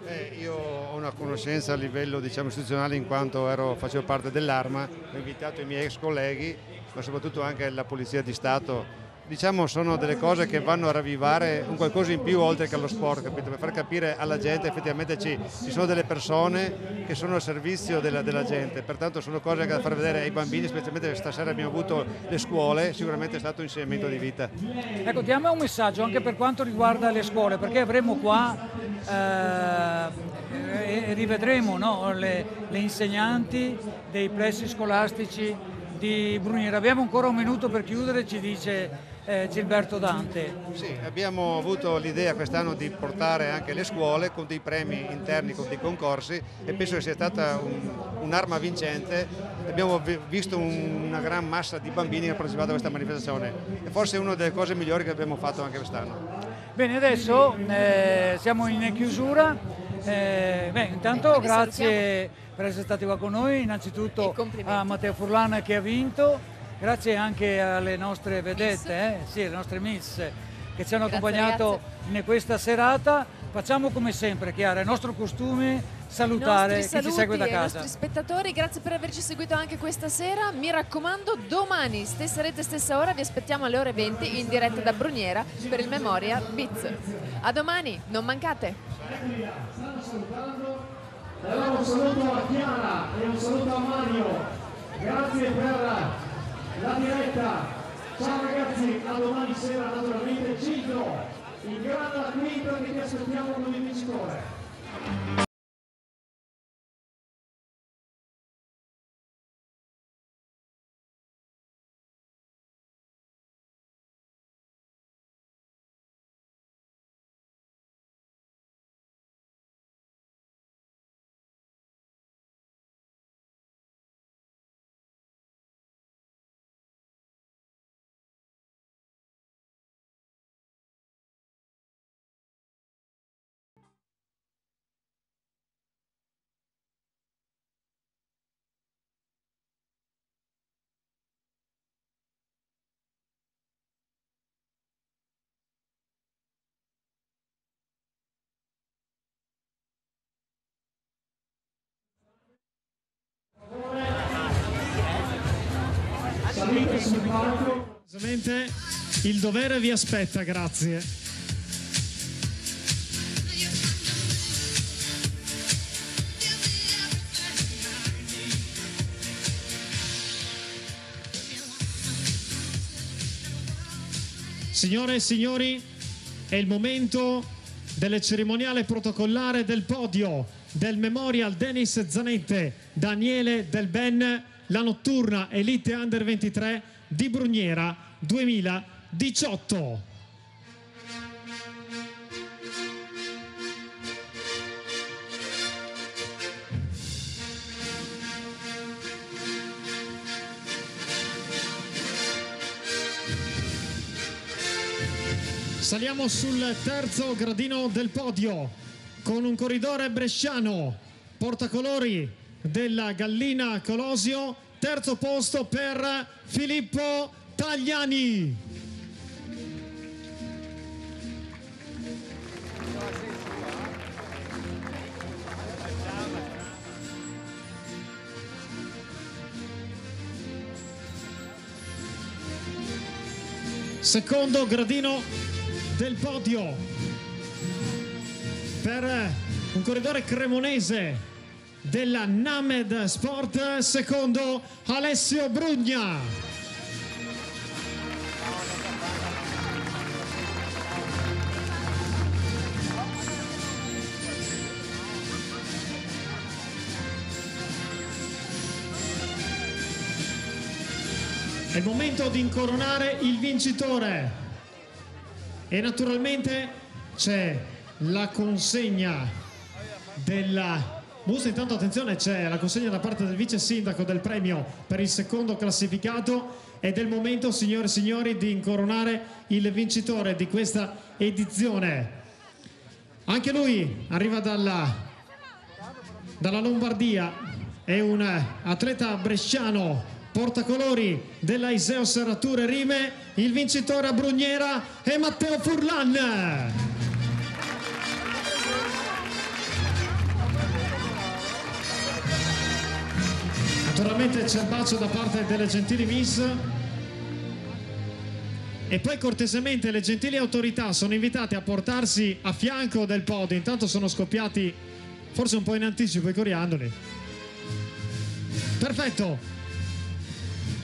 Eh, io ho una conoscenza a livello diciamo, istituzionale in quanto ero- facevo parte dell'Arma, ho invitato i miei ex colleghi, ma soprattutto anche la Polizia di Stato. Diciamo sono delle cose che vanno a ravvivare un qualcosa in più oltre che allo sport, capito? per far capire alla gente effettivamente ci, ci sono delle persone che sono al servizio della, della gente, pertanto sono cose da far vedere ai bambini, specialmente stasera abbiamo avuto le scuole, sicuramente è stato un insegnamento di vita. Ecco, diamo un messaggio anche per quanto riguarda le scuole, perché avremo qua eh, rivedremo no, le, le insegnanti dei plessi scolastici di Bruniera. Abbiamo ancora un minuto per chiudere, ci dice eh, Gilberto Dante. Sì, abbiamo avuto l'idea quest'anno di portare anche le scuole con dei premi interni, con dei concorsi e penso che sia stata un- un'arma vincente. Abbiamo vi- visto un- una gran massa di bambini che hanno partecipato a questa manifestazione e forse è una delle cose migliori che abbiamo fatto anche quest'anno. Bene, adesso eh, siamo in chiusura. Eh, beh, intanto vi grazie per essere stati qua con noi, innanzitutto a Matteo Furlan che ha vinto, grazie anche alle nostre vedette, eh, sì, alle nostre miss che ci hanno Grazie, accompagnato in questa serata. Facciamo come sempre, Chiara, il nostro costume salutare I chi ci segue da casa. nostri spettatori, grazie per averci seguito anche questa sera. Mi raccomando, domani, stessa rete, stessa ora, vi aspettiamo alle ore 20 in diretta da Bruniera per il Memoria Beats. A domani, non mancate. Allora un saluto a Chiara e un saluto a Mario. Grazie per la diretta. Ciao ragazzi, a domani sera naturalmente Gildo, il grande quinto che ti aspettiamo come vincitore. Il dovere vi aspetta, grazie. Signore e signori, è il momento del cerimoniale protocollare del podio del Memorial Dennis Zanette, Daniele Del Ben, la notturna Elite Under 23 di Bruniera 2018. Saliamo sul terzo gradino del podio con un corridore bresciano, portacolori della Gallina Colosio, terzo posto per Filippo Tagliani. Secondo gradino del podio per un corridore cremonese della Named Sport, secondo Alessio Brugna. È il momento di incoronare il vincitore e naturalmente c'è la consegna della busta. Intanto attenzione, c'è la consegna da parte del vice sindaco del premio per il secondo classificato ed è il momento, signore e signori, di incoronare il vincitore di questa edizione. Anche lui arriva dalla, dalla Lombardia, è un atleta bresciano portacolori della Iseo Serrature Rime, il vincitore a Brugnera è Matteo Furlan. Naturalmente c'è il bacio da parte delle gentili Miss. E poi cortesemente le gentili autorità sono invitate a portarsi a fianco del podio. Intanto sono scoppiati forse un po' in anticipo i coriandoli. Perfetto,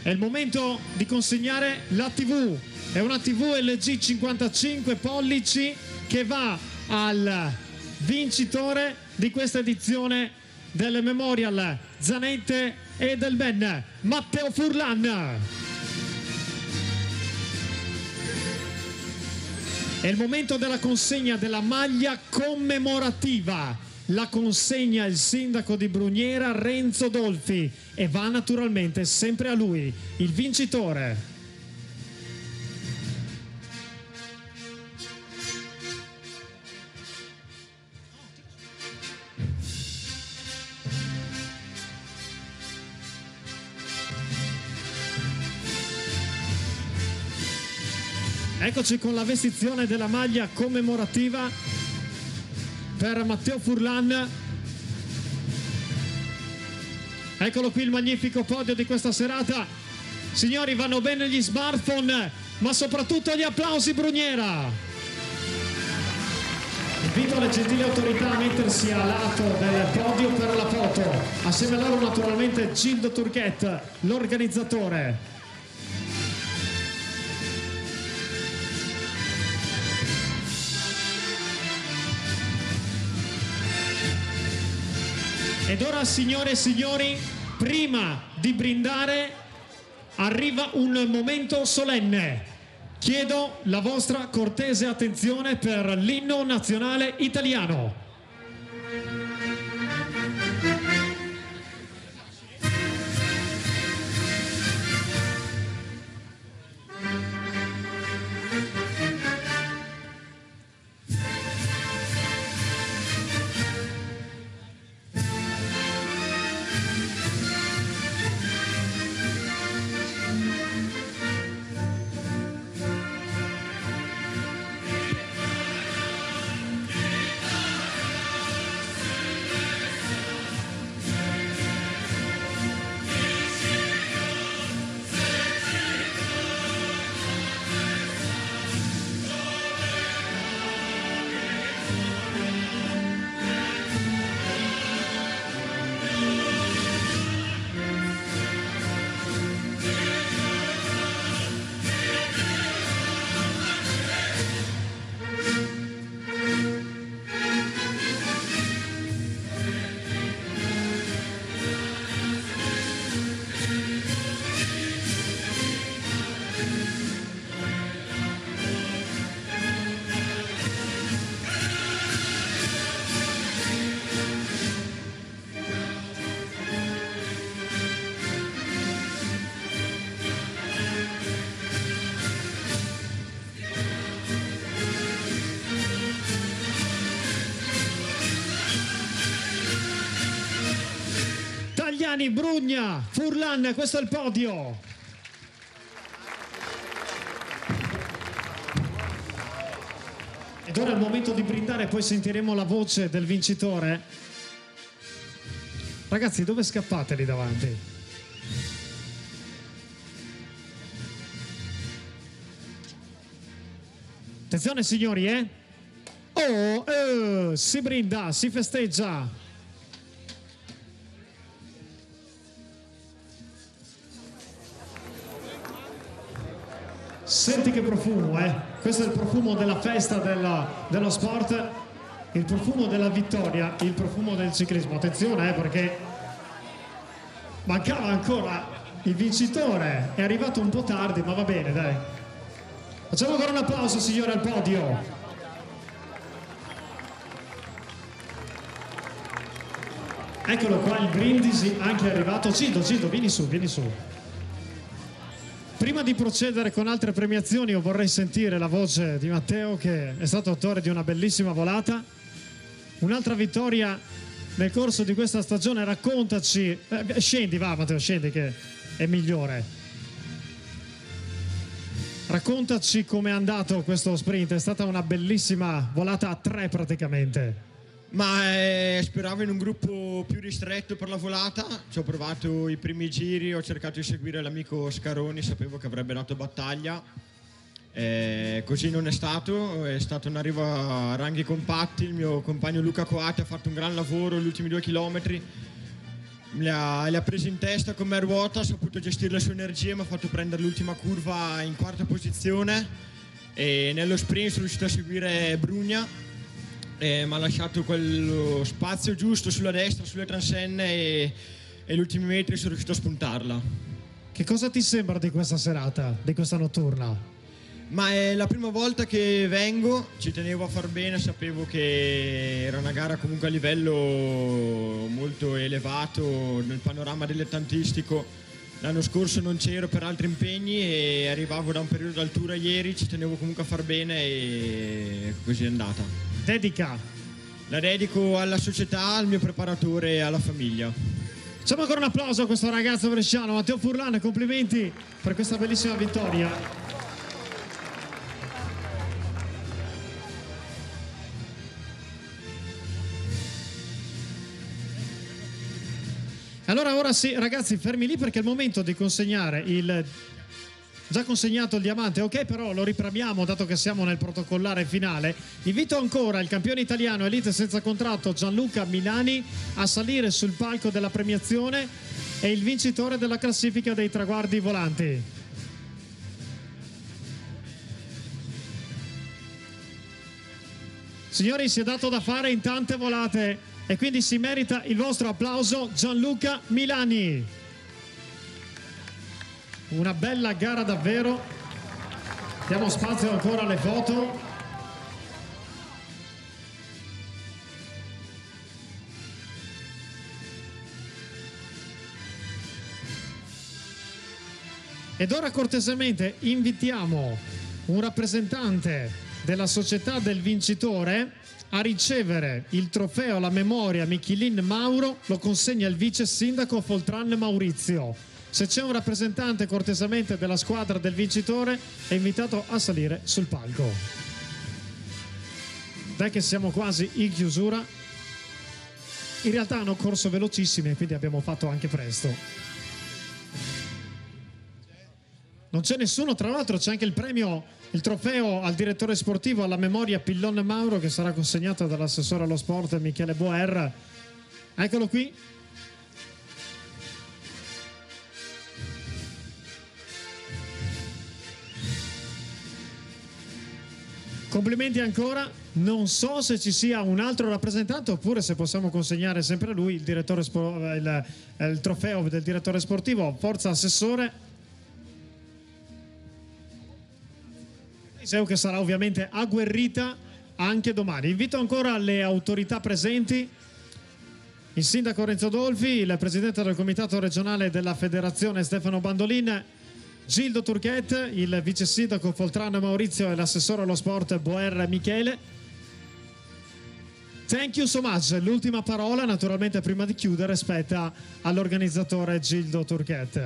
è il momento di consegnare la TV. È una TV LG 55 pollici che va al vincitore di questa edizione del Memorial Zanette e del Ben, Matteo Furlan. È il momento della consegna della maglia commemorativa. La consegna il sindaco di Bruniera Renzo Dolfi e va naturalmente sempre a lui, il vincitore. Eccoci con la vestizione della maglia commemorativa per Matteo Furlan. Eccolo qui il magnifico podio di questa serata. Signori, vanno bene gli smartphone, ma soprattutto gli applausi Bruniera. Invito le gentili autorità a mettersi a lato del podio per la foto. Assieme a loro naturalmente Gildo Turchet, l'organizzatore. Ed ora, signore e signori, prima di brindare, arriva un momento solenne. Chiedo la vostra cortese attenzione per l'inno nazionale italiano. Milani, Brugna, Furlan, questo è il podio. Ed ora è il momento di brindare, poi sentiremo la voce del vincitore. Ragazzi, dove scappate lì davanti? Attenzione signori, eh? Oh, eh, si brinda, si festeggia. Senti che profumo, eh? Questo è il profumo della festa della- dello sport, il profumo della vittoria, il profumo del ciclismo. Attenzione, eh, perché mancava ancora il vincitore. È arrivato un po' tardi, ma va bene, dai. Facciamo ancora un applauso, signore, al podio. Eccolo qua il brindisi, anche arrivato. Gildo, Gildo, vieni su, vieni su. Prima di procedere con altre premiazioni, io vorrei sentire la voce di Matteo, che è stato autore di una bellissima volata. Un'altra vittoria nel corso di questa stagione. Raccontaci. eh, scendi, va, Matteo, scendi, che è migliore. Raccontaci com'è andato questo sprint. È stata una bellissima volata a tre praticamente. Ma eh, speravo in un gruppo più ristretto per la volata, ci ho provato i primi giri, ho cercato di seguire l'amico Scaroni, sapevo che avrebbe dato battaglia, Eh, così non è stato, è stato un arrivo a ranghi compatti, il mio compagno Luca Coati ha fatto un gran lavoro gli ultimi due chilometri, li ha, li ha presi in testa con me a ruota, ha saputo gestire le sue energie, mi ha fatto prendere l'ultima curva in quarta posizione. E nello sprint sono riuscito a seguire Brugna e mi ha lasciato quello spazio giusto sulla destra, sulle transenne e, e gli ultimi metri sono riuscito a spuntarla. Che cosa ti sembra di questa serata, di questa notturna? Ma è la prima volta che vengo, ci tenevo a far bene, sapevo che era una gara comunque a livello molto elevato nel panorama dilettantistico. L'anno scorso non c'ero per altri impegni e arrivavo da un periodo d'altura ieri, ci tenevo comunque a far bene e così è andata. Dedica? La dedico alla società, al mio preparatore e alla famiglia. Facciamo ancora un applauso a questo ragazzo bresciano, Matteo Furlan, complimenti per questa bellissima vittoria. Allora ora sì, ragazzi, fermi lì perché è il momento di consegnare il già consegnato il diamante, ok, però lo ripremiamo dato che siamo nel protocollare finale. Invito ancora il campione italiano elite senza contratto Gianluca Milani a salire sul palco della premiazione e il vincitore della classifica dei traguardi volanti. Signori, si è dato da fare in tante volate e quindi si merita il vostro applauso Gianluca Milani. Una bella gara davvero. Diamo spazio ancora alle foto. Ed ora cortesemente invitiamo un rappresentante della società del vincitore a ricevere il trofeo alla memoria Michelin Mauro, lo consegna il vice sindaco Foltran Maurizio. Se c'è un rappresentante cortesemente della squadra del vincitore è invitato a salire sul palco. Dai che siamo quasi in chiusura. In realtà hanno corso velocissimi e quindi abbiamo fatto anche presto. Non c'è nessuno, tra l'altro c'è anche il premio, il trofeo al direttore sportivo alla memoria Pillon Mauro che sarà consegnato dall'assessore allo sport Michele Boer. Eccolo qui. Complimenti ancora. Non so se ci sia un altro rappresentante oppure se possiamo consegnare sempre a lui il, spo- il, il trofeo del direttore sportivo. Forza Assessore. Eliseo che sarà ovviamente agguerrita anche domani. Invito ancora le autorità presenti, il sindaco Renzo Dolfi, il presidente del comitato regionale della federazione Stefano Bandolin, Gildo Turchet, il vice sindaco Foltrano Maurizio e l'assessore allo sport Boer Michele. Thank you so much. L'ultima parola, naturalmente, prima di chiudere, spetta all'organizzatore Gildo Turchet,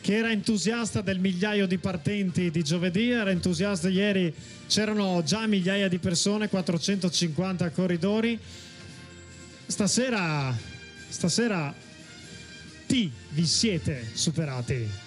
che era entusiasta del migliaio di partenti di giovedì, era entusiasta ieri, c'erano già migliaia di persone, 450 corridori. Stasera, stasera ti vi siete superati.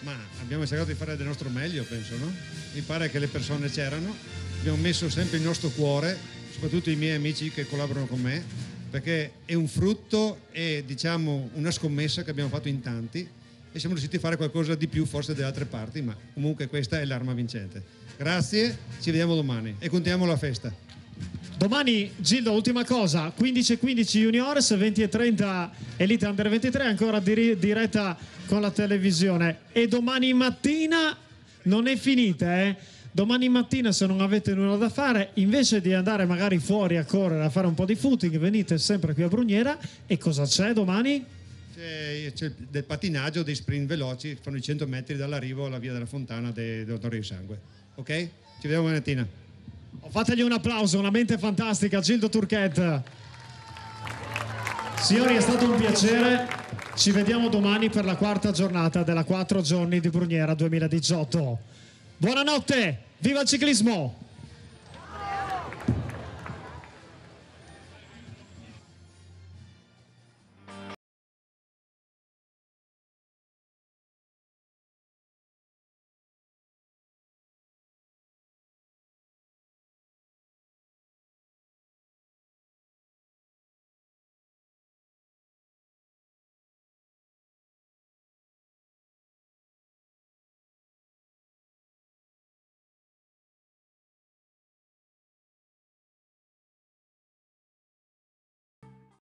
Ma abbiamo cercato di fare del nostro meglio, penso, no? Mi pare che le persone c'erano, abbiamo messo sempre il nostro cuore, soprattutto i miei amici che collaborano con me, perché è un frutto e diciamo una scommessa che abbiamo fatto in tanti e siamo riusciti a fare qualcosa di più forse delle altre parti, ma comunque questa è l'arma vincente. Grazie, ci vediamo domani e continuiamo la festa. Domani, Gildo, ultima cosa, 15.15 Juniors, 20.30 Elite Under 23, ancora di- diretta con la televisione. E domani mattina non è finita, eh? Domani mattina se non avete nulla da fare, invece di andare magari fuori a correre, a fare un po' di footing, venite sempre qui a Bruniera. E cosa c'è domani? C'è, c'è del patinaggio, dei sprint veloci, fanno i 100 metri dall'arrivo alla via della fontana del Dottore di Sangue. Ok? Ci vediamo domani mattina. Fategli un applauso, una mente fantastica, Gildo Turchet. Signori, è stato un piacere. Ci vediamo domani per la quarta giornata della 4 giorni di Bruniera 2018. Buonanotte, viva il ciclismo!